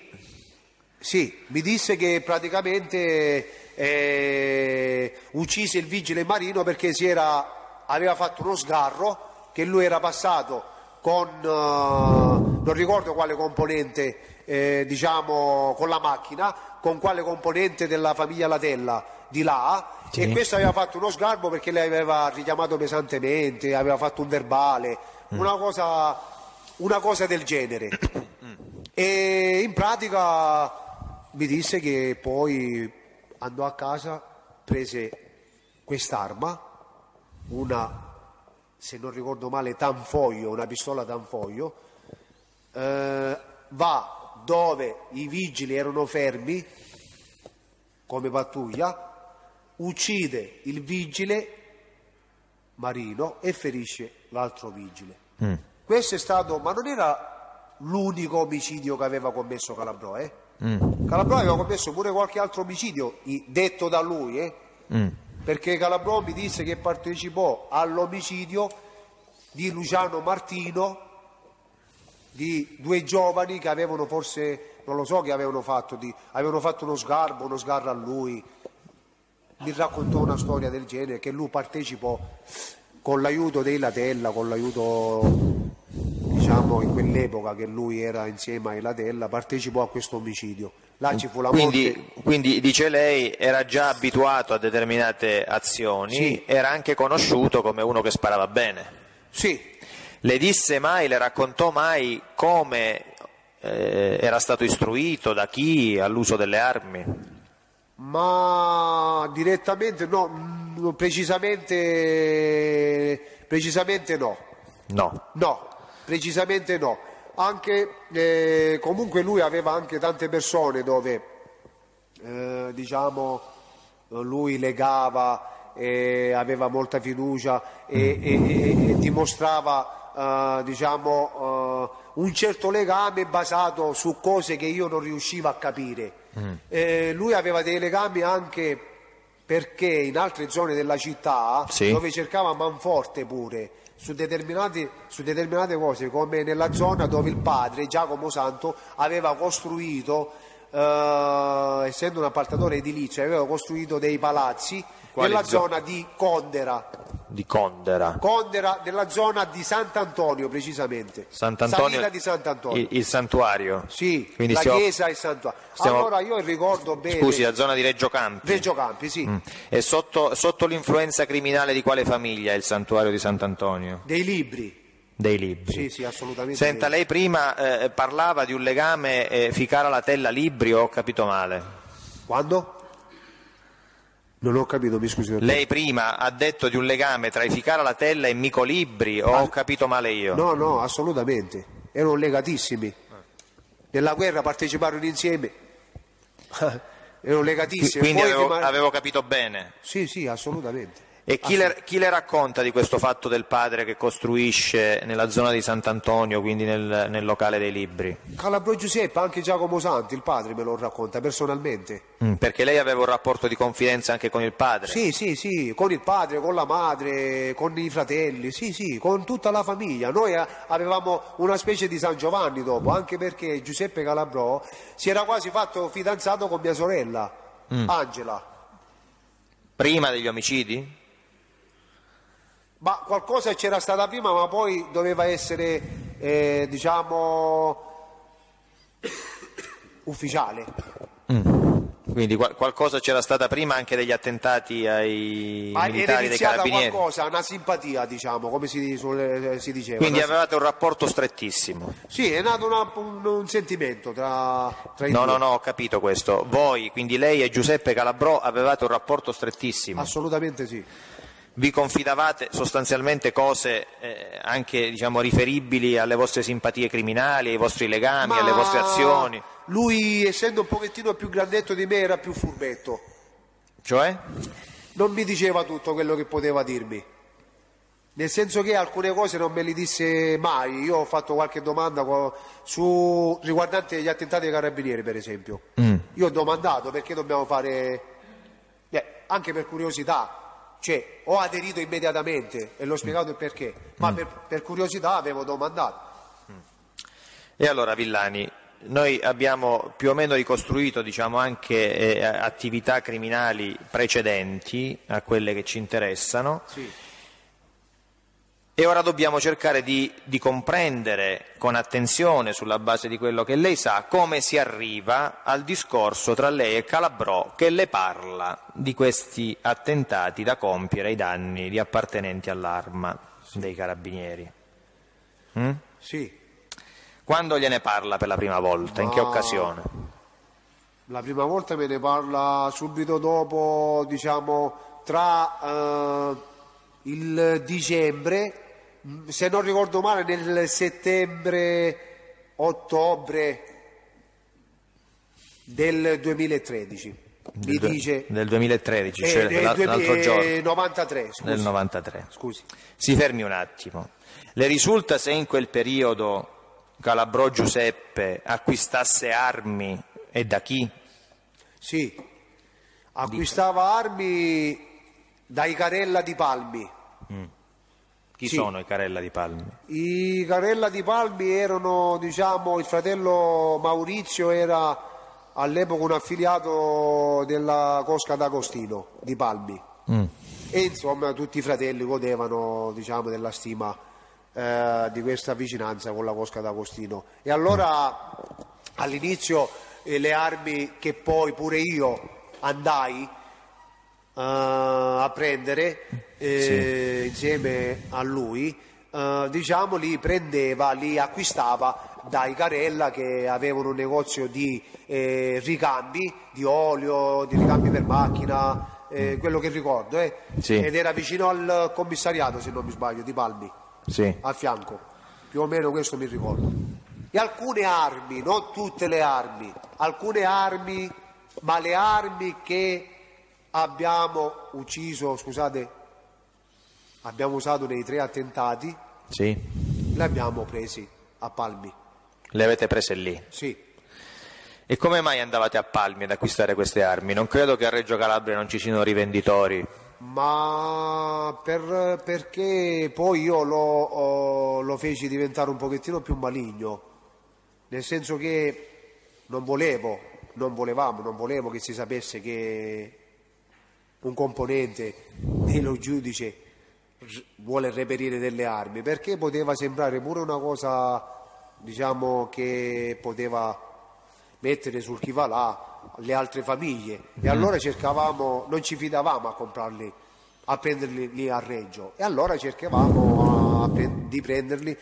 Sì, mi disse che praticamente eh, uccise il vigile marino perché si era, aveva fatto uno sgarro, che lui era passato con, eh, non ricordo quale componente, eh, diciamo con la macchina, con quale componente della famiglia Latella di là,
Sì.
e questo aveva fatto uno sgarbo perché lei aveva richiamato pesantemente, aveva fatto un verbale, una cosa, una cosa del genere. E in pratica mi disse che poi andò a casa, prese quest'arma, una, se non ricordo male, tanfoglio, una pistola tanfoglio, eh, va dove i vigili erano fermi come pattuglia, uccide il vigile marino e ferisce l'altro vigile. Questo è stato, ma non era l'unico omicidio che aveva commesso Calabrò, eh? Calabrò aveva commesso pure qualche altro omicidio, detto da lui, eh? Perché Calabrò mi disse che partecipò all'omicidio di Luciano Martino, di due giovani che avevano forse, non lo so che avevano fatto, di- avevano fatto uno sgarbo, uno sgarro a lui. Mi raccontò una storia del genere che lui partecipò con l'aiuto dei Latella, con l'aiuto diciamo in quell'epoca che lui era insieme ai Latella, partecipò a questo omicidio. Là ci fu la morte.
Quindi, quindi, dice lei, era già abituato a determinate azioni,
Sì.
era anche conosciuto come uno che sparava bene.
Sì,
Le disse mai, le raccontò mai come eh, era stato istruito, da chi, all'uso delle armi?
Ma direttamente no, mm, precisamente, precisamente no.
No.
No, precisamente no. Anche, eh, comunque lui aveva anche tante persone dove, eh, diciamo, lui legava, e aveva molta fiducia e, e- e- e dimostrava, eh, diciamo, eh, un certo legame basato su cose che io non riuscivo a capire. Eh, lui aveva dei legami anche perché in altre zone della città
Sì.
dove cercava manforte pure su, determinati- su determinate cose come nella zona dove il padre Giacomo Santo aveva costruito eh, essendo un appaltatore edilizio aveva costruito dei palazzi Nella
zo-
zona di Condera
Di Condera.
Condera nella zona di Sant'Antonio precisamente
Sant'Antonio,
Salita di Sant'Antonio
il, il santuario.
sì,
Quindi
la
stiamo-
chiesa e il santuario
stiamo-
allora io ricordo bene
Scusi, la zona di Reggio Campi.
Reggio Campi sì
E sotto, sotto l'influenza criminale di quale famiglia è il santuario di Sant'Antonio?
dei libri
Dei libri.
sì sì assolutamente
Senta, lei prima eh, parlava di un legame eh, Ficara la Tella Libri, o ho capito male?
quando? Non ho capito mi scusi dottore.
Lei prima ha detto di un legame tra i Ficara la Tella e Mico Libri, o ho capito male io?
No, no, assolutamente. Erano legatissimi. Nella guerra parteciparono insieme. Erano legatissimi.
Quindi
Poi
avevo, avevo capito bene.
Sì, sì, assolutamente.
E chi le, chi le racconta di questo fatto del padre che costruisce nella zona di Sant'Antonio, quindi nel, nel locale dei libri?
Calabro Giuseppe, anche Giacomo Santi, il padre me lo racconta personalmente.
Mm, perché lei aveva un rapporto di confidenza anche con il padre?
Sì, sì, sì, con il padre, con la madre, con i fratelli, sì, sì, con tutta la famiglia. Noi avevamo una specie di San Giovanni dopo, anche perché Giuseppe Calabrò si era quasi fatto fidanzato con mia sorella, Angela.
Prima degli omicidi?
Ma qualcosa c'era stata prima, ma poi doveva essere, eh, diciamo, ufficiale.
Quindi qual- qualcosa c'era stata prima anche degli attentati ai
Ma
militari dei carabinieri?
qualcosa, una simpatia, diciamo, come si, suole- si diceva.
Quindi
Una-
avevate un rapporto strettissimo?
Sì, è nato una- un, un sentimento tra, tra i
No,
due.
no, no, ho capito questo. Voi, quindi lei e Giuseppe Calabrò, avevate un rapporto strettissimo.
Assolutamente sì.
Vi confidavate sostanzialmente cose eh, anche diciamo, riferibili alle vostre simpatie criminali, ai vostri legami,
Ma
alle vostre azioni?
Lui, essendo un pochettino più grandetto di me, era più furbetto.
Cioè?
Non mi diceva tutto quello che poteva dirmi. Nel senso che alcune cose non me le disse mai. Io ho fatto qualche domanda su, riguardante gli attentati ai carabinieri, per esempio. Io ho domandato perché dobbiamo fare, eh, anche per curiosità, cioè ho aderito immediatamente e l'ho spiegato il perché, ma per, per curiosità avevo domandato.
E allora Villani, noi abbiamo più o meno ricostruito diciamo, anche eh, attività criminali precedenti a quelle che ci interessano
Sì.
E ora dobbiamo cercare di, di comprendere con attenzione, sulla base di quello che lei sa, come si arriva al discorso tra lei e Calabrò che le parla di questi attentati da compiere ai danni di appartenenti all'arma dei carabinieri. Mm?
Sì.
Quando gliene parla per la prima volta? In che
Ma-
occasione?
La prima volta me ne parla subito dopo, diciamo, tra eh, il dicembre, se non ricordo male, nel settembre, ottobre del 2013. Mi
due-
dice...
del 2013,
eh,
cioè
del
l'al- l'altro giorno,
93, scusi.
del 93.
Scusi.
Si fermi un attimo. Le risulta se in quel periodo Calabrò Giuseppe acquistasse armi e da chi?
Sì, acquistava armi dai Carella di Palmi.
Chi
Sì.
sono i Carella di Palmi?
I Carella di Palmi erano, diciamo, il fratello Maurizio era all'epoca un affiliato della Cosca d'Agostino di Palmi. E insomma tutti i fratelli godevano, diciamo, della stima eh, di questa vicinanza con la Cosca d'Agostino. E allora all'inizio eh, le armi che poi pure io andai a prendere eh, insieme a lui, eh, diciamo li prendeva, li acquistava dai Carella che avevano un negozio di eh, ricambi di olio, di ricambi per macchina, eh, quello che ricordo, eh.
Sì.
ed era vicino al commissariato se non mi sbaglio di Palmi
Sì.
a fianco, più o meno questo mi ricordo. E alcune armi, non tutte le armi, alcune armi, ma le armi che abbiamo ucciso, scusate, abbiamo usato nei tre attentati,
Sì.
le abbiamo presi a Palmi.
Le avete prese lì.
Sì,
E come mai andavate a Palmi ad acquistare queste armi? Non credo che a Reggio Calabria non ci siano rivenditori.
ma per- perché poi io lo, oh, lo feci diventare un pochettino più maligno, nel senso che non volevo, non volevamo, non volevo che si sapesse che un componente dello giudice vuole reperire delle armi, perché poteva sembrare pure una cosa, diciamo, che poteva mettere sul chi va là le altre famiglie e allora cercavamo, non ci fidavamo a comprarli, a prenderli lì a Reggio e allora cercavamo a pre- di prenderli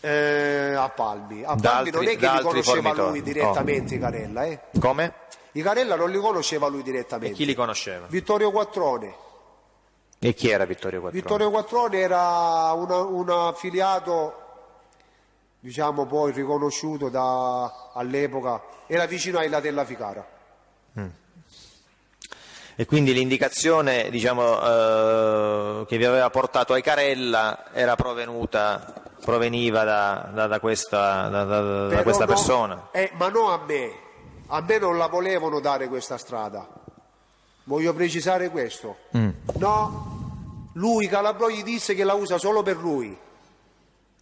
eh, a Palmi. A Palmi non è che li conosceva lui direttamente i Carella, eh.
Come?
I Carella non li conosceva lui
E
direttamente.
chi li conosceva?
Vittorio Quattrone.
E chi era Vittorio Quattrone?
Vittorio Quattrone era una- un affiliato, diciamo poi riconosciuto da- all'epoca, era vicino a Illa della Ficara.
E quindi l'indicazione diciamo, eh, che vi aveva portato ai Carella era provenuta, proveniva da, da- da questa, da- da- da
Però
questa
no-
persona.
eh, ma no a me, a me non la volevano dare questa strada. Voglio precisare questo.
Mm.
No, lui Calabro gli disse che la usa solo per lui.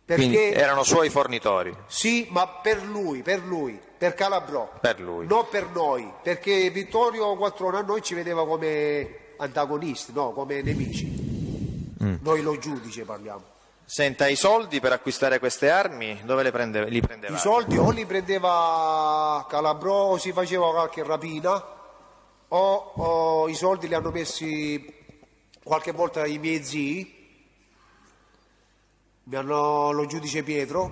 Quindi
Perché
erano suoi fornitori,
sì, ma per lui, per lui, per Calabrò.
per lui.
Non per noi, perché Vittorio Quattrone a noi ci vedeva come antagonisti, no, come nemici.
Mm.
Noi lo giudice parliamo.
Senta, i soldi per acquistare queste armi dove le prende- li
I
prendevate?
soldi o li prendeva Calabrò o si faceva qualche rapina o, o i soldi li hanno messi qualche volta i miei zii, mi hanno lo giudice Pietro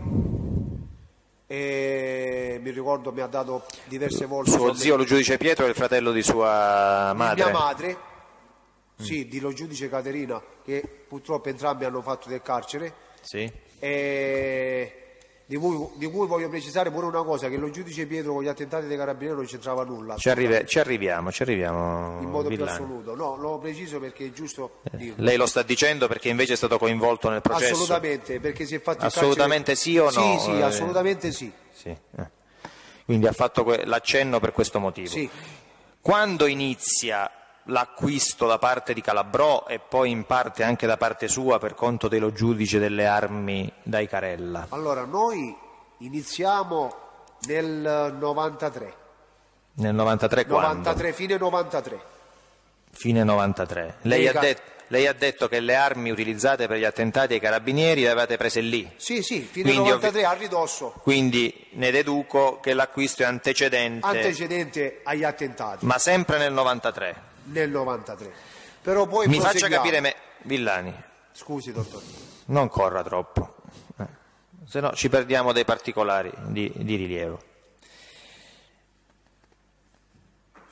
e mi ricordo mi ha dato diverse volte
Suo zio, lo giudice Pietro, è il fratello di sua madre.
mia madre, sì, di lo giudice Caterina che purtroppo entrambi hanno fatto del carcere
Sì.
e di cui, di cui voglio precisare pure una cosa, che lo giudice Pietro con gli attentati dei carabinieri non c'entrava nulla.
Ci, arrive- ci arriviamo, ci arriviamo.
in modo più
Villani.
assoluto. No, lo preciso perché è giusto dirlo.
Lei lo sta dicendo perché invece è stato coinvolto nel processo?
Assolutamente, perché si è fatto il
Assolutamente
carcere-
sì o no?
Sì, sì,
Eh.
assolutamente sì.
Sì, eh. Quindi ha fatto l'accenno per questo motivo.
Sì.
Quando inizia l'acquisto da parte di Calabrò e poi in parte anche da parte sua per conto dello giudice delle armi dai Carella?
Allora, noi iniziamo nel 93,
Nel 93 quando?
93 fine 93.
Fine 93. Lei ha,
ca-
det- lei ha detto che le armi utilizzate per gli attentati ai carabinieri le avevate prese lì.
Sì, sì, fine
Quindi,
93 a ridosso,
Quindi ne deduco che l'acquisto è antecedente,
antecedente agli attentati
ma sempre nel 93.
Nel 93. Però poi
Mi faccia capire me... Villani,
Scusi, dottore.
non corra troppo, eh. se no ci perdiamo dei particolari di, di rilievo.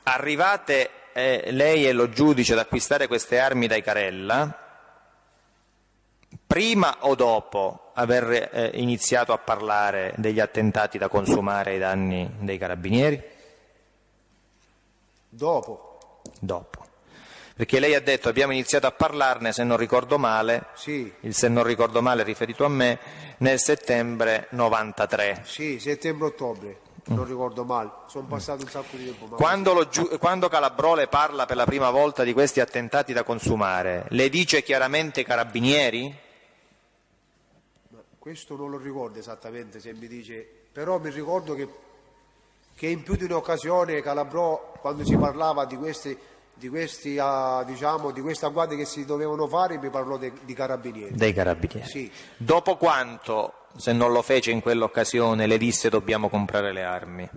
Arrivate eh, lei e lo giudice ad acquistare queste armi dai Carella, prima o dopo aver eh, iniziato a parlare degli attentati da consumare ai danni dei carabinieri?
Dopo,
Dopo. Perché lei ha detto abbiamo iniziato a parlarne, se non ricordo male,
sì,
il se non ricordo male riferito a me, nel settembre 93.
sì, settembre-ottobre, non ricordo male, sono passato un sacco di tempo.
Quando, giu- quando Calabrò le parla per la prima volta di questi attentati da consumare, le dice chiaramente carabinieri?
Questo non lo ricordo esattamente se mi dice, però mi ricordo che, che in più di un'occasione Calabrò, quando si parlava di questi, di questi, ah, diciamo, di queste agguate che si dovevano fare, mi parlò de- di carabinieri.
Dei carabinieri.
Sì,
Dopo quanto, se non lo fece in quell'occasione, le disse dobbiamo comprare le armi?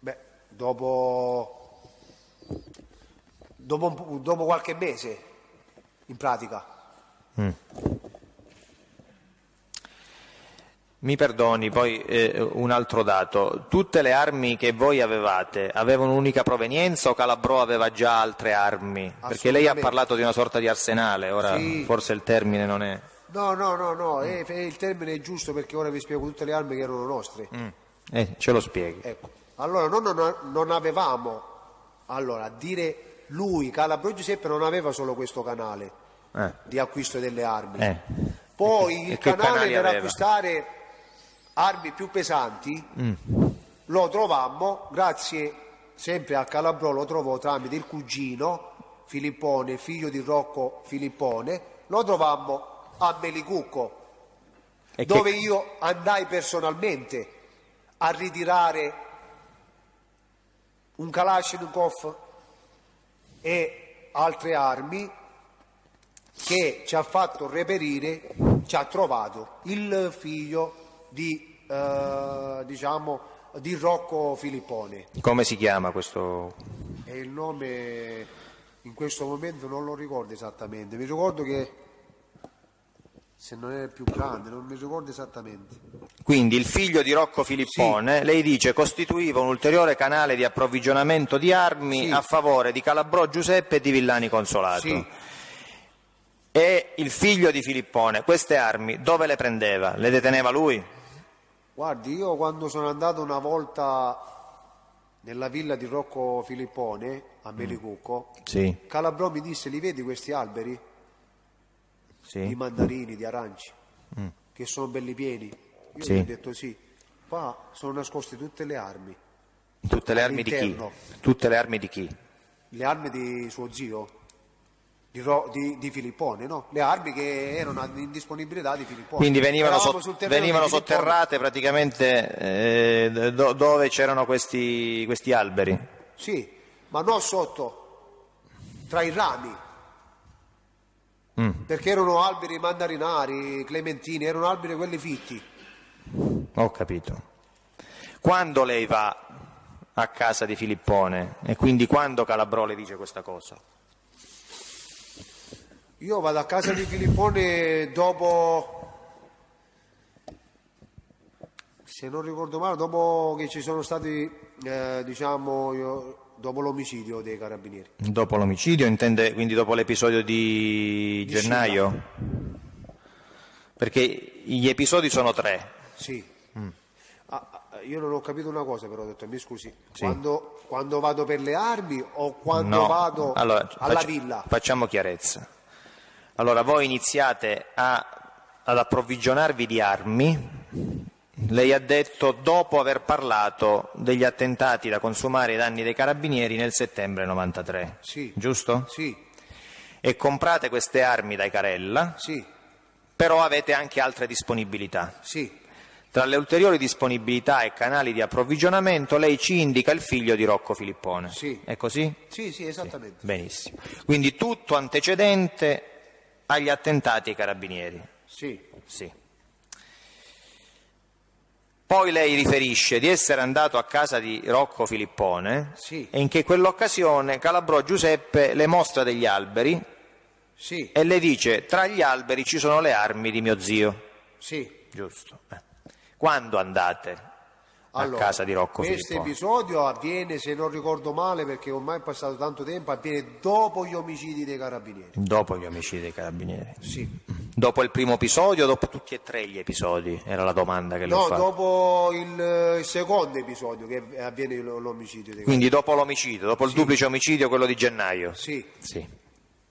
beh, dopo, dopo, dopo qualche mese, in pratica.
Mi perdoni, poi eh, un altro dato. Tutte le armi che voi avevate avevano un'unica provenienza o Calabrò aveva già altre armi? Perché lei ha parlato di una sorta di arsenale, ora
Sì.
forse il termine non è...
No, no, no, no, è- è- il termine è giusto perché ora vi spiego tutte le armi che erano nostre.
Eh, ce lo spieghi.
Ecco, allora noi non, non avevamo, allora a dire lui, Calabro Giuseppe non aveva solo questo canale
Eh,
di acquisto delle armi,
eh.
poi
E
il canale per
aveva?
acquistare armi più pesanti
Mm.
lo trovammo grazie sempre a Calabrò, lo trovò tramite il cugino Filippone, figlio di Rocco Filippone, lo trovammo a Melicucco
E
dove
che-
io andai personalmente a ritirare un Kalashnikov e altre armi che ci ha fatto reperire, ci ha trovato il figlio di, eh, diciamo, di Rocco Filippone.
Come si chiama questo?
E il nome in questo momento non lo ricordo esattamente, mi ricordo che se non è il più grande, non mi ricordo esattamente.
Quindi il figlio di Rocco Filippone, lei dice, costituiva un ulteriore canale di approvvigionamento di armi
Sì.
a favore di Calabrò Giuseppe e di Villani Consolato.
Sì,
E il figlio di Filippone, queste armi dove le prendeva? Le deteneva lui?
Guardi, io quando sono andato una volta nella villa di Rocco Filippone a Melicucco,
Sì,
Calabrò mi disse, li vedi questi alberi di
sì.
mandarini, di aranci, che sono belli pieni? Io
Sì.
gli ho detto sì, qua sono nascoste tutte le armi,
Tutte le armi di chi? Tutte le armi di chi?
le armi di suo zio, di, di- di Filippone, no? Le armi che erano in disponibilità di Filippone.
Quindi venivano,
Eravamo
sot-
sul terreno
venivano sotterrate praticamente eh, do- dove c'erano questi, questi alberi.
Sì, ma non sotto, tra i rami.
Mm.
Perché erano alberi mandarinari, clementini, erano alberi quelli fitti.
Ho capito. Quando lei va a casa di Filippone e quindi quando Calabrò le dice questa cosa?
Io vado a casa di Filippone dopo, se non ricordo male, dopo che ci sono stati, eh, diciamo, io- dopo l'omicidio dei carabinieri.
Dopo l'omicidio, intende quindi dopo l'episodio di,
Di
gennaio? Perché gli episodi sono tre.
Sì. Ah, ah, io non ho capito una cosa però, ho detto, mi scusi,
Sì.
quando, quando vado per le armi o quando
No.
vado
Allora,
alla
faccia-
villa?
Facciamo chiarezza. Allora, voi iniziate a- ad approvvigionarvi di armi. Lei ha detto dopo aver parlato degli attentati da consumare ai danni dei carabinieri nel settembre 93.
Sì.
Giusto?
Sì,
E comprate queste armi dai Carella,
sì,
però avete anche altre disponibilità.
sì,
Tra le ulteriori disponibilità e canali di approvvigionamento, lei ci indica il figlio di Rocco Filippone.
Sì.
È così?
sì, sì, esattamente.
Benissimo. Quindi tutto antecedente agli attentati ai carabinieri.
Sì,
Sì. Poi lei riferisce di essere andato a casa di Rocco Filippone
Sì.
e in che quell'occasione Calabrò Giuseppe le mostra degli alberi
sì,
e le dice tra gli alberi ci sono le armi di mio zio.
sì.
Giusto. Eh. Quando andate a
Allora,
casa di Rocco
questo
Filippone?
episodio avviene, se non ricordo male, perché ormai è passato tanto tempo, avviene dopo gli omicidi dei carabinieri.
Dopo gli omicidi dei carabinieri.
Sì.
Dopo il primo episodio o dopo tutti e tre gli episodi? Era la domanda che le ho
No,
fatto.
dopo il, secondo episodio che avviene l'omicidio dei
Quindi dopo l'omicidio, dopo il duplice omicidio, quello di gennaio?
Sì,
Sì.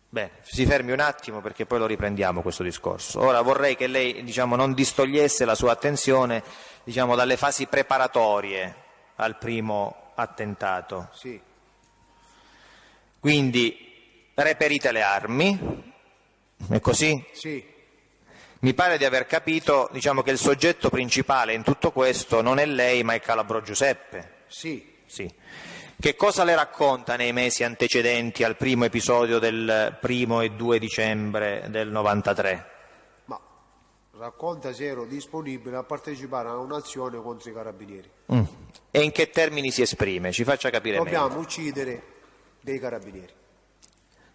Bene, si fermi un attimo perché poi lo riprendiamo questo discorso. Ora vorrei che lei diciamo, non distogliesse la sua attenzione diciamo, dalle fasi preparatorie al primo attentato.
sì,
Quindi reperite le armi, è così?
sì,
Mi pare di aver capito diciamo, che il soggetto principale in tutto questo non è lei ma è Calabro Giuseppe.
sì.
Sì. Che cosa le racconta nei mesi antecedenti al primo episodio del primo e 2 dicembre del 93?
Ma racconta se ero disponibile a partecipare a un'azione contro i carabinieri.
Mm. E in che termini si esprime? Ci faccia capire
Dobbiamo
meglio.
uccidere dei carabinieri.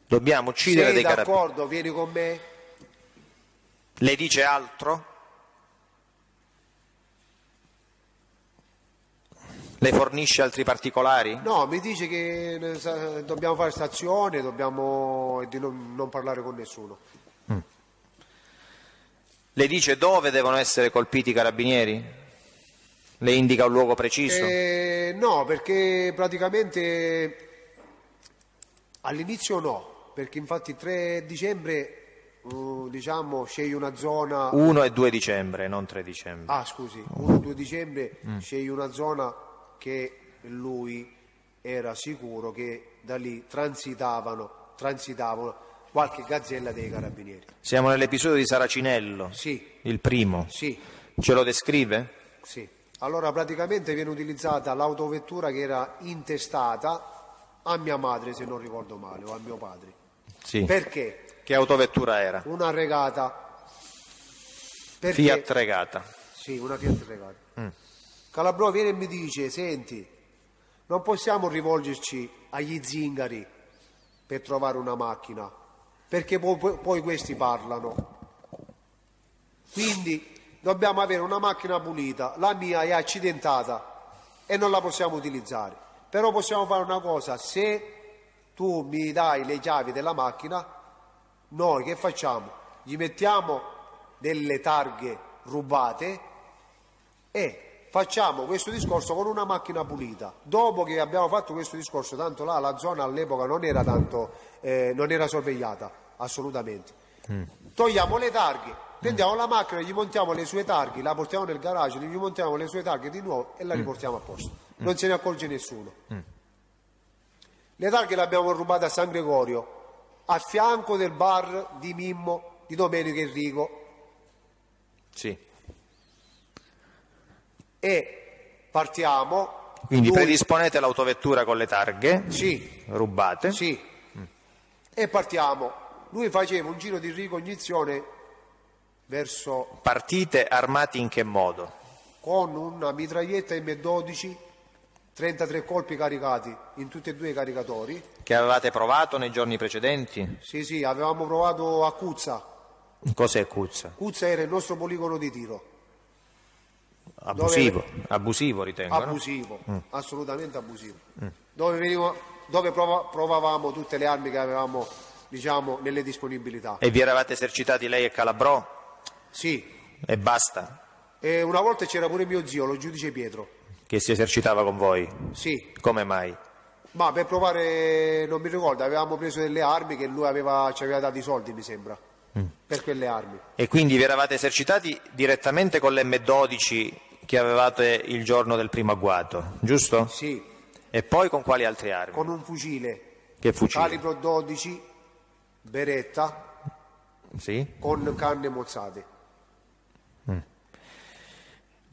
Dobbiamo uccidere
Sei
dei carabinieri.
d'accordo? Vieni con me?
Le dice altro? Le fornisce altri particolari?
No, mi dice che dobbiamo fare stazione, dobbiamo e di non, non parlare con nessuno.
Le dice dove devono essere colpiti i carabinieri? Le indica un luogo preciso?
Eh, no, perché praticamente all'inizio no, perché infatti il 3 dicembre eh, diciamo scegli una zona
1 e 2 dicembre, non 3 dicembre.
Ah, scusi, 1-2 dicembre scegli una zona che lui era sicuro che da lì transitavano, transitavano qualche gazzella dei carabinieri.
Siamo nell'episodio di Saracinello,
Sì,
il primo.
sì,
Ce lo descrive?
sì. Allora praticamente viene utilizzata l'autovettura che era intestata a mia madre, se non ricordo male, o a mio padre.
Sì.
Perché?
Che autovettura era?
Una regata. Perché?
Fiat Regata.
Sì, una Fiat regata. Calabrò viene e mi dice, senti, non possiamo rivolgerci agli zingari per trovare una macchina, perché poi, questi parlano. Quindi dobbiamo avere una macchina pulita, la mia è accidentata e non la possiamo utilizzare. Però possiamo fare una cosa, se tu mi dai le chiavi della macchina, noi che facciamo? Gli mettiamo delle targhe rubate e facciamo questo discorso con una macchina pulita. Dopo che abbiamo fatto questo discorso, tanto là la zona all'epoca non era, tanto, eh, non era sorvegliata, assolutamente. Togliamo le targhe, prendiamo la macchina, gli montiamo le sue targhe, la portiamo nel garage, gli montiamo le sue targhe di nuovo e la riportiamo a posto. Non se ne accorge nessuno. Le targhe le abbiamo rubate a San Gregorio, a fianco del bar di Mimmo, di Domenico Enrico,
Sì.
E partiamo.
Quindi
Lui-
predisponete l'autovettura con le targhe
Sì,
rubate.
sì. E partiamo. Lui faceva un giro di ricognizione verso
Partite armati in che modo?
con una mitraglietta M12, 33 colpi caricati in tutti e due i caricatori.
Che avevate provato nei giorni precedenti?
Sì, sì, avevamo provato a Cuzza.
Cos'è Cuzza?
Cuzza era il nostro poligono di tiro.
Abusivo, abusivo ritengo. no?
abusivo, assolutamente abusivo. Dove, veniva- dove prova- provavamo tutte le armi che avevamo diciamo, nelle disponibilità.
E vi eravate esercitati lei e Calabrò?
Sì,
E basta?
e una volta c'era pure mio zio, lo giudice Pietro.
Che si esercitava con voi?
Sì,
Come mai?
ma per provare, non mi ricordo, avevamo preso delle armi che lui aveva, ci aveva dato i soldi, mi sembra, per quelle armi.
E quindi vi eravate esercitati direttamente con l'M12 che avevate il giorno del primo agguato, giusto?
Sì,
E poi con quali altre armi?
con un fucile,
Che fucile?
calibro 12, beretta,
Sì?
con canne mozzate.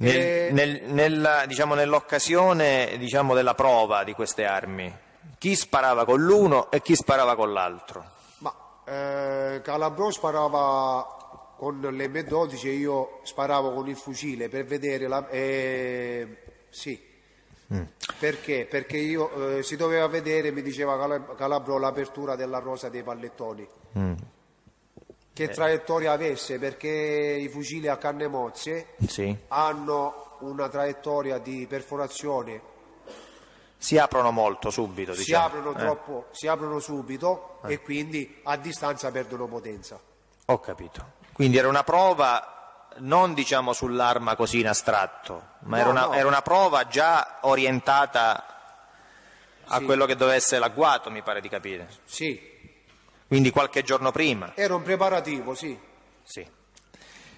Nel-
Eh,
nel- nella- diciamo, nell'occasione diciamo, della prova di queste armi, chi sparava con l'uno e chi sparava con l'altro?
Ma eh, Calabro sparava con l'M12 e io sparavo con il fucile per vedere la... eh, sì. Perché? Perché io eh, si doveva vedere, mi diceva Cala- Calabro, l'apertura della rosa dei pallettoni. Che traiettoria avesse, perché i fucili a canne mozze
Sì.
hanno una traiettoria di perforazione
Si aprono molto subito,
si
diciamo.
aprono
Eh,
troppo, si aprono subito e quindi a distanza perdono potenza.
ho capito. Quindi era una prova non diciamo sull'arma così in astratto, ma
No,
era, una,
no.
era una prova già orientata a
Sì.
quello che doveva essere l'agguato, mi pare di capire.
Sì,
Quindi qualche giorno prima.
era un preparativo, sì,
Sì.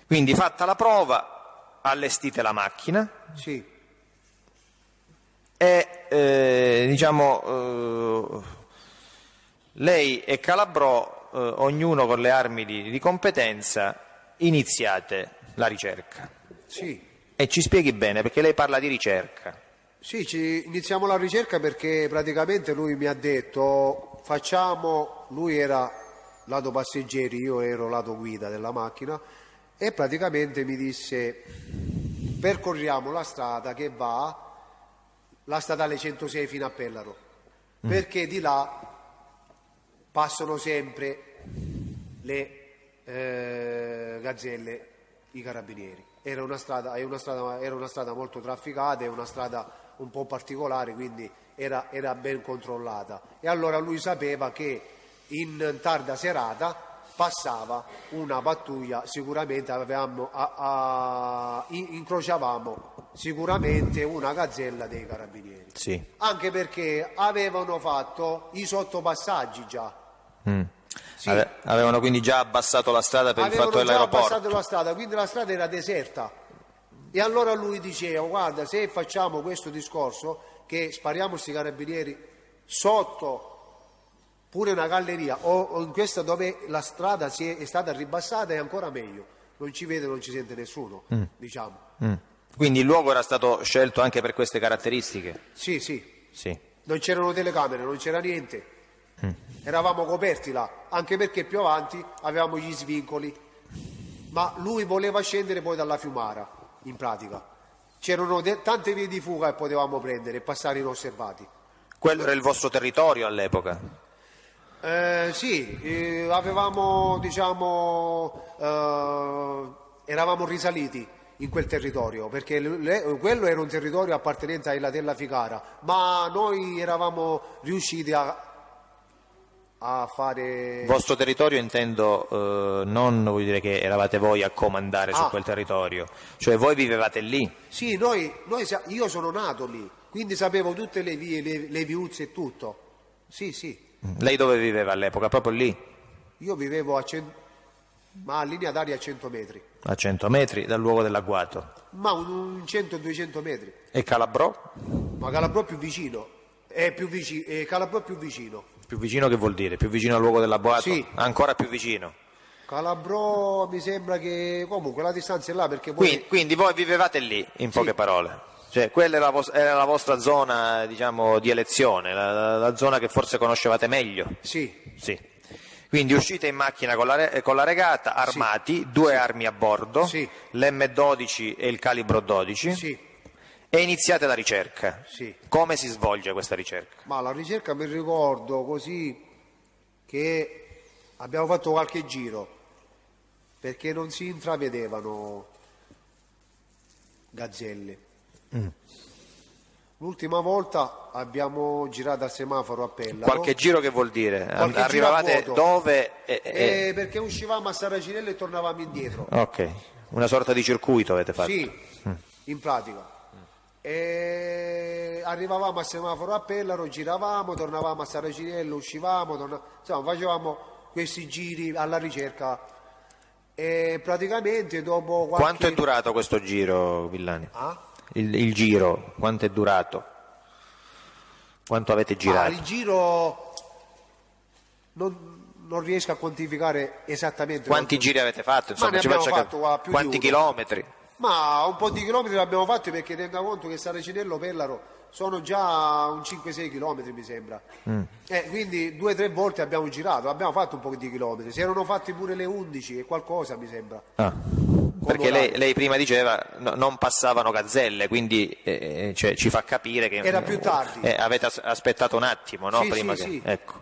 Quindi fatta la prova, allestite la macchina
sì,
e eh, diciamo eh, lei e Calabrò, eh, ognuno con le armi di, di competenza, iniziate la ricerca.
sì.
E ci spieghi bene, perché lei parla di ricerca.
Sì, ci- iniziamo la ricerca perché praticamente lui mi ha detto facciamo, lui era lato passeggeri, io ero lato guida della macchina e praticamente mi disse percorriamo la strada che va la statale 106 fino a Pellaro perché di là passano sempre le eh, gazzelle, i carabinieri. Era una, strada, una strada- era una strada molto trafficata, è una strada un po' particolare, quindi era, era ben controllata. E allora lui sapeva che in tarda serata passava una pattuglia, sicuramente avevamo, a- a- in- incrociavamo sicuramente una gazzella dei carabinieri
Sì.
anche perché avevano fatto i sottopassaggi già. Sì,
Ave- avevano quindi già abbassato la strada per il
avevano
fatto
già
dell'aeroporto.
abbassato la strada, quindi la strada era deserta. E allora lui diceva, guarda, se facciamo questo discorso, che spariamo questi carabinieri sotto pure una galleria o, o in questa dove la strada si è, è stata ribassata è ancora meglio. Non ci vede, non ci sente nessuno, diciamo.
Mm. Quindi il luogo era stato scelto anche per queste caratteristiche.
Sì, sì,
Sì.
non c'erano telecamere, non c'era niente. Eravamo coperti là, anche perché più avanti avevamo gli svincoli. Ma lui voleva scendere poi dalla Fiumara, in pratica. C'erano de- tante vie di fuga che potevamo prendere e passare inosservati.
Quello era il vostro territorio all'epoca.
Eh, sì, eh, avevamo, diciamo, eh, eravamo risaliti in quel territorio, perché le- quello era un territorio appartenente a Ilatella Ficara, ma noi eravamo riusciti a, a fare...
Il vostro territorio intendo eh, non vuol dire che eravate voi a comandare su
Ah.
quel territorio, cioè voi vivevate lì.
Sì, noi, noi io sono nato lì, quindi sapevo tutte le vie, le, le viuzze e tutto. Sì, sì,
Lei dove viveva all'epoca? Proprio lì,
io vivevo a, cen- ma a linea d'aria a 100 metri,
a 100 metri dal luogo dell'agguato.
ma un, un 100-200 metri.
E Calabrò?
Ma Calabrò più vicino, è più vicino, Calabrò è più vicino.
Più vicino che vuol dire? Più vicino al luogo dell'agguato?
Sì.
Ancora più vicino.
Calabrò mi sembra che comunque la distanza è là perché poi...
Quindi, quindi voi vivevate lì, in poche parole. Cioè, quella era la, vos- era la vostra zona, diciamo, di elezione, la, la- la zona che forse conoscevate meglio.
Sì,
Sì. Quindi uscite in macchina con la, con la regata, armati, due armi a bordo,
Sì.
l'M12 e il calibro 12,
sì,
e iniziate la ricerca.
Sì.
Come si svolge questa ricerca?
ma la ricerca mi ricordo così che abbiamo fatto qualche giro perché non si intravedevano gazzelle.
Mm.
L'ultima volta abbiamo girato al semaforo a Pella.
Qualche giro che vuol dire?
Qualche
Arrivavate dove? e- e-
Eh, perché uscivamo a Saracinello e tornavamo indietro.
Ok, una sorta di circuito avete fatto.
Sì, in pratica. E arrivavamo al semaforo a Pellaro, giravamo, tornavamo a Saracinello, uscivamo, torna- insomma facevamo questi giri alla ricerca e praticamente dopo qualche...
Quanto è durato questo giro, Villani?
Ah?
Il, il giro, quanto è durato? Quanto avete
Ma
girato?
il giro non, non riesco a quantificare esattamente
Quanti
quanto-
giri avete fatto? Insomma,
ne
ci
abbiamo fatto, guarda, più di
Quanti chilometri?
Ma un po' di chilometri l'abbiamo fatti perché tenga conto che Saracinello Pellaro sono già un 5-6 chilometri mi sembra.
Mm.
Eh, quindi due o tre volte abbiamo girato, abbiamo fatto un po' di chilometri. Si erano fatti pure le 11 e qualcosa mi sembra.
Ah, Perché lei, lei prima diceva no- non passavano gazzelle, quindi eh, cioè, ci fa capire che
Era più tardi.
eh, avete as- aspettato un attimo, no?
Sì,
prima
sì,
che-
sì.
Ecco.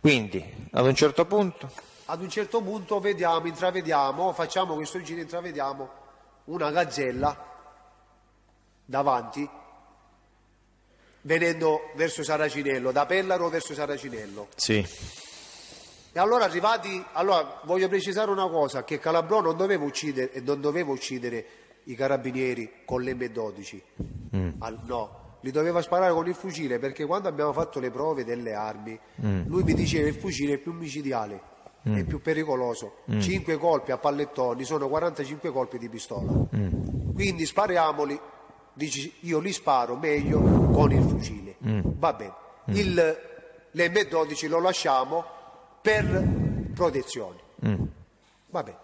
Quindi, ad un certo punto,
Ad un certo punto vediamo, intravediamo, facciamo questo giro, intravediamo una gazzella davanti venendo verso Saracinello, da Pellaro verso Saracinello.
sì,
E allora arrivati, allora voglio precisare una cosa, che Calabrò non doveva uccidere, e non doveva uccidere i carabinieri con l'M12, Al- no, li doveva sparare con il fucile perché quando abbiamo fatto le prove delle armi, lui mi diceva il fucile è più micidiale, è più pericoloso, 5 colpi a pallettoni sono 45 colpi di pistola, quindi spariamoli, dici io li sparo meglio con il fucile, va bene, Il- l'M12 lo lasciamo per protezione. Va bene.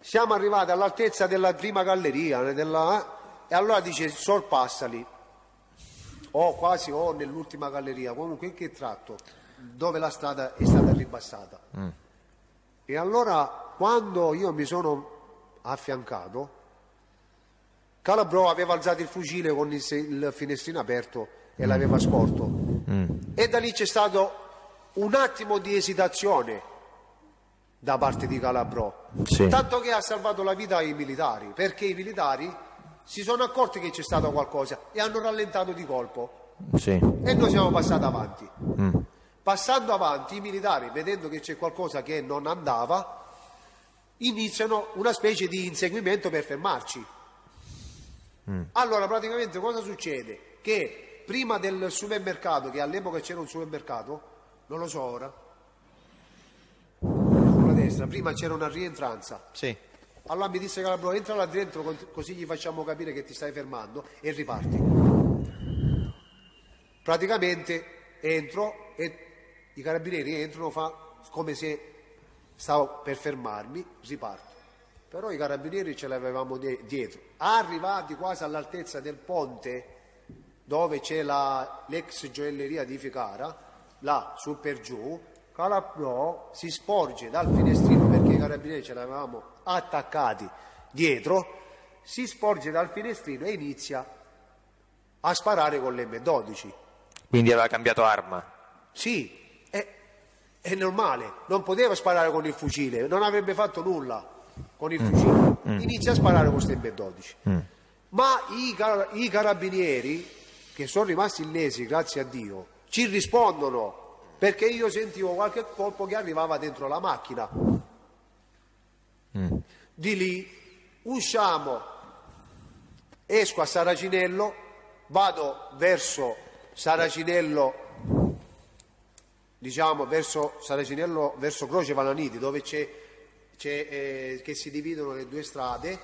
Siamo arrivati all'altezza della prima galleria della- e allora dice sorpassali. O quasi o nell'ultima galleria, comunque in che tratto? Dove la strada è stata ribassata. E allora quando io mi sono affiancato, Calabro aveva alzato il fucile con il, il finestrino aperto e l'aveva sporto. E da lì c'è stato un attimo di esitazione da parte di Calabrò,
Sì.
tanto che ha salvato la vita ai militari, perché i militari si sono accorti che c'è stato qualcosa e hanno rallentato di colpo
sì.
e noi siamo passati avanti. Passando avanti, i militari, vedendo che c'è qualcosa che non andava, iniziano una specie di inseguimento per fermarci. Allora, praticamente cosa succede? Che prima del supermercato, che all'epoca c'era un supermercato, non lo so ora, sulla destra, prima c'era una rientranza.
Sì.
Allora mi disse Calabro, entra là dentro così gli facciamo capire che ti stai fermando e riparti. Praticamente entro e i carabinieri entrano, fa come se stavo per fermarmi, riparto. Però i carabinieri ce l'avevamo die- dietro. Arrivati quasi all'altezza del ponte dove c'è la- l'ex gioielleria di Ficara, là su per giù, Calabro si sporge dal finestrino perché i carabinieri ce l'avevamo attaccati dietro, si sporge dal finestrino e inizia a sparare con l'M12.
Quindi aveva cambiato arma.
Sì, è, normale, non poteva sparare con il fucile, non avrebbe fatto nulla con il fucile. Inizia a sparare con questo M12. Ma i, car- i carabinieri, che sono rimasti illesi, grazie a Dio, ci rispondono perché io sentivo qualche colpo che arrivava dentro la macchina. Di lì usciamo, esco a Saracinello, vado verso Saracinello, diciamo verso Saracinello, verso Croce Valaniti, dove c'è, c'è, eh, che si dividono le due strade,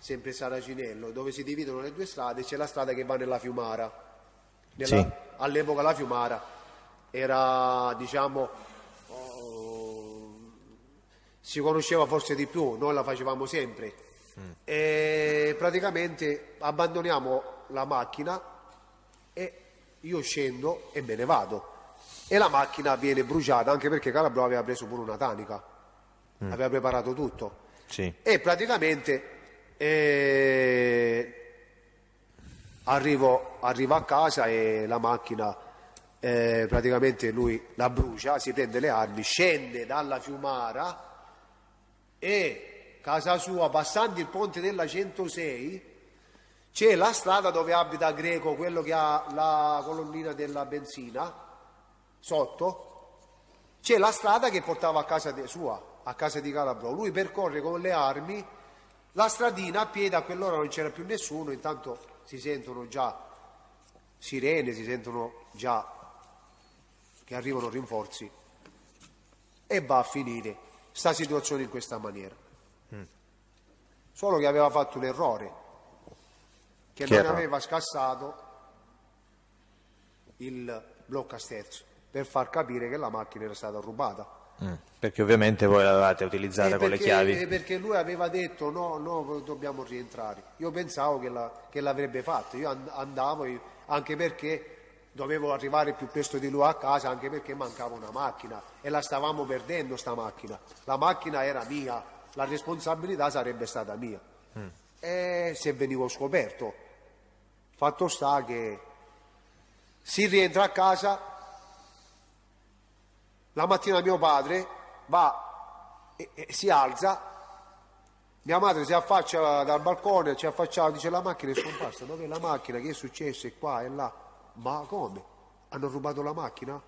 sempre Saracinello, dove si dividono le due strade, c'è la strada che va nella Fiumara. Nella-
Sì.
All'epoca la Fiumara era, diciamo, oh, si conosceva forse di più, noi la facevamo sempre. E praticamente abbandoniamo la macchina e io scendo e me ne vado. E la macchina viene bruciata anche perché Calabro aveva preso pure una tanica, aveva preparato tutto.
Sì.
E praticamente eh, arrivo, arrivo a casa e la macchina eh, praticamente lui la brucia, si prende le armi, scende dalla Fiumara e casa sua, passando il ponte della 106, c'è la strada dove abita Greco, quello che ha la colonnina della benzina, sotto, c'è la strada che portava a casa sua, a casa di Calabro. Lui percorre con le armi la stradina a piedi, a quell'ora non c'era più nessuno, intanto si sentono già sirene, si sentono già che arrivano rinforzi e va a finire sta situazione in questa maniera. Solo che aveva fatto un errore, che,
Che
non aveva scassato il blocco a sterzo per far capire che la macchina era stata rubata.
Mm. Perché ovviamente voi l'avevate utilizzata
Eh,
con le chiavi.
Perché lui aveva detto no, no, dobbiamo rientrare. Io pensavo che, la- che l'avrebbe fatto, io and- andavo io- anche perché dovevo arrivare più presto di lui a casa, anche perché mancava una macchina e la stavamo perdendo sta macchina. La macchina era mia, la responsabilità sarebbe stata mia. E se venivo scoperto, fatto sta che si rientra a casa, la mattina mio padre va e, e si alza, mia madre si affaccia dal balcone, ci affacciava, dice la macchina è scomparsa, dov'è la macchina, che è successo, è qua e là, ma come? Hanno rubato la macchina?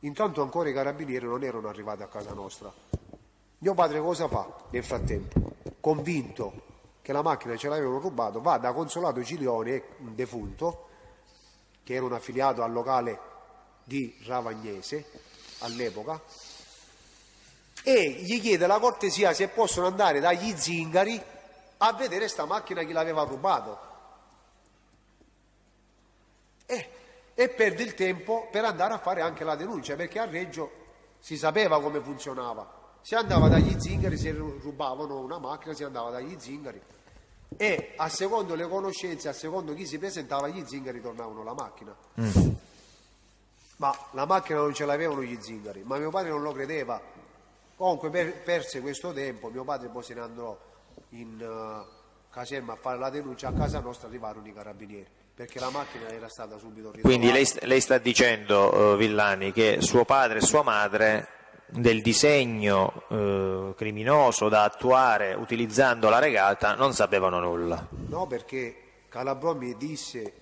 Intanto ancora i carabinieri non erano arrivati a casa nostra. Mio padre cosa fa nel frattempo? Convinto che la macchina ce l'avevano rubato, va da Consolato Cilione, un defunto, che era un affiliato al locale di Ravagnese all'epoca, e gli chiede la cortesia se possono andare dagli zingari a vedere sta macchina chi l'aveva rubato. E, e perde il tempo per andare a fare anche la denuncia, perché a Reggio si sapeva come funzionava. Si andava dagli zingari, se rubavano una macchina, si andava dagli zingari e a secondo le conoscenze, a secondo chi si presentava, gli zingari tornavano la macchina. Ma la macchina non ce l'avevano gli zingari, ma mio padre non lo credeva. Comunque per- perse questo tempo, mio padre poi se ne andò in eh, caserma a fare la denuncia, a casa nostra arrivarono i carabinieri, perché la macchina era stata subito ritrovata.
Quindi lei, lei sta dicendo, eh, Villani, che suo padre e sua madre del disegno eh, criminoso da attuare utilizzando la regata non sapevano nulla.
No, perché Calabrò mi disse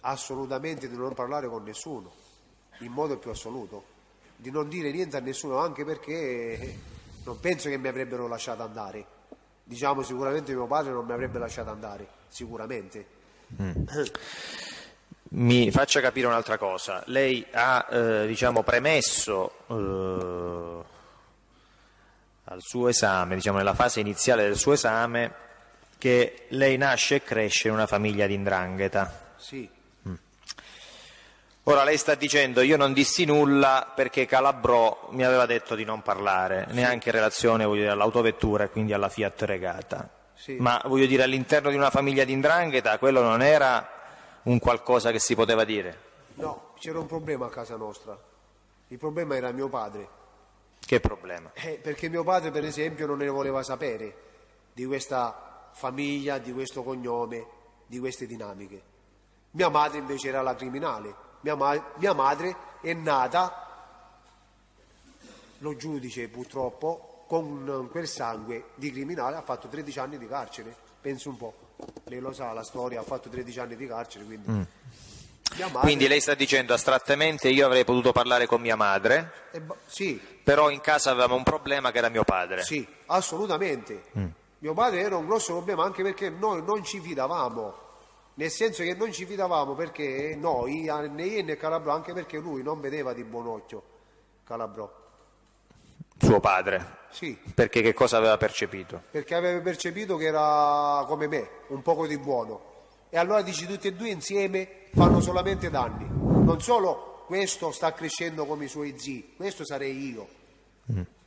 assolutamente di non parlare con nessuno, in modo più assoluto, di non dire niente a nessuno, anche perché non penso che mi avrebbero lasciato andare. Diciamo sicuramente mio padre non mi avrebbe lasciato andare, sicuramente.
Mi faccia capire un'altra cosa. Lei ha eh, diciamo, premesso eh, al suo esame, diciamo, nella fase iniziale del suo esame, che lei nasce e cresce in una famiglia di indrangheta.
Sì,
Ora lei sta dicendo io non dissi nulla perché Calabrò mi aveva detto di non parlare, neanche in relazione all'autovettura e quindi alla Fiat Regata.
Sì.
Ma voglio dire all'interno di una famiglia di indrangheta quello non era un qualcosa che si poteva dire.
no, c'era un problema a casa nostra. Il problema era mio padre.
Che problema?
Eh, perché mio padre, per esempio, non ne voleva sapere di questa famiglia, di questo cognome, di queste dinamiche. Mia madre invece era la criminale. Mia, ma- mia madre è nata, lo giudice purtroppo, con quel sangue di criminale, ha fatto 13 anni di carcere. Penso un po'. Lei lo sa, la storia, ha fatto 13 anni di carcere, quindi... Mia madre-
Quindi lei sta dicendo astrattamente io avrei potuto parlare con mia madre,
E ba- sì,
però in casa avevamo un problema che era mio padre.
sì, assolutamente. Mio padre era un grosso problema anche perché noi non ci fidavamo, nel senso che non ci fidavamo perché noi, né io né Calabrò, anche perché lui non vedeva di buon occhio Calabrò.
Suo padre.
Sì,
Perché che cosa aveva percepito?
perché aveva percepito che era come me, un poco di buono. E allora dici tutti e due insieme fanno solamente danni. Non solo questo sta crescendo come i suoi zii, questo sarei io,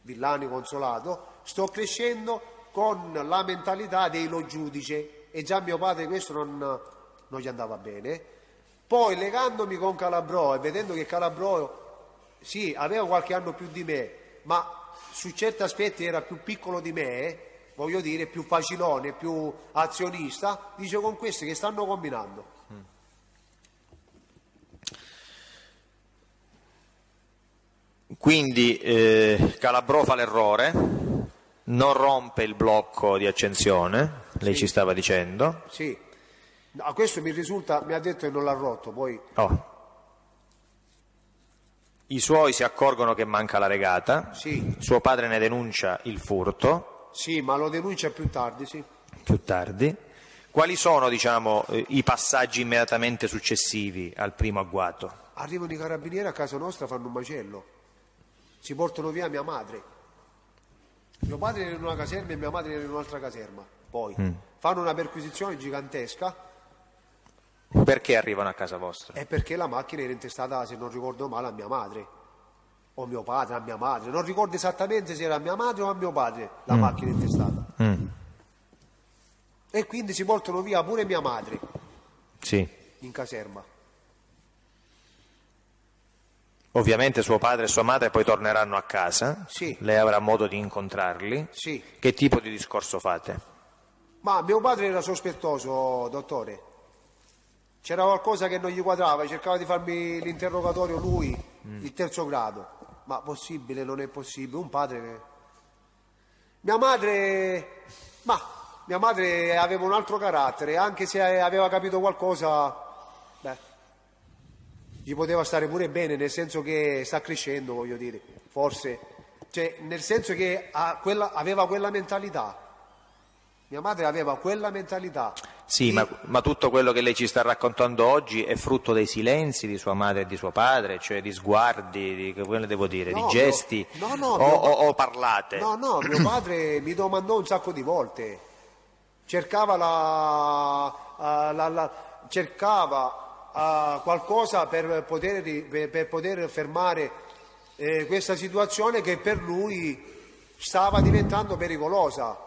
Villani Consolato, sto crescendo con la mentalità dei lo giudice e già mio padre questo non, non gli andava bene. Poi legandomi con Calabrò e vedendo che Calabrò sì, aveva qualche anno più di me, ma su certi aspetti era più piccolo di me, voglio dire, più facilone, più azionista, dice con questi che stanno combinando.
Quindi eh, Calabrò fa l'errore, non rompe il blocco di accensione, lei ci stava dicendo.
Sì, a questo mi risulta, mi ha detto che non l'ha rotto, poi
Oh. I suoi si accorgono che manca la regata,
sì,
suo padre ne denuncia il furto
sì, ma lo denuncia più tardi, sì.
più tardi. Quali sono diciamo, eh, i passaggi immediatamente successivi al primo agguato?
Arrivano i carabinieri a casa nostra, fanno un macello, si portano via mia madre. Mio padre era in una caserma e mia madre era in un'altra caserma. Poi fanno una perquisizione gigantesca
Perché arrivano a casa vostra?
è perché la macchina era intestata, se non ricordo male, a mia madre. O mio padre, a mia madre. Non ricordo esattamente se era a mia madre o a mio padre la macchina intestata. E quindi si portano via pure mia madre
Sì.
in caserma.
Ovviamente suo padre e sua madre poi torneranno a casa,
Sì.
lei avrà modo di incontrarli.
Sì.
Che tipo di discorso fate?
Ma mio padre era sospettoso, dottore. C'era qualcosa che non gli quadrava, cercava di farmi l'interrogatorio lui, il terzo grado. Ma possibile, non è possibile. Un padre che... Mia madre... Ma mia madre aveva un altro carattere, anche se aveva capito qualcosa... Beh, gli poteva stare pure bene, nel senso che sta crescendo, voglio dire. Forse... Cioè, nel senso che quella- aveva quella mentalità. Mia madre aveva quella mentalità.
Sì, ma, ma tutto quello che lei ci sta raccontando oggi è frutto dei silenzi di sua madre e di suo padre, cioè di sguardi, di, dire,
No,
di gesti
no, no, no,
o,
mio-
o- o parlate.
No, no, mio padre mi domandò un sacco di volte. Cercava la, eh, la- la- cercava eh, qualcosa per poter, per, per poter fermare eh, questa situazione che per lui stava diventando pericolosa.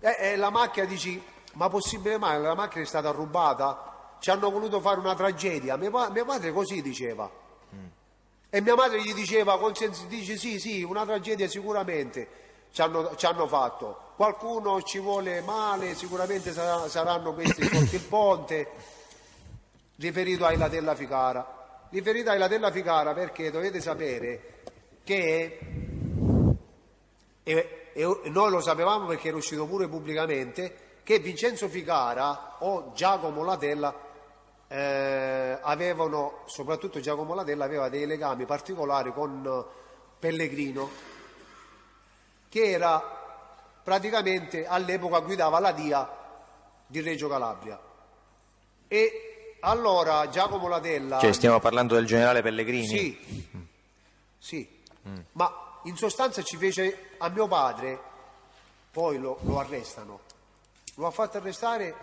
E, e la macchina dici, ma possibile mai? La macchina è stata rubata? Ci hanno voluto fare una tragedia. Mio, pa- mio padre così diceva. E mia madre gli diceva, con sens- dice sì, sì, una tragedia sicuramente ci hanno, ci hanno fatto. Qualcuno ci vuole male, sicuramente sarà- saranno questi sotto il ponte. Riferito ai Latella Ficara. Riferito ai Latella Ficara perché dovete sapere che e, e noi lo sapevamo perché era uscito pure pubblicamente che Vincenzo Ficara o Giacomo Latella eh, avevano, soprattutto Giacomo Latella aveva dei legami particolari con eh, Pellegrino che era praticamente all'epoca guidava la DIA di Reggio Calabria e allora Giacomo Latella
Cioè, stiamo parlando del generale Pellegrini?
sì, sì. ma in sostanza ci fece a mio padre, poi lo, lo arrestano, lo ha fatto arrestare,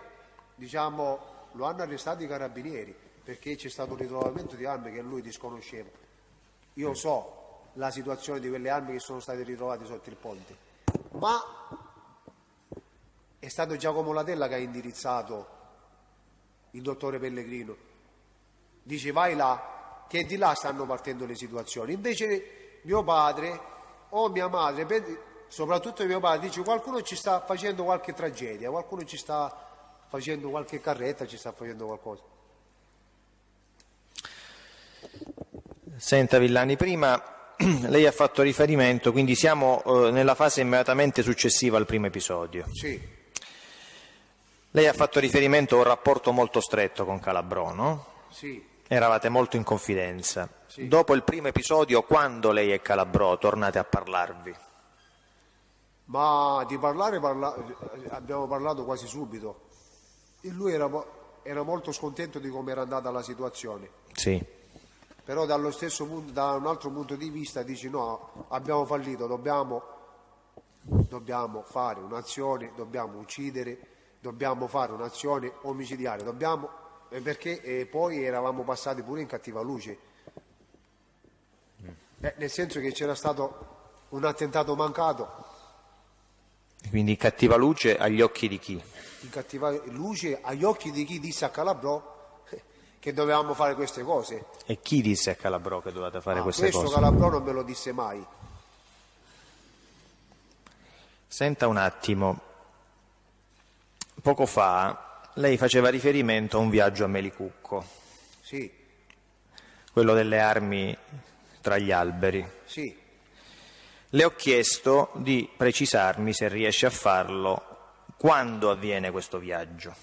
diciamo, lo hanno arrestato i carabinieri perché c'è stato un ritrovamento di armi che lui disconosceva. Io so la situazione di quelle armi che sono state ritrovate sotto il ponte, ma è stato Giacomo Latella che ha indirizzato il dottore Pellegrino dice vai là, che di là stanno partendo le situazioni. Invece mio padre o mia madre, soprattutto mio padre, dice qualcuno ci sta facendo qualche tragedia, qualcuno ci sta facendo qualche carretta, ci sta facendo qualcosa.
Senta Villani, prima lei ha fatto riferimento, quindi siamo eh, nella fase immediatamente successiva al primo episodio.
Sì,
Lei ha fatto riferimento a un rapporto molto stretto con Calabrò, no?
sì,
eravate molto in confidenza. Dopo il primo episodio, quando lei e Calabrò tornate a parlarvi?
Ma di parlare parla- abbiamo parlato quasi subito. E lui era, era molto scontento di come era andata la situazione.
Sì.
Però dallo stesso punto, da un altro punto di vista dici no, abbiamo fallito, dobbiamo, dobbiamo fare un'azione, dobbiamo uccidere, dobbiamo fare un'azione omicidiaria, dobbiamo, perché eh, poi eravamo passati pure in cattiva luce. Eh, nel senso che c'era stato un attentato mancato,
Quindi cattiva luce agli occhi di chi?
in cattiva luce agli occhi di chi disse a Calabrò eh, che dovevamo fare queste cose.
E chi disse a Calabrò che dovete fare
Ah,
queste
questo
cose?
Calabrò non me lo disse mai.
Senta un attimo, poco fa lei faceva riferimento a un viaggio a Melicucco,
Sì,
quello delle armi tra gli alberi.
sì.
Le ho chiesto di precisarmi, se riesce a farlo, quando avviene questo viaggio.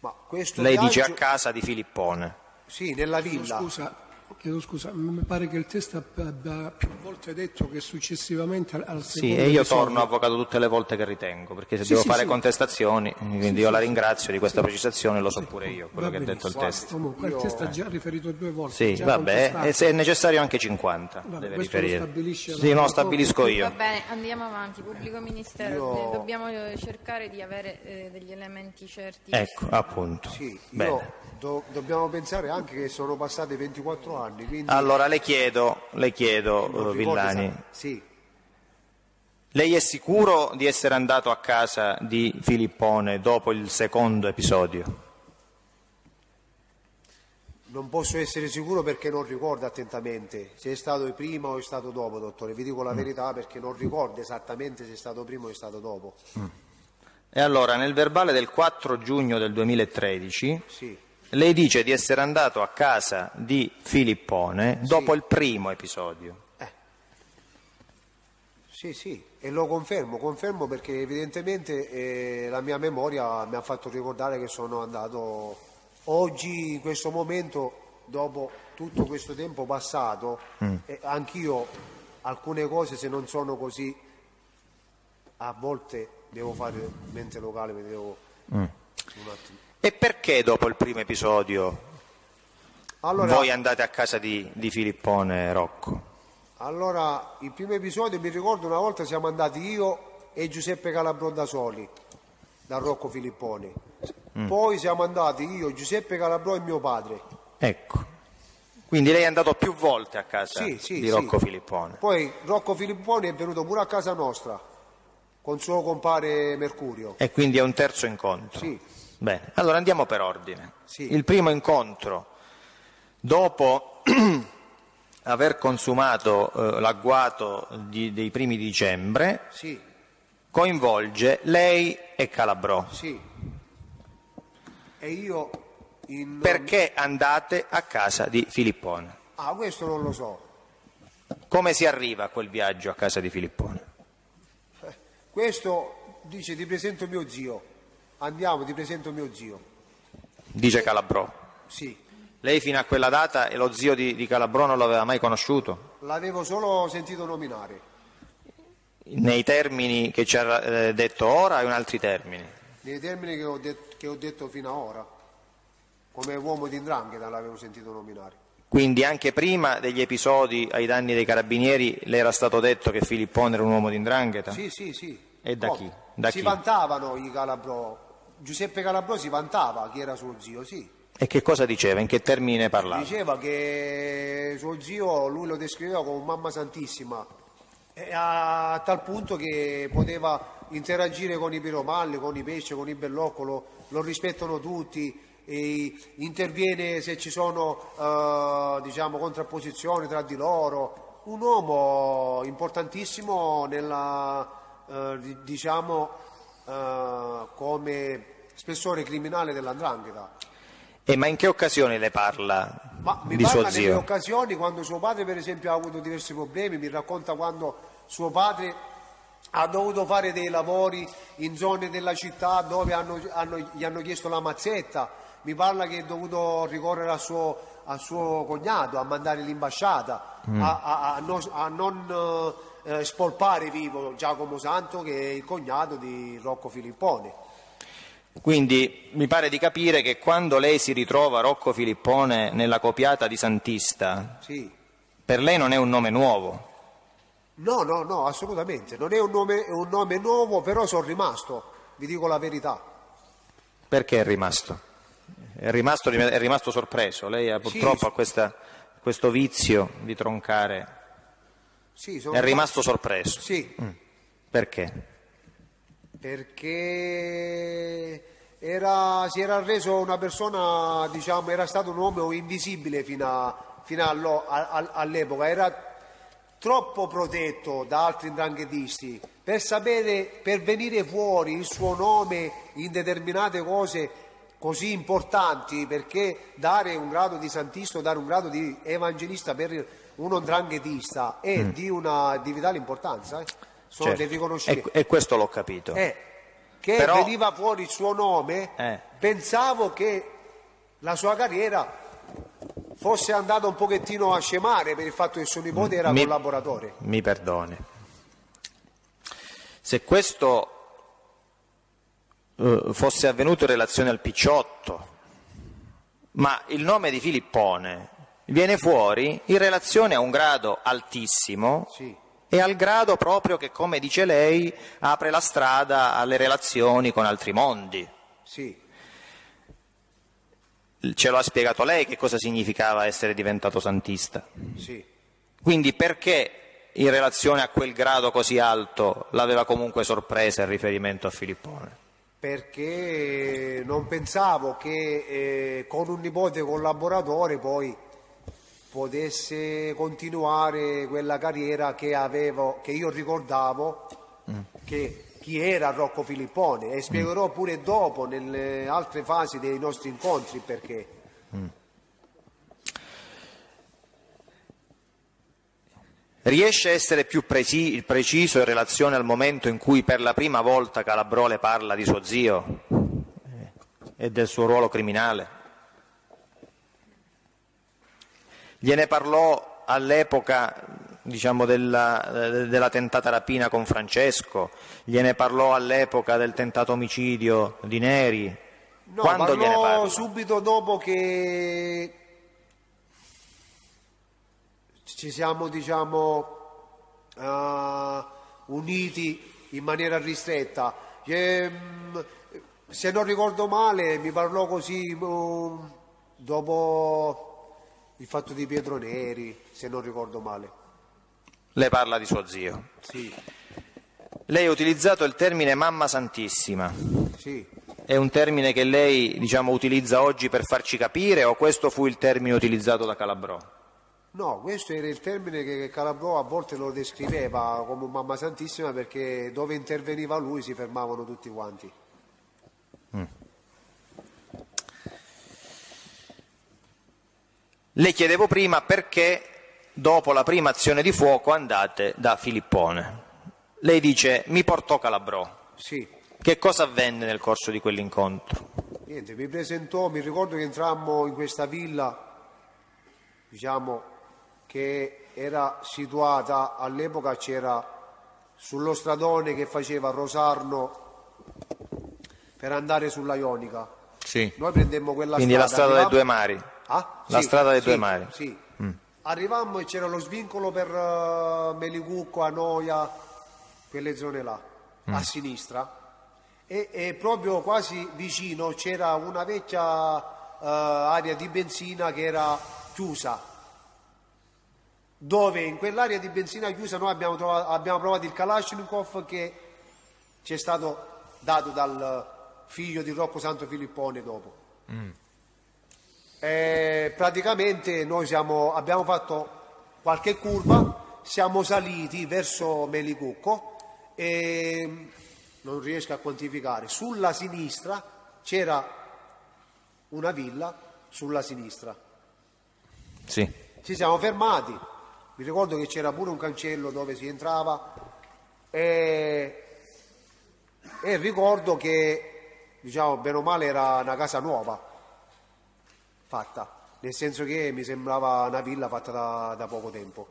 Ma questo
Lei
viaggio,
dice a casa di Filippone.
Sì, nella villa.
scusa, chiedo scusa, mi pare che il testo abbia più volte detto che successivamente al, al
Sì,
secondo
e io torno avvocato tutte le volte che ritengo, perché se
Sì,
devo
sì,
fare
sì.
contestazioni, quindi io la ringrazio di questa precisazione, lo so pure io, quello
Va
che ha detto il testo.
Comunque il testo ha già riferito due volte.
Sì,
già
vabbè, e se è necessario anche 50
Vabbè,
deve riferire.
stabilisce
Sì, no, stabilisco
Va
io.
bene, andiamo avanti. Pubblico Ministero,
Io-
eh, dobbiamo eh, cercare di avere eh, degli elementi certi.
Ecco, appunto.
Sì,
Bene.
io do- dobbiamo pensare anche che sono passati 24 anni, quindi
Allora le chiedo, le chiedo, Villani,
Sì,
lei è sicuro di essere andato a casa di Filippone dopo il secondo episodio?
non posso essere sicuro perché non ricordo attentamente se è stato prima o è stato dopo, dottore. Vi dico la verità perché non ricordo esattamente se è stato prima o è stato dopo.
E allora nel verbale del 4 giugno del 2013
Sì,
lei dice di essere andato a casa di Filippone dopo il primo episodio.
sì, sì, e lo confermo, confermo perché evidentemente eh, la mia memoria mi ha fatto ricordare che sono andato oggi, in questo momento, dopo tutto questo tempo passato, e anch'io alcune cose se non sono così, a volte devo fare mente locale, mi devo un attimo.
E perché dopo il primo episodio
Allora,
voi andate a casa di, di Filippone Rocco?
allora, il primo episodio mi ricordo una volta siamo andati io e Giuseppe Calabrò da soli, da Rocco Filipponi. Poi siamo andati io, Giuseppe Calabrò e mio padre.
Ecco. Quindi lei è andato più volte a casa
Sì, sì,
di
sì.
Rocco Filippone.
Poi Rocco Filipponi è venuto pure a casa nostra con suo compare Mercurio.
E quindi è un terzo incontro.
Sì.
Bene, allora andiamo per ordine.
Sì.
Il primo incontro, dopo aver consumato eh, l'agguato di- dei primi di dicembre,
Sì,
coinvolge lei e Calabrò.
sì. E io in...
Perché andate a casa di Filippone?
Ah, questo non lo so.
Come si arriva a quel viaggio a casa di Filippone?
Questo dice ti presento mio zio. Andiamo, ti presento mio zio.
Dice Calabrò.
Sì,
Lei fino a quella data e lo zio di, di Calabrò non l'aveva mai conosciuto?
l'avevo solo sentito nominare.
Nei termini che ci ha eh, detto ora e in altri termini?
Nei termini che ho, det- che ho detto fino ad ora. Come uomo di indrangheta l'avevo sentito nominare.
Quindi anche prima degli episodi ai danni dei carabinieri le era stato detto che Filippone era un uomo di indrangheta?
Sì, sì, sì.
E da
Come?
chi? Da
si
chi?
vantavano i Calabrò. Giuseppe Calabrò si vantava chi era suo zio, sì.
E che cosa diceva? In che termini ne parlava?
Diceva che suo zio lui lo descriveva come mamma santissima, a, tal punto che poteva interagire con i piromalli, con i pesci, con i bellocco, lo, rispettano tutti, interviene se ci sono eh, diciamo, contrapposizioni tra di loro. Un uomo importantissimo nella, eh, di- diciamo, eh, come spessore criminale dell'andrangheta.
E ma in che occasione le parla
Ma mi
di
parla
suo
nelle
zio?
occasioni quando suo padre per esempio ha avuto diversi problemi, mi racconta quando suo padre ha dovuto fare dei lavori in zone della città dove hanno- hanno- gli hanno chiesto la mazzetta mi parla che è dovuto ricorrere al suo, al suo cognato a mandare l'imbasciata, a, a- a non, a non, eh, spolpare vivo Giacomo Santo che è il cognato di Rocco Filippone.
Quindi mi pare di capire che quando lei si ritrova Rocco Filippone nella copiata di Santista,
Sì.
per lei non è un nome nuovo.
No, no, no, assolutamente. Non è un nome, è un nome nuovo, però sono rimasto, vi dico la verità.
Perché è rimasto? È rimasto, è rimasto sorpreso. Lei ha, purtroppo
sì.
ha questa- questo vizio di troncare.
Sì, sono
È rimasto sorpreso.
Sì,
Perché?
perché era- si era reso una persona, diciamo, era stato un uomo invisibile fino, a- fino allo- a- a- all'epoca, era troppo protetto da altri ndranghetisti per sapere, per venire fuori il suo nome in determinate cose così importanti, perché dare un grado di santista o dare un grado di evangelista per uno ndranghetista è di una di vitale importanza, eh. sono
Mm. Certo.
dei riconoscimenti.
E, e questo l'ho capito.
Eh, che
Però-
veniva fuori il suo nome,
Eh.
pensavo che la sua carriera fosse andata un pochettino a scemare per il fatto che suo nipote era
Mi-
collaboratore.
Mi perdoni. Se questo eh, fosse avvenuto in relazione al Picciotto, ma il nome di Filippone viene fuori in relazione a un grado altissimo
Sì.
e al grado proprio che, come dice lei, apre la strada alle relazioni con altri mondi.
Sì,
Ce lo ha spiegato lei che cosa significava essere diventato santista.
sì.
Quindi perché in relazione a quel grado così alto l'aveva comunque sorpresa il riferimento a Filippone?
perché non pensavo che eh, con un nipote collaboratore poi potesse continuare quella carriera che avevo, che io ricordavo che chi era Rocco Filippone. E spiegherò pure dopo nelle altre fasi dei nostri incontri perché.
Riesce a essere più presi- preciso in relazione al momento in cui per la prima volta Calabrò le parla di suo zio? E del suo ruolo criminale? Gliene parlò all'epoca diciamo, della, della tentata rapina con Francesco, gliene parlò all'epoca del tentato omicidio di Neri.
No,
Quando gliene
parlò subito dopo che ci siamo, diciamo, eh, uniti in maniera ristretta. Ehm, se non ricordo male, mi parlò così um, dopo il fatto di Pietro Neri, se non ricordo male.
Le parla di suo zio.
Sì,
Lei ha utilizzato il termine mamma santissima.
sì.
È un termine che lei diciamo, utilizza oggi per farci capire o questo fu il termine utilizzato da Calabrò?
No, questo era il termine che Calabrò a volte lo descriveva come mamma santissima perché dove interveniva lui si fermavano tutti quanti.
Le chiedevo prima perché dopo la prima azione di fuoco andate da Filippone. Lei dice mi portò Calabrò.
Sì,
Che cosa avvenne nel corso di quell'incontro?
niente, mi presentò, mi ricordo che entrammo in questa villa, diciamo, che era situata all'epoca c'era sullo stradone che faceva Rosarno per andare sulla Ionica.
Sì.
Noi prendemmo quella
Quindi
strada.
la strada dei due mari.
Ah?
La
Sì,
strada dei
sì,
due mari. Mm.
Sì. Arrivammo e c'era lo svincolo per eh, Melicucco, Anoia, quelle zone là,
Mm.
a sinistra. E, e proprio quasi vicino c'era una vecchia eh, area di benzina che era chiusa. Dove in quell'area di benzina chiusa noi abbiamo trovato, abbiamo provato il Kalashnikov che ci è stato dato dal figlio di Rocco Santo Filippone dopo. Eh, praticamente noi siamo- abbiamo fatto qualche curva, siamo saliti verso Melicucco e non riesco a quantificare. Sulla sinistra c'era una villa, sulla sinistra.
Sì.
Ci siamo fermati, mi ricordo che c'era pure un cancello dove si entrava e, e ricordo che, diciamo, bene o male era una casa nuova fatta, nel senso che mi sembrava una villa fatta da, da poco tempo.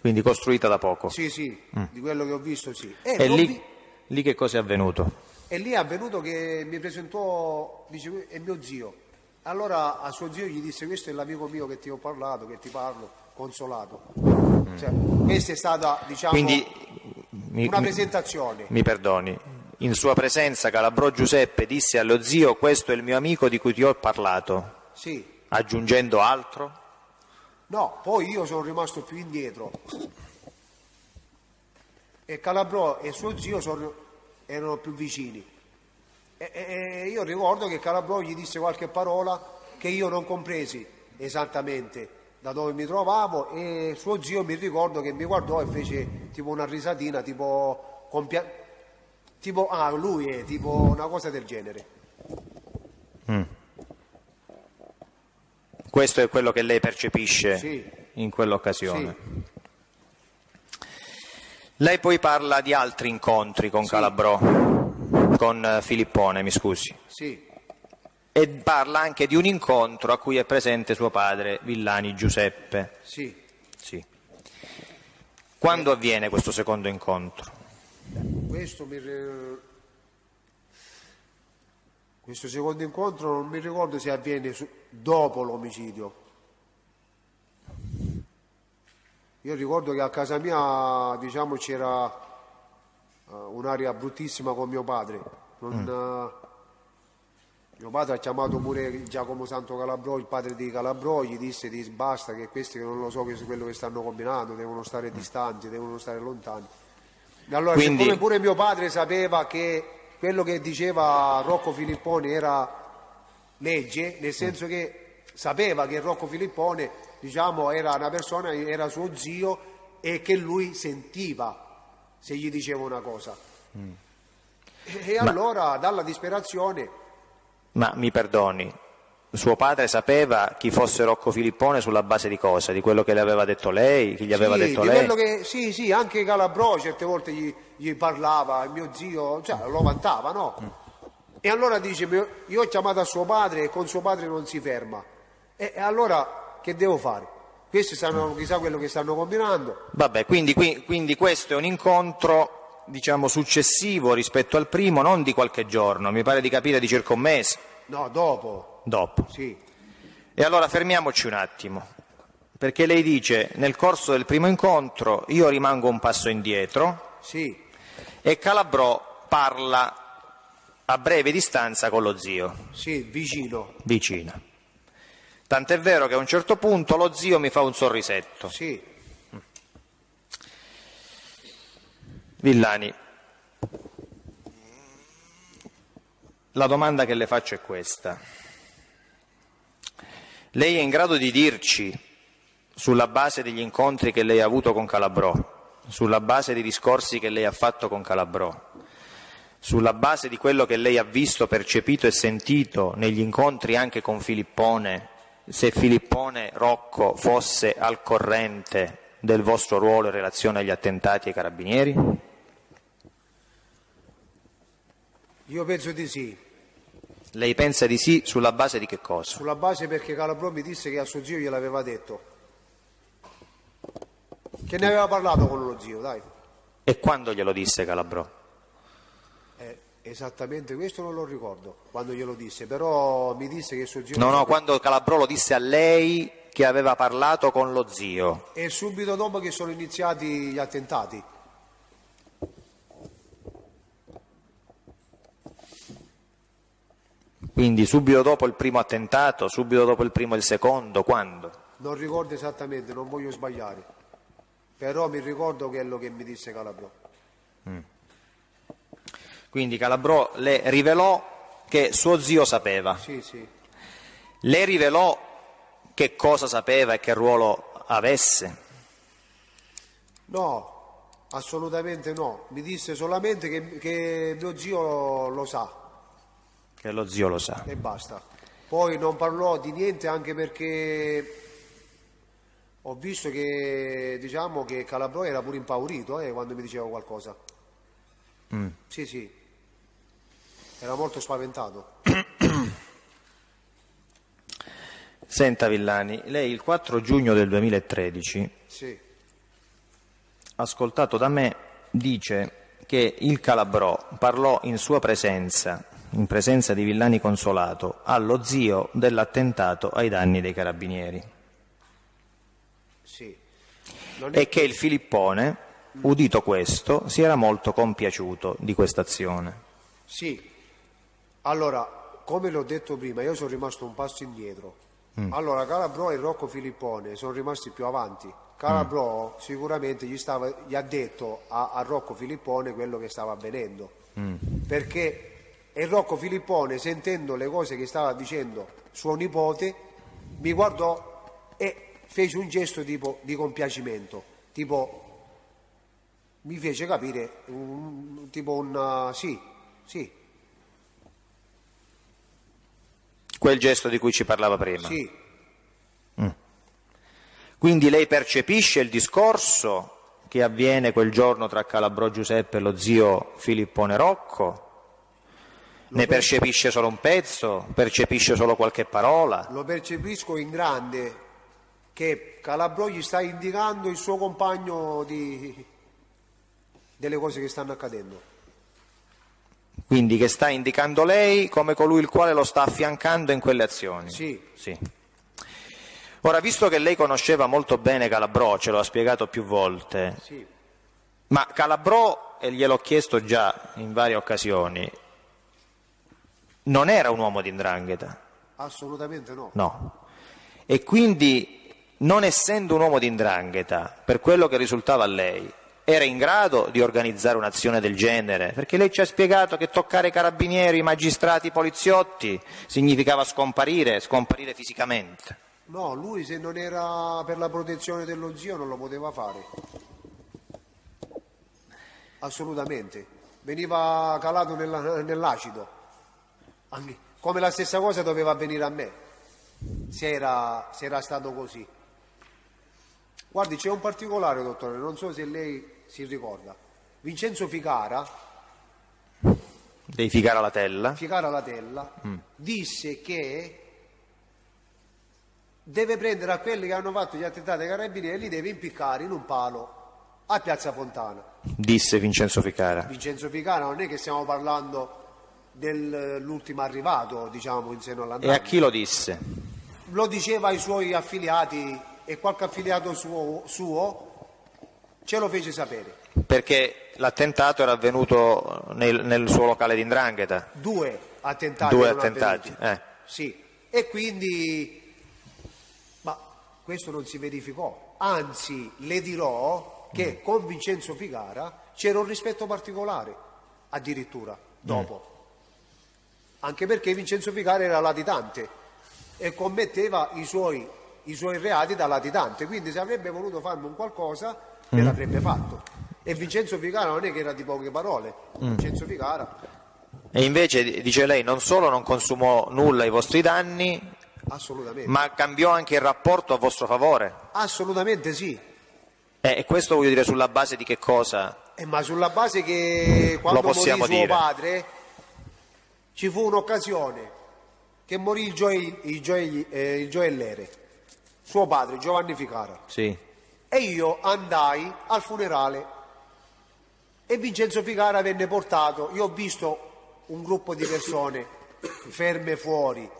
Quindi costruita da poco.
Sì, sì, di quello che ho visto sì. E,
E lì,
vi-
lì che cosa è avvenuto?
e lì è avvenuto che mi presentò, dice, è mio zio. Allora a suo zio gli disse questo è l'amico mio che ti ho parlato, che ti parlo, consolato. Cioè, questa è stata, diciamo,
Quindi mi,
una presentazione.
mi perdoni. In sua presenza Calabrò Giuseppe disse allo zio questo è il mio amico di cui ti ho parlato,
Sì,
aggiungendo altro?
No, poi io sono rimasto più indietro. E Calabrò e suo zio sono- erano più vicini. E, e- io ricordo che Calabrò gli disse qualche parola che io non compresi esattamente da dove mi trovavo e suo zio mi ricordo che mi guardò e fece tipo una risatina, tipo, compia- tipo ah lui è tipo una cosa del genere.
Questo è quello che lei percepisce
Sì.
in quell'occasione.
Sì.
Lei poi parla di altri incontri con Calabrò, con eh, Filippone, mi scusi,
Sì,
e parla anche di un incontro a cui è presente suo padre, Villani Giuseppe.
sì.
Sì. Quando avviene questo secondo incontro?
Questo, mi questo secondo incontro non mi ricordo se avviene su- dopo l'omicidio. Io ricordo che a casa mia diciamo, c'era eh, un'aria bruttissima con mio padre. Non, eh, mio padre ha chiamato pure Giacomo Santo Calabrò, il padre di Calabrò, gli disse di basta che questi che non lo so che è quello che stanno combinando, devono stare distanti, devono stare lontani. E Allora,
Quindi-
siccome pure mio padre sapeva che quello che diceva Rocco Filipponi era legge, nel senso che sapeva che Rocco Filippone, diciamo, era una persona, era suo zio e che lui sentiva se gli diceva una cosa. E, e allora, dalla disperazione,
Ma mi perdoni, suo padre sapeva chi fosse Rocco Filippone sulla base di cosa? Di quello che le aveva detto lei? Chi gli aveva
sì,
detto
di
lei?
quello che, sì, sì, anche Calabrò certe volte gli, gli parlava, mio zio, cioè, lo vantava, no? E allora dice, io ho chiamato a suo padre e con suo padre non si ferma. E, e allora che devo fare? Questi sanno chissà quello che stanno combinando.
Vabbè, quindi, qui- quindi questo è un incontro, diciamo, successivo rispetto al primo, non di qualche giorno, mi pare di capire di circa un mese
No, dopo,
dopo.
sì,
E allora fermiamoci un attimo, perché lei dice nel corso del primo incontro io rimango un passo indietro
sì,
e Calabrò parla a breve distanza con lo zio,
sì, vicino,
vicino. Tant'è vero che a un certo punto lo zio mi fa un sorrisetto.
sì.
Villani, la domanda che le faccio è questa. Lei è in grado di dirci, sulla base degli incontri che lei ha avuto con Calabrò, sulla base dei discorsi che lei ha fatto con Calabrò, sulla base di quello che lei ha visto, percepito e sentito negli incontri anche con Filippone, se Filippone Rocco fosse al corrente del vostro ruolo in relazione agli attentati ai carabinieri?
Io penso di sì,
Lei pensa di sì sulla base di che cosa?
sulla base perché Calabrò mi disse che a suo zio gliel'aveva detto. Che ne aveva parlato con lo zio, dai.
E quando glielo disse Calabrò?
Eh, esattamente questo non lo ricordo quando glielo disse, però mi disse che suo zio...
No, no, quando Calabrò lo disse a lei che aveva parlato con lo zio.
E subito dopo che sono iniziati gli attentati.
Quindi subito dopo il primo attentato, subito dopo il primo e il secondo, quando?
Non ricordo esattamente, non voglio sbagliare. Però mi ricordo quello che mi disse Calabrò.
Quindi Calabrò le rivelò che suo zio sapeva.
Sì, sì.
Le rivelò che cosa sapeva e che ruolo avesse.
No, assolutamente no. Mi disse solamente che, che mio zio lo, lo sa
Che lo zio lo sa.
e basta. Poi non parlò di niente anche perché ho visto che diciamo che Calabrò era pure impaurito eh, quando mi diceva qualcosa. Sì, sì. Era molto spaventato.
Senta Villani, lei il 4 giugno del 2013,
Sì,
ascoltato da me, dice che il Calabrò parlò in sua presenza, in presenza di Villani Consolato, allo zio dell'attentato ai danni dei carabinieri
sì. È-
e che il Filippone, udito questo, si era molto compiaciuto di questa azione.
Sì, allora, come l'ho detto prima, io sono rimasto un passo indietro. Allora, Calabro e Rocco Filippone sono rimasti più avanti. Calabro sicuramente gli, stava- gli ha detto a, a Rocco Filippone quello che stava avvenendo. Perché e Rocco Filippone, sentendo le cose che stava dicendo suo nipote, mi guardò e fece un gesto tipo di compiacimento, tipo mi fece capire un, tipo un uh, sì, sì,
Quel gesto di cui ci parlava prima.
sì,
Quindi lei percepisce il discorso che avviene quel giorno tra Calabrò Giuseppe e lo zio Filippone Rocco? Ne percepisce solo un pezzo? Percepisce solo qualche parola?
lo percepisco in grande che Calabro gli sta indicando il suo compagno di, delle cose che stanno accadendo.
Quindi che sta indicando lei come colui il quale lo sta affiancando in quelle azioni?
Sì,
Sì. Ora, visto che lei conosceva molto bene Calabrò, ce lo ha spiegato più volte,
sì,
ma Calabrò, e gliel'ho chiesto già in varie occasioni, non era un uomo di 'ndrangheta.
assolutamente no.
No. E quindi, non essendo un uomo di 'ndrangheta, per quello che risultava a lei, era in grado di organizzare un'azione del genere? Perché lei ci ha spiegato che toccare i carabinieri, i magistrati, i poliziotti significava scomparire, scomparire fisicamente.
No, lui se non era per la protezione dello zio non lo poteva fare. Assolutamente. Veniva calato nella- nell'acido. Anche- come la stessa cosa doveva avvenire a me, se era, se era stato così. Guardi, c'è un particolare, dottore, non so se lei si ricorda. Vincenzo Ficara,
Devi figare la tella.
Ficara Latella, disse che deve prendere a quelli che hanno fatto gli attentati ai carabinieri e li deve impiccare in un palo a Piazza Fontana.
disse Vincenzo Ficara.
Vincenzo Ficara non è che stiamo parlando dell'ultimo arrivato, diciamo, in seno
E
all'andata.
a chi lo disse?
Lo diceva ai suoi affiliati e qualche affiliato suo, suo ce lo fece sapere.
Perché l'attentato era avvenuto nel, nel suo locale di 'ndrangheta.
Due attentati.
Due attentati, eh.
Sì, e quindi, ma questo non si verificò. Anzi, le dirò che
Mm.
con Vincenzo Figara c'era un rispetto particolare, addirittura, dopo. Anche perché Vincenzo Figara era latitante e commetteva i suoi, i suoi reati da latitante, quindi se avrebbe voluto farmi un qualcosa,
Mm.
me l'avrebbe fatto. E Vincenzo Figara non è che era di poche parole,
Mm.
Vincenzo Figara
E invece, dice lei, non solo non consumò nulla ai vostri danni,
assolutamente.
ma cambiò anche il rapporto a vostro favore.
Assolutamente sì,
Eh, E questo voglio dire sulla base di che cosa?
Eh, ma sulla base che quando morì
possiamo
suo
dire.
padre ci fu un'occasione che morì il, gioel- il gioel- eh, il gioielliere, suo padre Giovanni Ficara.
Sì.
E io andai al funerale e Vincenzo Ficara venne portato. Io ho visto un gruppo di persone ferme fuori.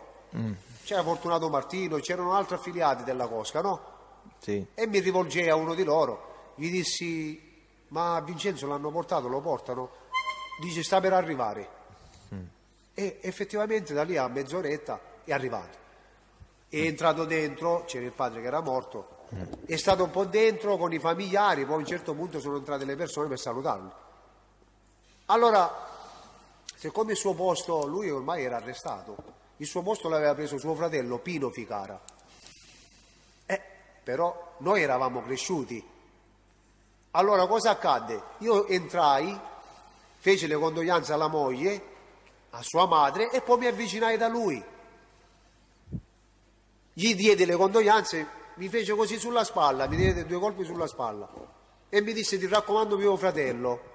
C'era Fortunato Martino, c'erano altri affiliati della Cosca, no?
Sì.
E mi rivolgei a uno di loro, gli dissi: Ma Vincenzo l'hanno portato, lo portano? Dice: Sta per arrivare. E effettivamente da lì a mezz'oretta è arrivato. È entrato dentro, c'era il padre che era morto, è stato un po' dentro con i familiari, poi a un certo punto sono entrate le persone per salutarlo. Allora, siccome il suo posto, lui ormai era arrestato, il suo posto l'aveva preso suo fratello Pino Ficara. Eh, però noi eravamo cresciuti. Allora cosa accadde? Io entrai, feci le condoglianze alla moglie, a sua madre e poi mi avvicinai da lui. Gli diedi le condoglianze, mi fece così sulla spalla, mi diede due colpi sulla spalla e mi disse ti raccomando mio fratello.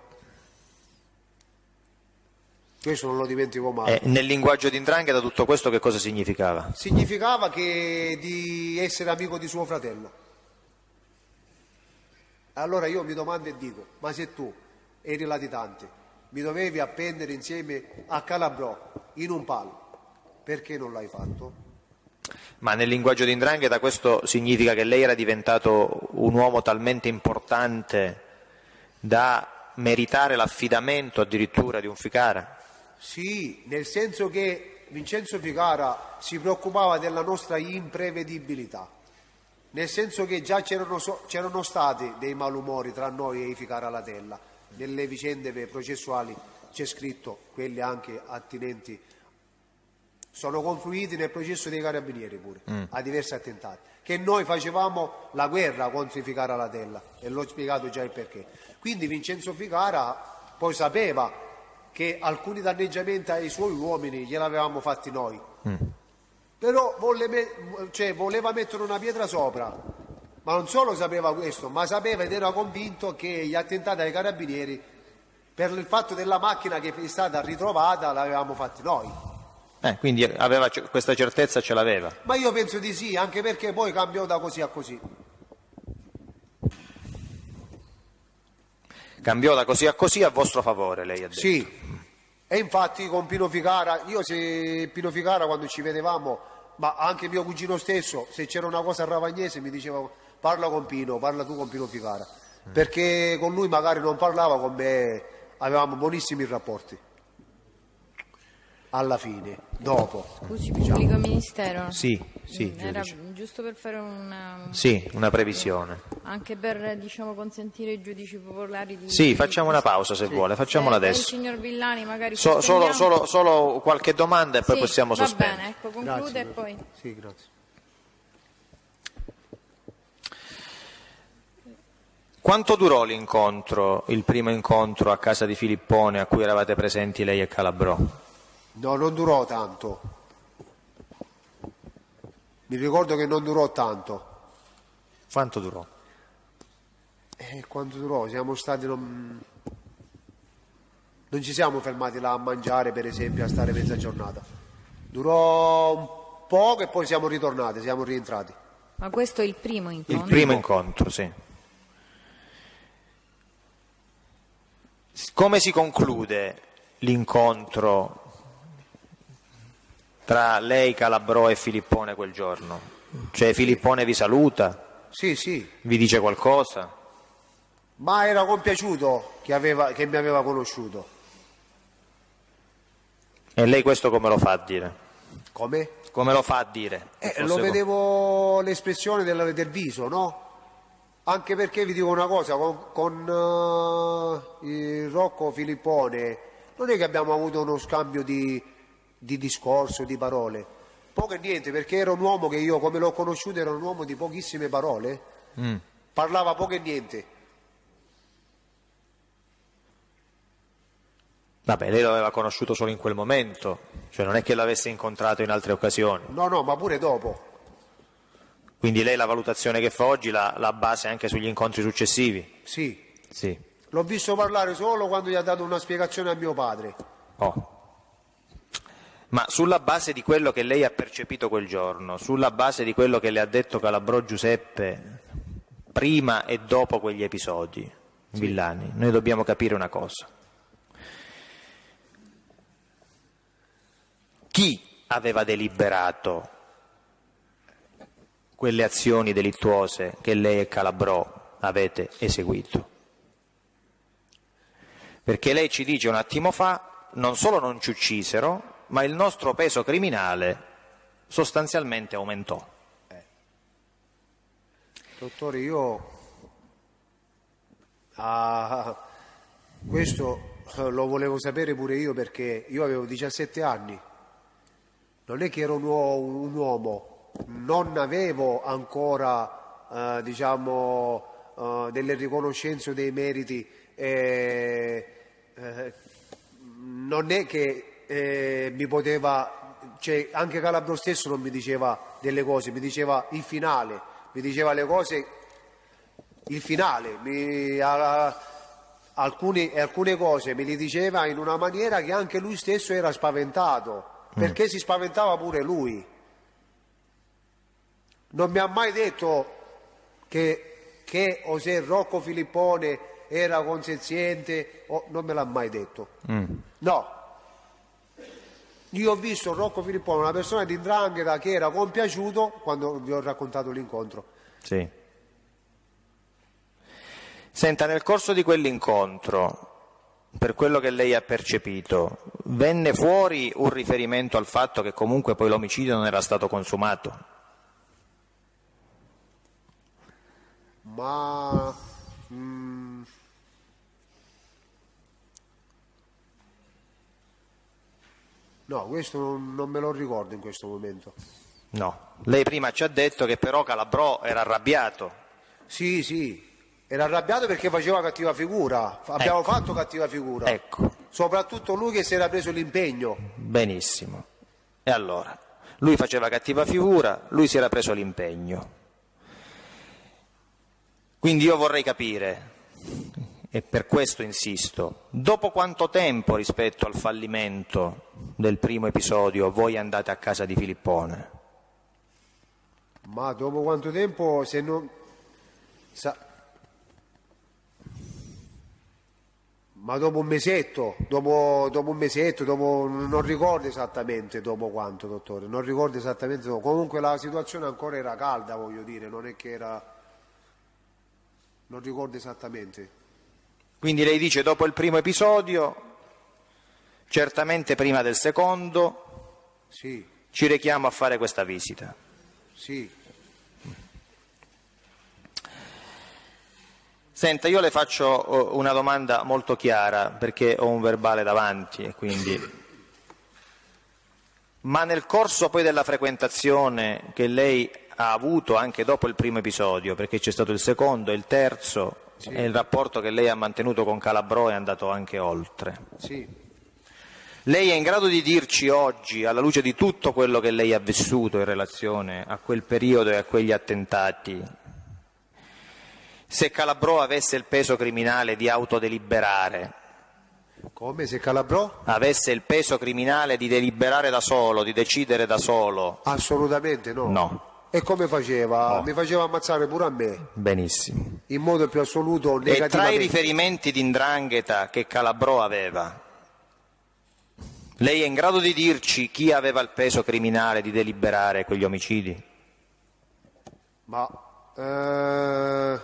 Questo non lo dimentico mai.
Eh, nel linguaggio di Indrangheta tutto questo che cosa significava?
Significava che di essere amico di suo fratello. Allora io mi domando e dico, ma se tu eri latitante, mi dovevi appendere insieme a Calabrò in un palo, perché non l'hai fatto?
Ma nel linguaggio di Indrangheta questo significa che lei era diventato un uomo talmente importante da meritare l'affidamento addirittura di un Ficara?
Sì, nel senso che Vincenzo Ficara si preoccupava della nostra imprevedibilità, nel senso che già c'erano, so- c'erano stati dei malumori tra noi e i Ficara Latella, nelle vicende processuali c'è scritto, quelle anche attinenti, sono confluiti nel processo dei carabinieri pure, a diversi attentati, che noi facevamo la guerra contro i Ficara Latella e l'ho spiegato già il perché. Quindi Vincenzo Ficara poi sapeva che alcuni danneggiamenti ai suoi uomini gliel'avevamo fatti noi. Però volle cioè, voleva mettere una pietra sopra, ma non solo sapeva questo, ma sapeva ed era convinto che gli attentati ai carabinieri, per il fatto della macchina che è stata ritrovata, l'avevamo fatti noi.
Eh, quindi aveva questa certezza ce l'aveva.
Ma io penso di sì, anche perché poi cambiò da così a così.
Cambiò da così a così a vostro favore, lei ha detto.
Sì, e infatti con Pino Ficara, io se Pino Ficara quando ci vedevamo, ma anche mio cugino stesso, se c'era una cosa a Ravagnese mi diceva parla con Pino, parla tu con Pino Ficara, perché con lui magari non parlava, con me avevamo buonissimi rapporti. Alla fine, dopo.
Scusi, pubblico ministero.
Sì, sì,
Mm, Era
giudice.
giusto per fare una...
Sì, una previsione.
Anche per diciamo, consentire ai giudici popolari di...
Sì, facciamo una pausa se vuole, facciamola
Se poi
adesso.
Il signor Villani magari
So- solo, solo- solo qualche domanda e poi
Sì,
possiamo
va
sospendere.
bene, ecco, conclude e poi...
Sì, grazie.
Quanto durò l'incontro, il primo incontro a casa di Filippone a cui eravate presenti lei e Calabrò?
No, non durò tanto. Mi ricordo che non durò tanto.
Quanto durò?
E quanto durò? Siamo stati. Non... non ci siamo fermati là a mangiare, per esempio, a stare mezza giornata. Durò un poco e poi siamo ritornati, siamo rientrati.
Ma questo è il primo
Il
incontro?
primo incontro, sì. Come si conclude l'incontro tra lei, Calabrò e Filippone quel giorno? Cioè Filippone vi saluta,
Sì, sì,
vi dice qualcosa?
ma era compiaciuto che, aveva- che mi aveva conosciuto.
E lei questo come lo fa a dire?
Come?
Come lo fa a dire?
Eh, lo vedevo l'espressione del, del viso, no? Anche perché vi dico una cosa, con, con eh, il Rocco Filippone non è che abbiamo avuto uno scambio di, di discorso, di parole, poco e niente, perché era un uomo che io come l'ho conosciuto era un uomo di pochissime parole, parlava poco e niente.
Vabbè, lei lo aveva conosciuto solo in quel momento, cioè non è che l'avesse incontrato in altre occasioni.
No, no, ma pure dopo.
Quindi lei la valutazione che fa oggi la, la basa anche sugli incontri successivi?
Sì,
Sì.
l'ho visto parlare solo quando gli ha dato una spiegazione a mio padre.
Oh. Ma sulla base di quello che lei ha percepito quel giorno, sulla base di quello che le ha detto Calabrò Giuseppe prima e dopo quegli episodi, Villani, noi dobbiamo capire una cosa. Chi aveva deliberato quelle azioni delittuose che lei e Calabrò avete eseguito? Perché lei ci dice un attimo fa, non solo non ci uccisero, ma il nostro peso criminale sostanzialmente aumentò.
Dottore, io ah, questo eh, lo volevo sapere pure io perché io avevo 17 anni, non è che ero un, uo- un uomo, non avevo ancora eh, diciamo, eh, delle riconoscenze o dei meriti, eh, eh, non è che eh, mi poteva, cioè, anche Calabro stesso non mi diceva delle cose, mi diceva il finale, mi diceva le cose, il finale, mi- a- alcune, alcune cose me le diceva in una maniera che anche lui stesso era spaventato, perché si spaventava pure lui. Non mi ha mai detto che, che o se Rocco Filippone era consenziente, o, non me l'ha mai detto. No. Io ho visto Rocco Filippone, una persona di Ndrangheta che era compiaciuto quando vi ho raccontato l'incontro.
Sì. Senta, nel corso di quell'incontro, per quello che lei ha percepito, venne fuori un riferimento al fatto che comunque poi l'omicidio non era stato consumato?
Ma mm, no, questo non, non me lo ricordo in questo momento.
No. Lei prima ci ha detto che però Calabrò era arrabbiato.
Sì, sì, era arrabbiato perché faceva cattiva figura. Abbiamo
Ecco.
fatto cattiva figura.
Ecco,
Soprattutto lui che si era preso l'impegno.
benissimo. E allora, lui faceva cattiva figura, lui si era preso l'impegno. Quindi io vorrei capire, e per questo insisto, dopo quanto tempo rispetto al fallimento del primo episodio voi andate a casa di Filippone?
Ma dopo quanto tempo se non... sa- Ma dopo un mesetto, dopo, dopo un mesetto, dopo, non ricordo esattamente dopo quanto, dottore, non ricordo esattamente dopo. Comunque la situazione ancora era calda, voglio dire, non è che era... Non ricordo esattamente.
Quindi lei dice dopo il primo episodio, certamente prima del secondo,
Sì,
ci rechiamo a fare questa visita.
sì.
Senta, io le faccio eh, una domanda molto chiara perché ho un verbale davanti e quindi... Ma nel corso poi della frequentazione che lei ha avuto anche dopo il primo episodio, perché c'è stato il secondo e il terzo, e il rapporto che lei ha mantenuto con Calabrò è andato anche oltre.
Sì,
Lei è in grado di dirci oggi, alla luce di tutto quello che lei ha vissuto in relazione a quel periodo e a quegli attentati, se Calabrò avesse il peso criminale di autodeliberare,
come se Calabrò?
avesse il peso criminale di deliberare da solo, di decidere da solo,
Assolutamente no.
No.
E come faceva?
No.
Mi faceva ammazzare pure a me,
benissimo.
in modo più assoluto
E tra i riferimenti di indrangheta che Calabrò aveva, lei è in grado di dirci chi aveva il peso criminale di deliberare quegli omicidi?
Ma eh,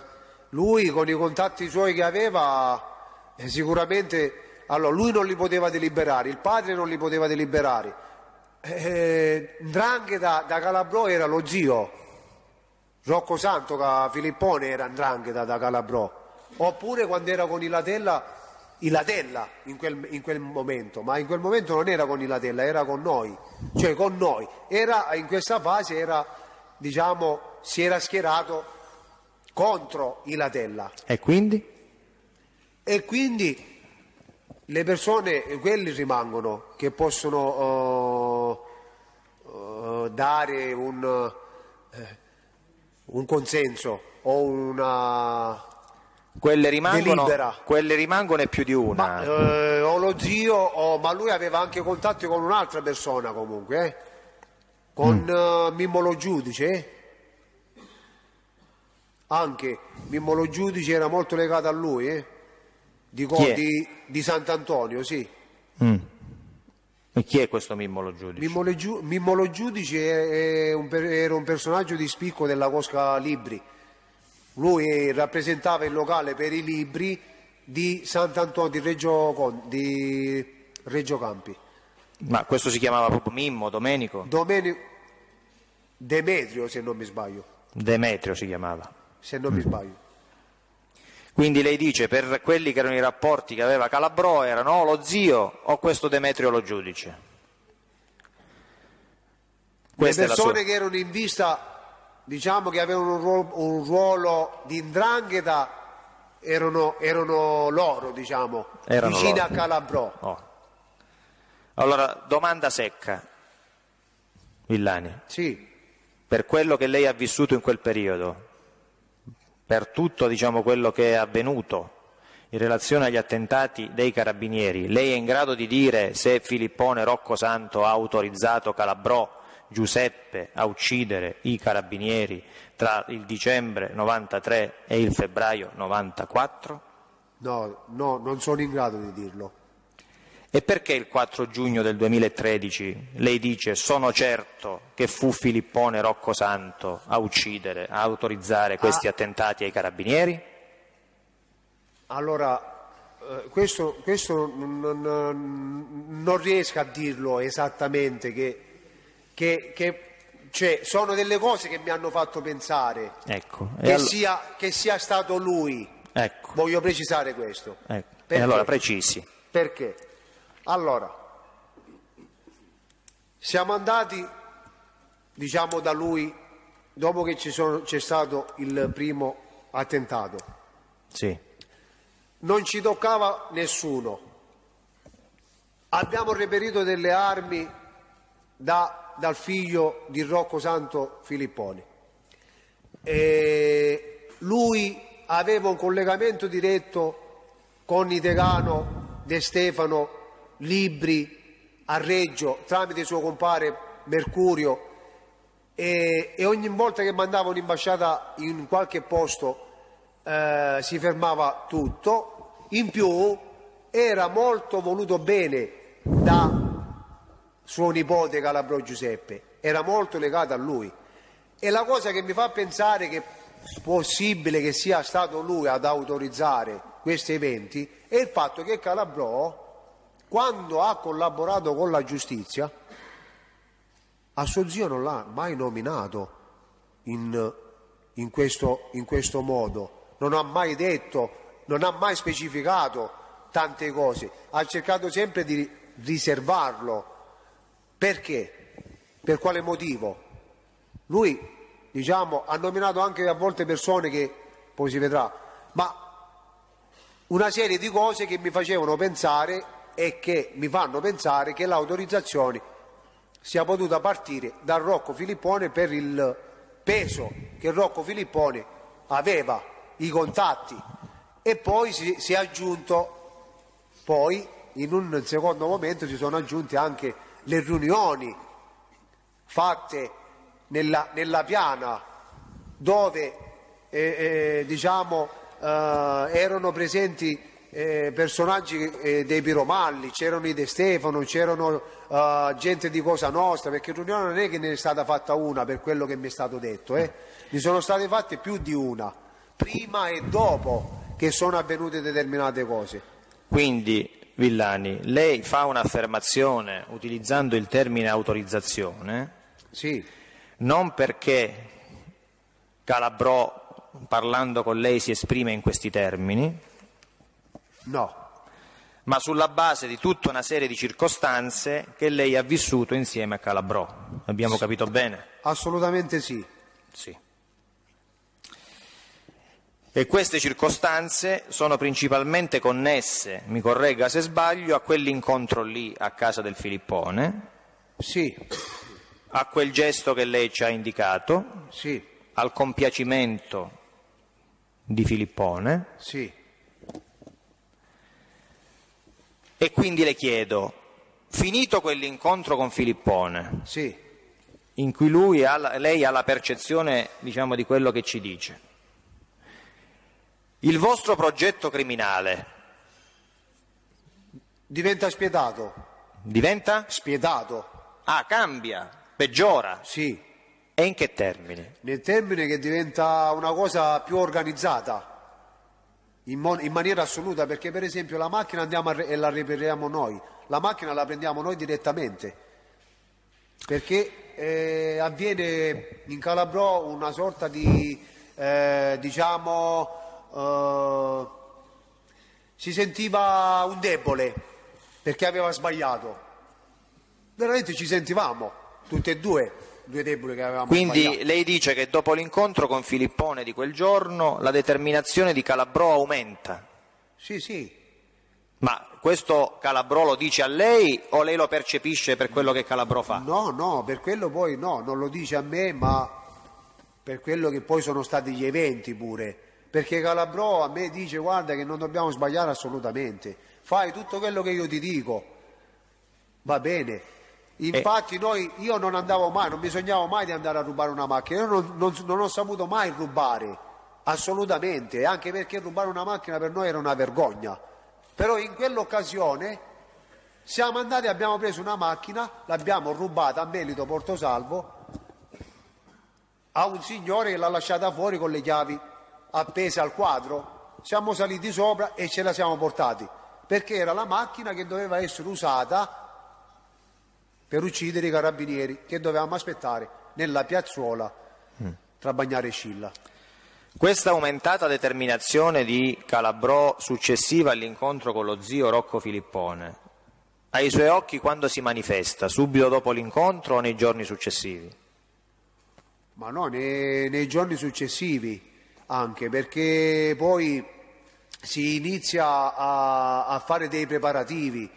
lui con i contatti suoi che aveva eh, sicuramente allora lui non li poteva deliberare, il padre non li poteva deliberare. Eh, Ndrangheta da Calabrò era lo zio, Rocco Santo da Filippone era Ndrangheta da Calabrò, oppure quando era con Ilatella, Ilatella in quel, in quel momento, ma in quel momento non era con Ilatella, era con noi, cioè con noi, era, in questa fase era, diciamo, si era schierato contro Ilatella
E quindi?
e quindi le persone, quelli rimangono, che possono eh, dare un, eh, un consenso o una...
Quelle rimangono, quelle rimangono e più di una.
Ma, eh, o lo zio, o- ma lui aveva anche contatti con un'altra persona comunque, eh? con eh, Mimmo lo giudice. eh? Anche Mimmo lo giudice era molto legato a lui, eh? di, di, di Sant'Antonio, sì.
Mm. E chi è questo Mimmolo Giudice?
Mimmo, Le Giu- Mimmo lo giudice un per- era un personaggio di spicco della Cosca Libri. Lui rappresentava il locale per i libri di Sant'Antonio di Reggio, Con- di Reggio Campi.
Ma questo si chiamava proprio Mimmo, Domenico?
Domeni- Demetrio, se non mi sbaglio.
Demetrio si chiamava.
Se non mi sbaglio.
Quindi lei dice per quelli che erano i rapporti che aveva Calabrò erano o lo zio o questo Demetrio lo giudice.
Le
Questa la
persone che erano in vista, diciamo che avevano un ruolo, un ruolo di indrangheta, erano, erano loro, diciamo,
Erano
vicini
loro.
a Calabrò.
Oh. Allora, domanda secca, Villani,
Sì,
per quello che lei ha vissuto in quel periodo, per tutto diciamo, quello che è avvenuto in relazione agli attentati dei carabinieri, lei è in grado di dire se Filippone Rocco Santo ha autorizzato Calabrò Giuseppe a uccidere i carabinieri tra il dicembre 93 e il febbraio 94?
No, no, non sono in grado di dirlo.
E perché il 4 giugno del 2013 lei dice sono certo che fu Filippone Rocco Santo a uccidere, a autorizzare questi attentati ai carabinieri?
Allora, eh, questo, questo non, non- riesco a dirlo esattamente, che, che- che- cioè, sono delle cose che mi hanno fatto pensare
Ecco,
che,
allo-
sia, che sia stato lui.
ecco,
Voglio precisare questo.
ecco. E allora precisi.
Perché? Allora, siamo andati, diciamo, da lui dopo che c'è stato il primo attentato.
Sì,
Non ci toccava nessuno. Abbiamo reperito delle armi da- dal figlio di Rocco Santo Filipponi. E lui aveva un collegamento diretto con Itegano, De Stefano, Libri, a Reggio, tramite suo compare Mercurio e, e ogni volta che mandava un'imbasciata in qualche posto eh, si fermava tutto. In più era molto voluto bene da suo nipote Calabro Giuseppe, era molto legato a lui. E la cosa che mi fa pensare che è possibile che sia stato lui ad autorizzare questi eventi è il fatto che Calabrò, quando ha collaborato con la giustizia, a suo zio non l'ha mai nominato in, in questo, in questo modo, non ha mai detto, non ha mai specificato tante cose, ha cercato sempre di riservarlo. Perché? Per quale motivo? Lui, diciamo, ha nominato anche a volte persone che poi si vedrà, ma una serie di cose che mi facevano pensare e che mi fanno pensare che l'autorizzazione sia potuta partire da Rocco Filippone per il peso che Rocco Filippone aveva, i contatti. E poi si, si è aggiunto, poi in un secondo momento si sono aggiunte anche le riunioni fatte nella, nella piana dove eh, eh, diciamo, eh, erano presenti eh, personaggi eh, dei Piromalli, c'erano i De Stefano, c'erano eh, gente di Cosa Nostra, perché riunione non è che ne è stata fatta una per quello che mi è stato detto, eh. ne sono state fatte più di una, prima e dopo che sono avvenute determinate cose.
Quindi Villani, lei fa un'affermazione utilizzando il termine autorizzazione
Sì,
non perché Calabrò parlando con lei si esprime in questi termini,
no,
ma sulla base di tutta una serie di circostanze che lei ha vissuto insieme a Calabrò. Abbiamo capito bene?
assolutamente sì.
Sì. E queste circostanze sono principalmente connesse, mi corregga se sbaglio, a quell'incontro lì a casa del Filippone,
Sì,
a quel gesto che lei ci ha indicato,
sì,
al compiacimento di Filippone
sì.
E quindi le chiedo, finito quell'incontro con Filippone,
Sì,
in cui lui ha lei ha la percezione diciamo, di quello che ci dice, il vostro progetto criminale
diventa spietato,
diventa?
spietato,
Ah, cambia, peggiora.
sì,
E in che termini?
nel termine che diventa una cosa più organizzata, in, mo- in maniera assoluta, perché per esempio la macchina andiamo re- e la reperiamo noi, la macchina la prendiamo noi direttamente, perché eh, avviene in Calabrò una sorta di, eh, diciamo, eh, si sentiva un debole perché aveva sbagliato. Veramente ci sentivamo, tutti e due, due deboli che avevamo
Quindi
sbagliato.
lei dice che dopo l'incontro con Filippone di quel giorno la determinazione di Calabrò aumenta.
Sì, sì,
Ma questo Calabrò lo dice a lei o lei lo percepisce per quello che Calabrò fa?
No, no, per quello poi no, non lo dice a me, ma per quello che poi sono stati gli eventi pure. perché Calabrò a me dice guarda che non dobbiamo sbagliare assolutamente, fai tutto quello che io ti dico, va bene. Infatti noi, io non andavo mai, non bisognava mai di andare a rubare una macchina, io non, non- non ho saputo mai rubare, assolutamente, anche perché rubare una macchina per noi era una vergogna. Però in quell'occasione siamo andati, abbiamo preso una macchina, l'abbiamo rubata a Melito Portosalvo a un signore che l'ha lasciata fuori con le chiavi appese al quadro. Siamo saliti sopra e ce la siamo portati perché era la macchina che doveva essere usata per uccidere i carabinieri che dovevamo aspettare nella piazzuola tra Bagnare e Scilla.
Questa aumentata determinazione di Calabrò successiva all'incontro con lo zio Rocco Filippone, ai suoi occhi quando si manifesta? Subito dopo l'incontro o nei giorni successivi?
Ma no, nei, nei giorni successivi anche, perché poi si inizia a, a fare dei preparativi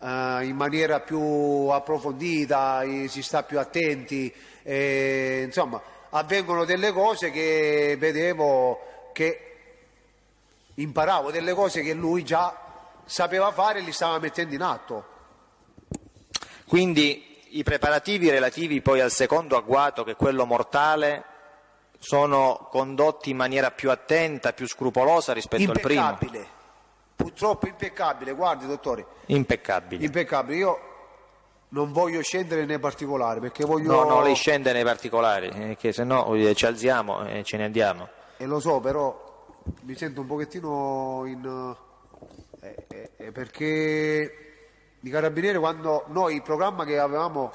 eh, in maniera più approfondita, si sta più attenti, eh, insomma, avvengono delle cose che vedevo che imparavo, delle cose che lui già sapeva fare e li stava mettendo in atto.
Quindi i preparativi relativi poi al secondo agguato, che è quello mortale, sono condotti in maniera più attenta, più scrupolosa rispetto al primo?
Purtroppo impeccabile, guardi dottore,
Impeccabile.
impeccabile. Io non voglio scendere nei particolari perché voglio...
No, no, lei scende nei particolari, eh, che se no dire, ci alziamo e ce ne andiamo.
E lo so, però mi sento un pochettino in... eh, eh, eh, perché i carabinieri quando noi il programma che avevamo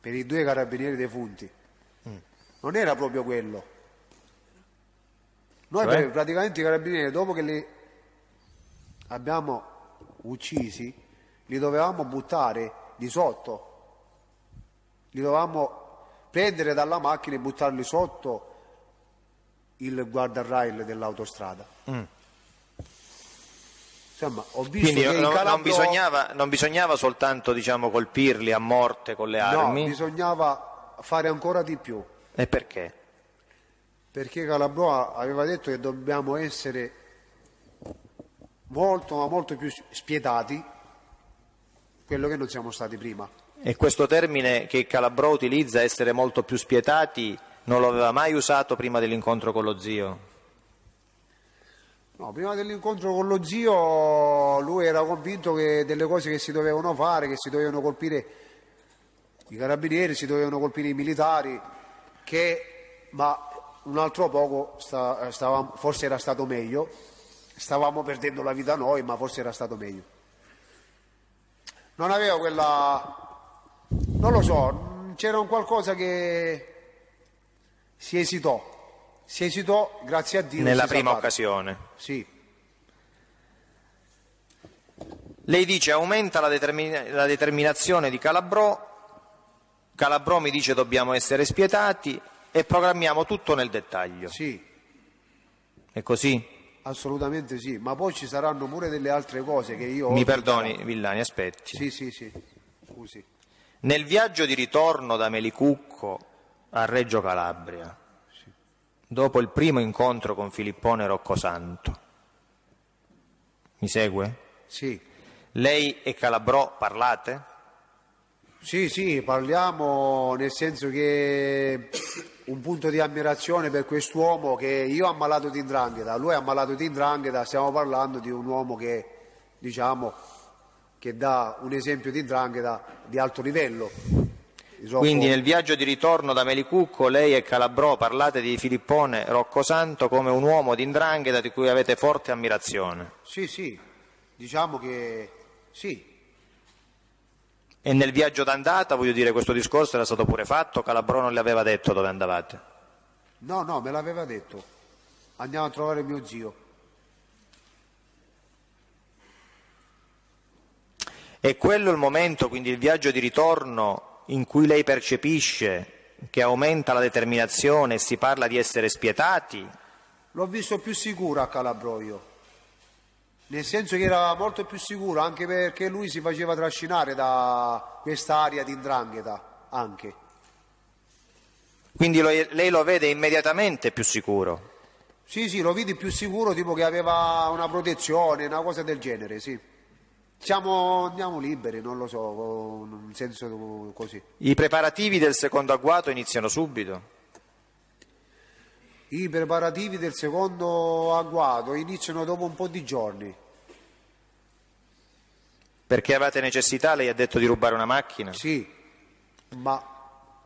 per i due carabinieri defunti non era proprio quello. Noi
Cioè?
praticamente i carabinieri dopo che li abbiamo uccisi li dovevamo buttare di sotto, li dovevamo prendere dalla macchina e buttarli sotto il guardrail dell'autostrada. Insomma, ho visto
Quindi
che
non,
in
non
Calabro-
bisognava, non bisognava soltanto diciamo, colpirli a morte con le
no,
armi.
bisognava fare ancora di più,
E perché?
perché Calabroa aveva detto che dobbiamo essere molto, ma molto più spietati, quello che non siamo stati prima.
E questo termine che Calabrò utilizza, essere molto più spietati, non lo aveva mai usato prima dell'incontro con lo zio?
No, prima dell'incontro con lo zio lui era convinto che delle cose che si dovevano fare, che si dovevano colpire i carabinieri, si dovevano colpire i militari, che ma un altro poco sta- stavamo- forse era stato meglio, stavamo perdendo la vita noi, ma forse era stato meglio. Non aveva quella, non lo so, c'era un qualcosa che si esitò, si esitò grazie a Dio.
Nella prima
salvato.
occasione.
Sì.
Lei dice aumenta la, determina- la determinazione di Calabrò, Calabrò mi dice dobbiamo essere spietati e programmiamo tutto nel dettaglio.
Sì,
È così?
Assolutamente sì, ma poi ci saranno pure delle altre cose che io...
Mi perdoni Villani, aspetti.
Sì, sì, sì, scusi.
Nel viaggio di ritorno da Melicucco a Reggio Calabria, dopo il primo incontro con Filippone Roccosanto, mi segue?
Sì,
Lei e Calabrò parlate?
sì, sì, parliamo nel senso che un punto di ammirazione per quest'uomo che io ho ammalato di indrangheta, lui è ammalato di indrangheta, stiamo parlando di un uomo che, diciamo, che dà un esempio di indrangheta di alto livello.
Quindi nel viaggio di ritorno da Melicucco lei e Calabrò parlate di Filippone Roccosanto come un uomo di indrangheta di cui avete forte ammirazione.
Sì, sì, diciamo che sì,
E nel viaggio d'andata, voglio dire, questo discorso era stato pure fatto, Calabrò non le aveva detto dove andavate.
No, no, me l'aveva detto. Andiamo a trovare mio zio.
È quello il momento, quindi il viaggio di ritorno, in cui lei percepisce che aumenta la determinazione e si parla di essere spietati?
L'ho visto più sicuro a Calabroio. Nel senso che era molto più sicuro, anche perché lui si faceva trascinare da quest'area di indrangheta, anche.
Quindi lo- lei lo vede immediatamente più sicuro.
Sì, sì, lo vidi più sicuro, tipo che aveva una protezione, una cosa del genere, sì. Siamo, andiamo liberi, non lo so, in senso così.
I preparativi del secondo agguato iniziano subito.
I preparativi del secondo agguato iniziano dopo un po' di giorni.
Perché avete necessità, lei ha detto di rubare una macchina.
Sì, ma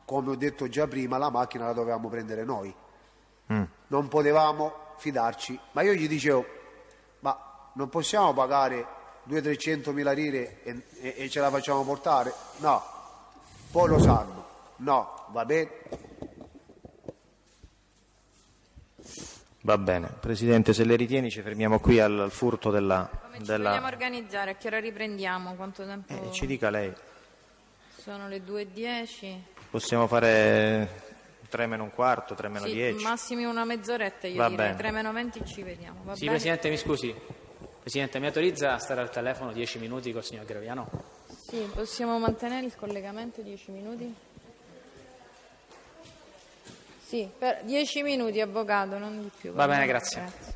come ho detto già prima, la macchina la dovevamo prendere noi. Non potevamo fidarci. Ma io gli dicevo, ma non possiamo pagare 200-300 mila lire e, e- e ce la facciamo portare? No. Poi lo sanno. No, va bene.
Va bene, Presidente, se le ritieni ci fermiamo qui al, al furto della...
Come ci
della-
vogliamo organizzare? A che ora riprendiamo? Quanto tempo?
Eh, ci dica lei,
Sono le 2.10.
possiamo fare 3 meno un quarto, 3 meno
Sì,
10?
massimi una mezz'oretta io
Va
direi.
bene.
3 meno 20 ci vediamo. Va
Sì,
bene?
Presidente, mi scusi. Presidente, mi autorizza a stare al telefono 10 minuti col signor Graviano?
Sì, possiamo mantenere il collegamento 10 minuti? Sì, per 10 minuti avvocato, non di più.
Va bene,
bene?
grazie.